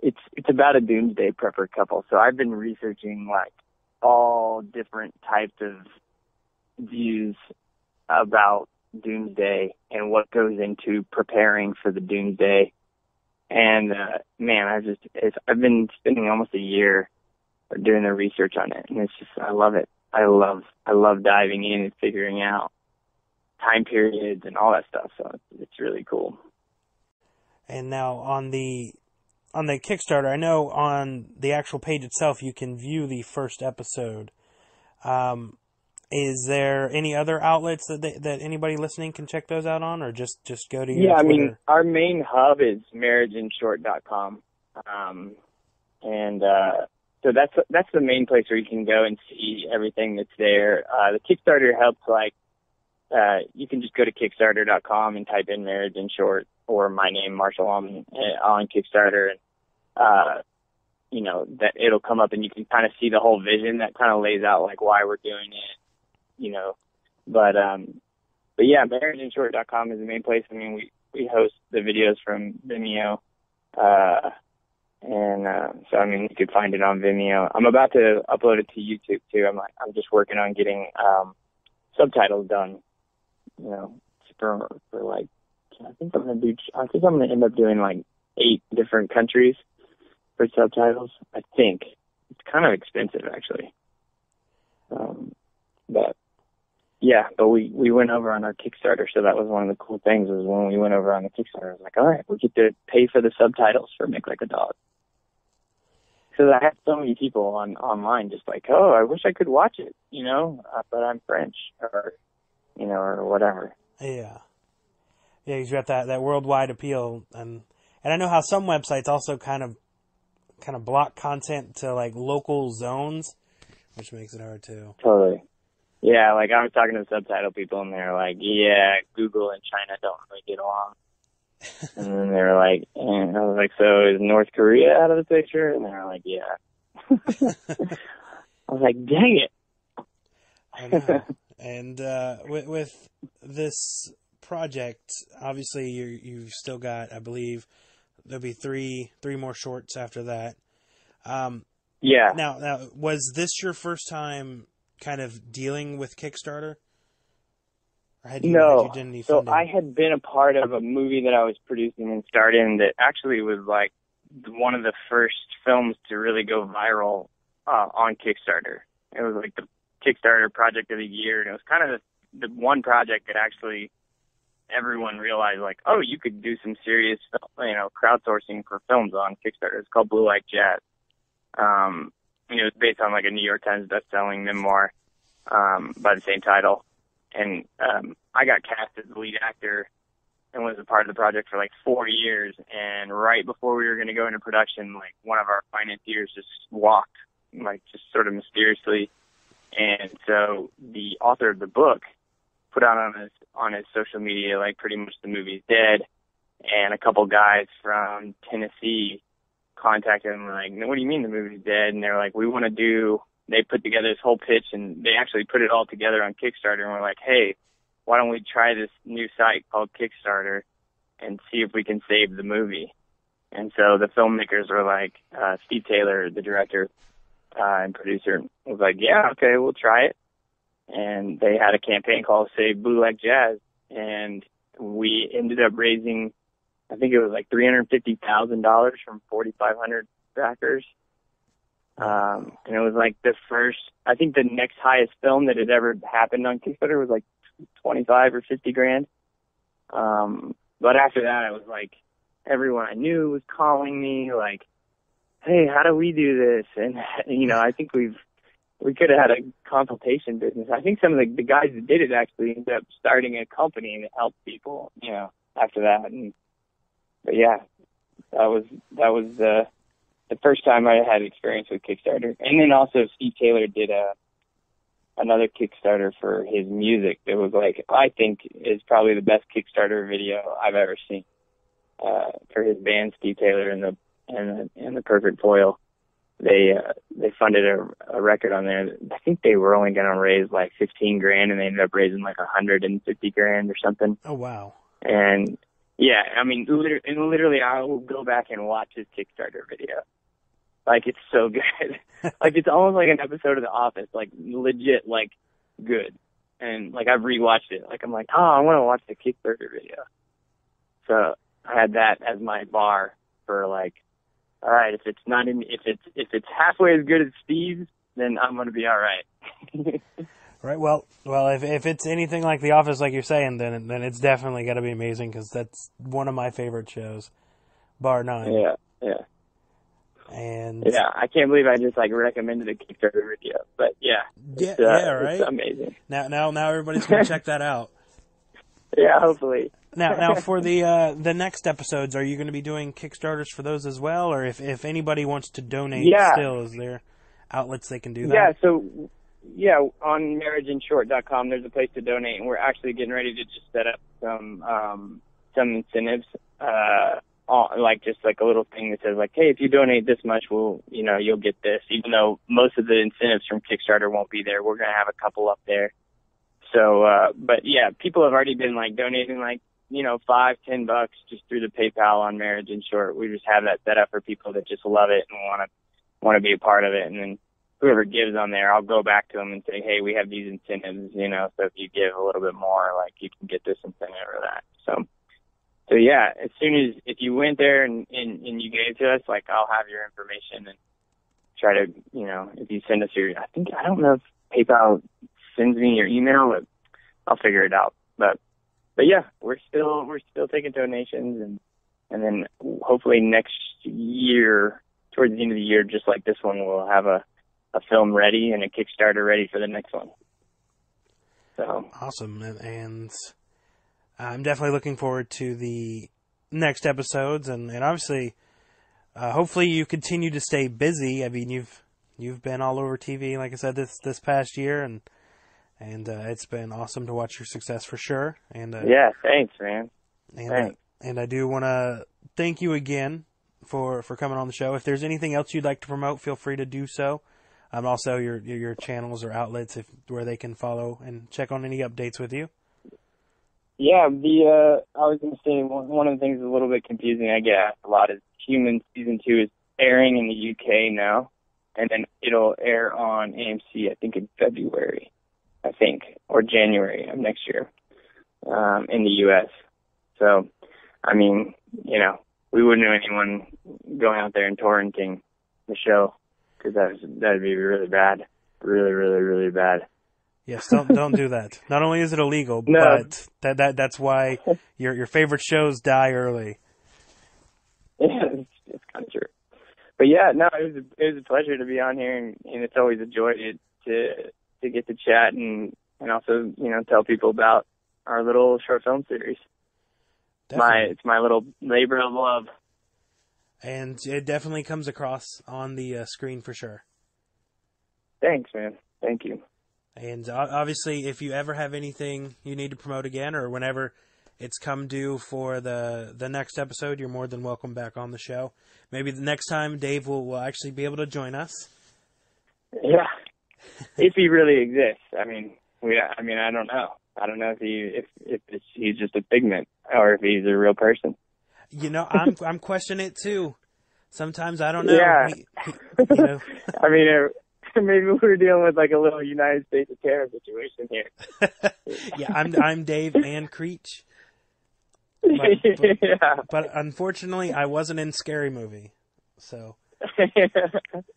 it's, it's about a doomsday prepper couple. So I've been researching like all different types of views about doomsday and what goes into preparing for the doomsday. And, uh, man, I just, I've been spending almost a year doing the research on it and it's just I love it. I love I love diving in and figuring out time periods and all that stuff. So it's, it's really cool. And now on the on the Kickstarter, I know on the actual page itself you can view the first episode. Um, is there any other outlets that they, that anybody listening can check those out on, or just just go to your Yeah, I mean our main hub is marriageinshort.com. Um and uh so that's that's the main place where you can go and see everything that's there. Uh the Kickstarter helps like uh you can just go to kickstarter.com and type in marriage in short or my name Marshall on on Kickstarter and uh you know that it'll come up and you can kind of see the whole vision that kind of lays out like why we're doing it you know. But um but yeah marriageinshort.com is the main place. I mean we we host the videos from vimeo uh and uh so i mean you could find it on vimeo. I'm about to upload it to youtube too. I'm like i'm just working on getting um subtitles done you know for for like i think i'm gonna do i think i'm gonna end up doing like eight different countries for subtitles. I think. It's kind of expensive actually. Um, but yeah, but we we went over on our Kickstarter, so that was one of the cool things. Was when we went over on the Kickstarter, I was like, all right, we get to pay for the subtitles for Make Like a Dog. Because I had so many people on online just like, oh, I wish I could watch it, you know, uh, but I'm French or you know or whatever. Yeah, yeah, you got that that worldwide appeal, and and I know how some websites also kind of kind of block content to like local zones, which makes it hard too. Totally. Yeah, like I was talking to subtitle people and they're like, yeah, Google and China don't really get along. <laughs> and then they were like, and I was like, so is North Korea out of the picture? And they were like, yeah. <laughs> I was like, dang it. I know. and uh, with, with this project, obviously you you've still got, I believe, there'll be three three more shorts after that. Um, Yeah. now, now, was this your first time kind of dealing with Kickstarter? Or had you, No. had you done any So? I had been a part of a movie that I was producing and starred in that actually was like one of the first films to really go viral uh, on Kickstarter. It was like the Kickstarter project of the year, and it was kind of the, the one project that actually everyone realized like, oh, you could do some serious, you know, crowdsourcing for films on Kickstarter. It's called Blue Like Jazz. Um, it was based on like a New York Times best-selling memoir um, by the same title and um, I got cast as the lead actor and was a part of the project for like four years. And right before we were going to go into production, like one of our financiers just walked, like just sort of mysteriously. And so the author of the book put out on his on his social media like pretty much the movie's dead. And a couple guys from Tennessee contacted were like, "What do you mean the movie's dead?" And they're like, "We want to do." They put together this whole pitch and they actually put it all together on Kickstarter. And we're like, "Hey, why don't we try this new site called Kickstarter and see if we can save the movie?" And so the filmmakers were like, uh, Steve Taylor, the director uh, and producer, was like, "Yeah, okay, we'll try it." And they had a campaign called Save Blue Like Jazz, and we ended up raising I think it was like three hundred fifty thousand dollars from forty five hundred backers. Um, and it was like the first. I think the next highest film that had ever happened on Kickstarter was like twenty five or fifty grand. Um, but after that, I was like, everyone I knew was calling me like, "Hey, how do we do this?" <laughs> And you know, I think we've we could have had a consultation business. I think some of the, the guys that did it actually ended up starting a company that helped people. You know, after that and but yeah, that was that was the the first time I had experience with Kickstarter. And then also Steve Taylor did a another Kickstarter for his music that was like I think is probably the best Kickstarter video I've ever seen. Uh for his band Steve Taylor and the and the and the Perfect Foil. They uh they funded a, a record on there. I think they were only gonna raise like fifteen grand and they ended up raising like a hundred and fifty grand or something. Oh wow. And yeah, I mean, literally, and literally, I will go back and watch his Kickstarter video. Like it's so <laughs> good. like it's almost like an episode of The Office. Like legit, like good. And like I've rewatched it. Like I'm like, oh, I want to watch the Kickstarter video. So I had that as my bar for like, all right, if it's not in, if it's if it's halfway as good as Steve's, then I'm gonna be all right. <laughs> Right. Well, well, if if it's anything like The Office, like you're saying, then then it's definitely got to be amazing because that's one of my favorite shows, bar none. Yeah, yeah, and yeah. I can't believe I just like recommended a Kickstarter video, but yeah, yeah, it's, uh, yeah, right. It's amazing. Now, now, now, everybody's gonna check that out. <laughs> Yeah, hopefully. Now, now <laughs> for the uh, the next episodes, are you going to be doing Kickstarters for those as well, or if if anybody wants to donate, Yeah. still is there outlets they can do that? Yeah, so yeah, on marriageinshort.com, there's a place to donate, and we're actually getting ready to just set up some um, some incentives, uh, on, like just like a little thing that says like, hey, if you donate this much, we'll you know you'll get this. Even though most of the incentives from Kickstarter won't be there, we're gonna have a couple up there. So, uh, but yeah, people have already been like donating like you know five, ten bucks just through the PayPal on Marriage in Short. We just have that set up for people that just love it and want to want to be a part of it, and then whoever gives on there, I'll go back to them and say, hey, we have these incentives, you know, so if you give a little bit more, like you can get this incentive or that. So, so yeah, as soon as if you went there and, and and you gave to us, like I'll have your information and try to, you know, if you send us your, I think I don't know if PayPal sends me your email, but I'll figure it out. But but yeah, we're still we're still taking donations and and then hopefully next year, towards the end of the year, just like this one, we'll have a a film ready and a Kickstarter ready for the next one. So Awesome, and, and I'm definitely looking forward to the next episodes, and and obviously, uh, hopefully, you continue to stay busy. I mean, you've you've been all over TV, like I said this this past year, and and uh, it's been awesome to watch your success for sure. And uh, yeah, thanks, man. and uh, thanks. and I do want to thank you again for for coming on the show. If there's anything else you'd like to promote, feel free to do so. Um, also your your channels or outlets if where they can follow and check on any updates with you. Yeah, the uh, I was gonna say one, one of the things that's a little bit confusing. I get asked a lot is Human season two is airing in the UK now, and then it'll air on AMC. I think in February, I think, or January of next year, um, in the US. So, I mean, you know, we wouldn't know anyone going out there and torrenting the show because that that'd be really bad, really, really, really bad. Yes, don't don't do that. Not only is it illegal, <laughs> No. but that that that's why your your favorite shows die early. <laughs> Yeah, it's, it's kind of true. But yeah, no, it was a, it was a pleasure to be on here, and, and it's always a joy to to to get to chat and and also you know tell people about our little short film series. my it's my little labor of love. And it definitely comes across on the uh, screen for sure. Thanks, man. Thank you. And o- obviously, if you ever have anything you need to promote again, or whenever it's come due for the the next episode, you're more than welcome back on the show. Maybe the next time Dave will, will actually be able to join us. Yeah, if he really exists. I mean, we. I mean, I don't know. I don't know if he if if it's, he's just a figment or if he's a real person. You know, I'm <laughs> I'm questioning it too. Sometimes I don't know. Yeah. He- you know. <laughs> I mean, uh, <laughs> maybe we're dealing with like a little United States of Tara situation here. yeah, I'm I'm Dave and Creech, But- but- yeah. but unfortunately, I wasn't in Scary Movie, so oh,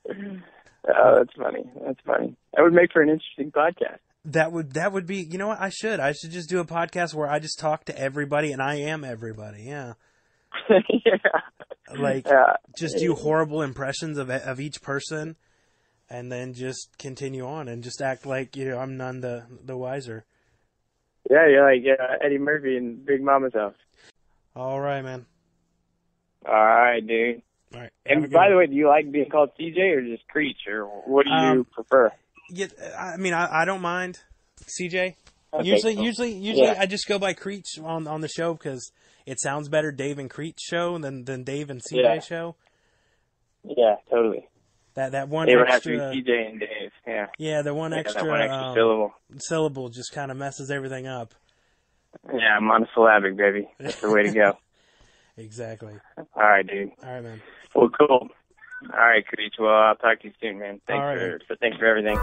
that's funny. That's funny. That would make for an interesting podcast. that would that would be. You know what? I should I should just do a podcast where I just talk to everybody, and I am everybody. Yeah, <laughs> yeah. like Yeah. just do horrible impressions of of each person, and then just continue on and just act like you know I'm none the the wiser. Yeah, you're like uh, Eddie Murphy in Big Mama's house. All right, man. All right, dude. All right. And by the way, do you like being called CJ or just Creech, or what do you Um, prefer? Yeah, I mean, I, I don't mind CJ. Okay, usually, cool. usually, usually, Yeah. I just go by Creech on on the show because it sounds better Dave and Creech show than than Dave and CJ Yeah. show. Yeah, totally. That that one It would have to extra, be CJ and Dave. Yeah. yeah, the one Yeah, extra, one extra um, syllable. syllable just kind of messes everything up. Yeah, monosyllabic, baby. That's the way to go. <laughs> Exactly. All right, dude. All right, man. Well, cool. All right, Creech. Well, I'll talk to you soon, man. Thanks All right, for, man. for thanks for everything.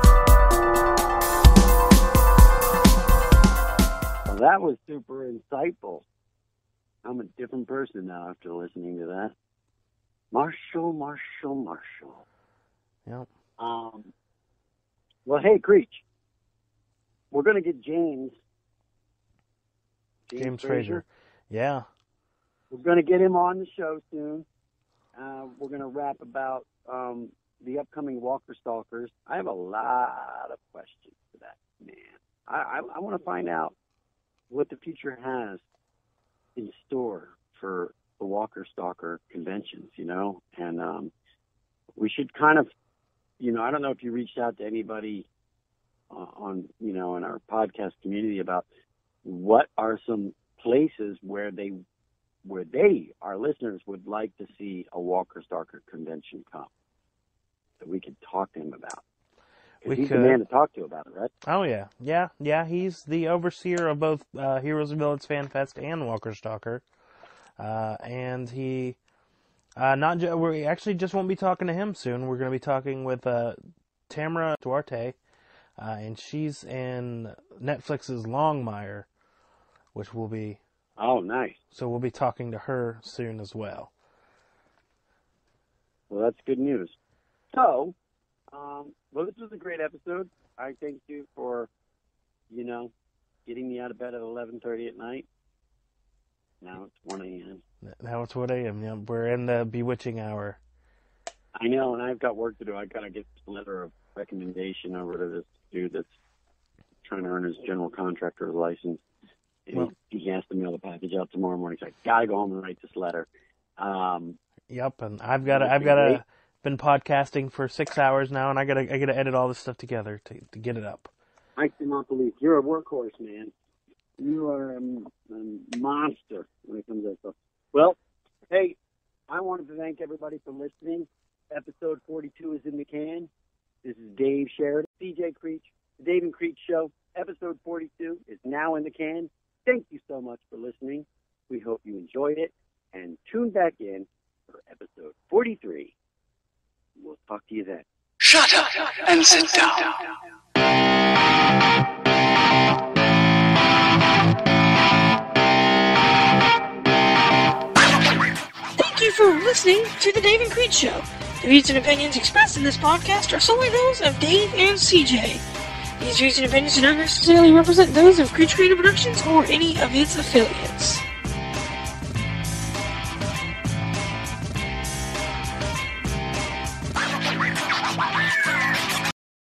Well, that was super insightful. I'm a different person now after listening to that. Marshall, Marshall, Marshall. Yep. Um, well, hey, Creech. We're going to get James. James Frazier. Yeah. We're going to get him on the show soon. Uh, we're going to rap about um, the upcoming Walker Stalkers. I have a lot of questions for that man. I, I, I want to find out what the future has in store for the Walker Stalker conventions, you know? And um, we should kind of, you know, I don't know if you reached out to anybody uh, on, you know, in our podcast community about what are some places where they where they, our listeners, would like to see a Walker Stalker convention come that we could talk to him about. We he's could. the man to talk to about it, right? Oh yeah, yeah, yeah. He's the overseer of both uh, Heroes and Villains Fan Fest and Walker Stalker, uh, and he uh, not ju- we actually just won't be talking to him soon. We're going to be talking with uh, Tamara Duarte, uh, and she's in Netflix's Longmire, which will be Oh, nice. so we'll be talking to her soon as well. Well, that's good news. So, um, well, this was a great episode. I thank you for, you know, getting me out of bed at 11:30 at night. Now it's 1 a.m. Now it's 1 a.m. Yeah, we're in the bewitching hour. I know, and I've got work to do. I gotta get this letter of recommendation over to this dude that's trying to earn his general contractor's license. And Well- he, he has to mail the package out tomorrow morning. So I gotta go home and write this letter. Um, Yep, and I've got to, I've got to been podcasting for six hours now, and I got to I got to edit all this stuff together to to get it up. I cannot believe you're a workhorse, man. You are a, a monster when it comes to stuff. Well, hey, I wanted to thank everybody for listening. Episode 42 is in the can. This is Dave Sheridan, CJ Creech, the Dave and Creech Show. Episode 42 is now in the can. Thank you so much for listening. We hope you enjoyed it and tune back in for episode 43. We'll talk to you then. Shut up and sit down. Thank you for listening to the Dave and Creech Show. The views and opinions expressed in this podcast are solely those of Dave and CJ. These views and opinions do not necessarily represent those of Creech Creative Productions or any of its affiliates.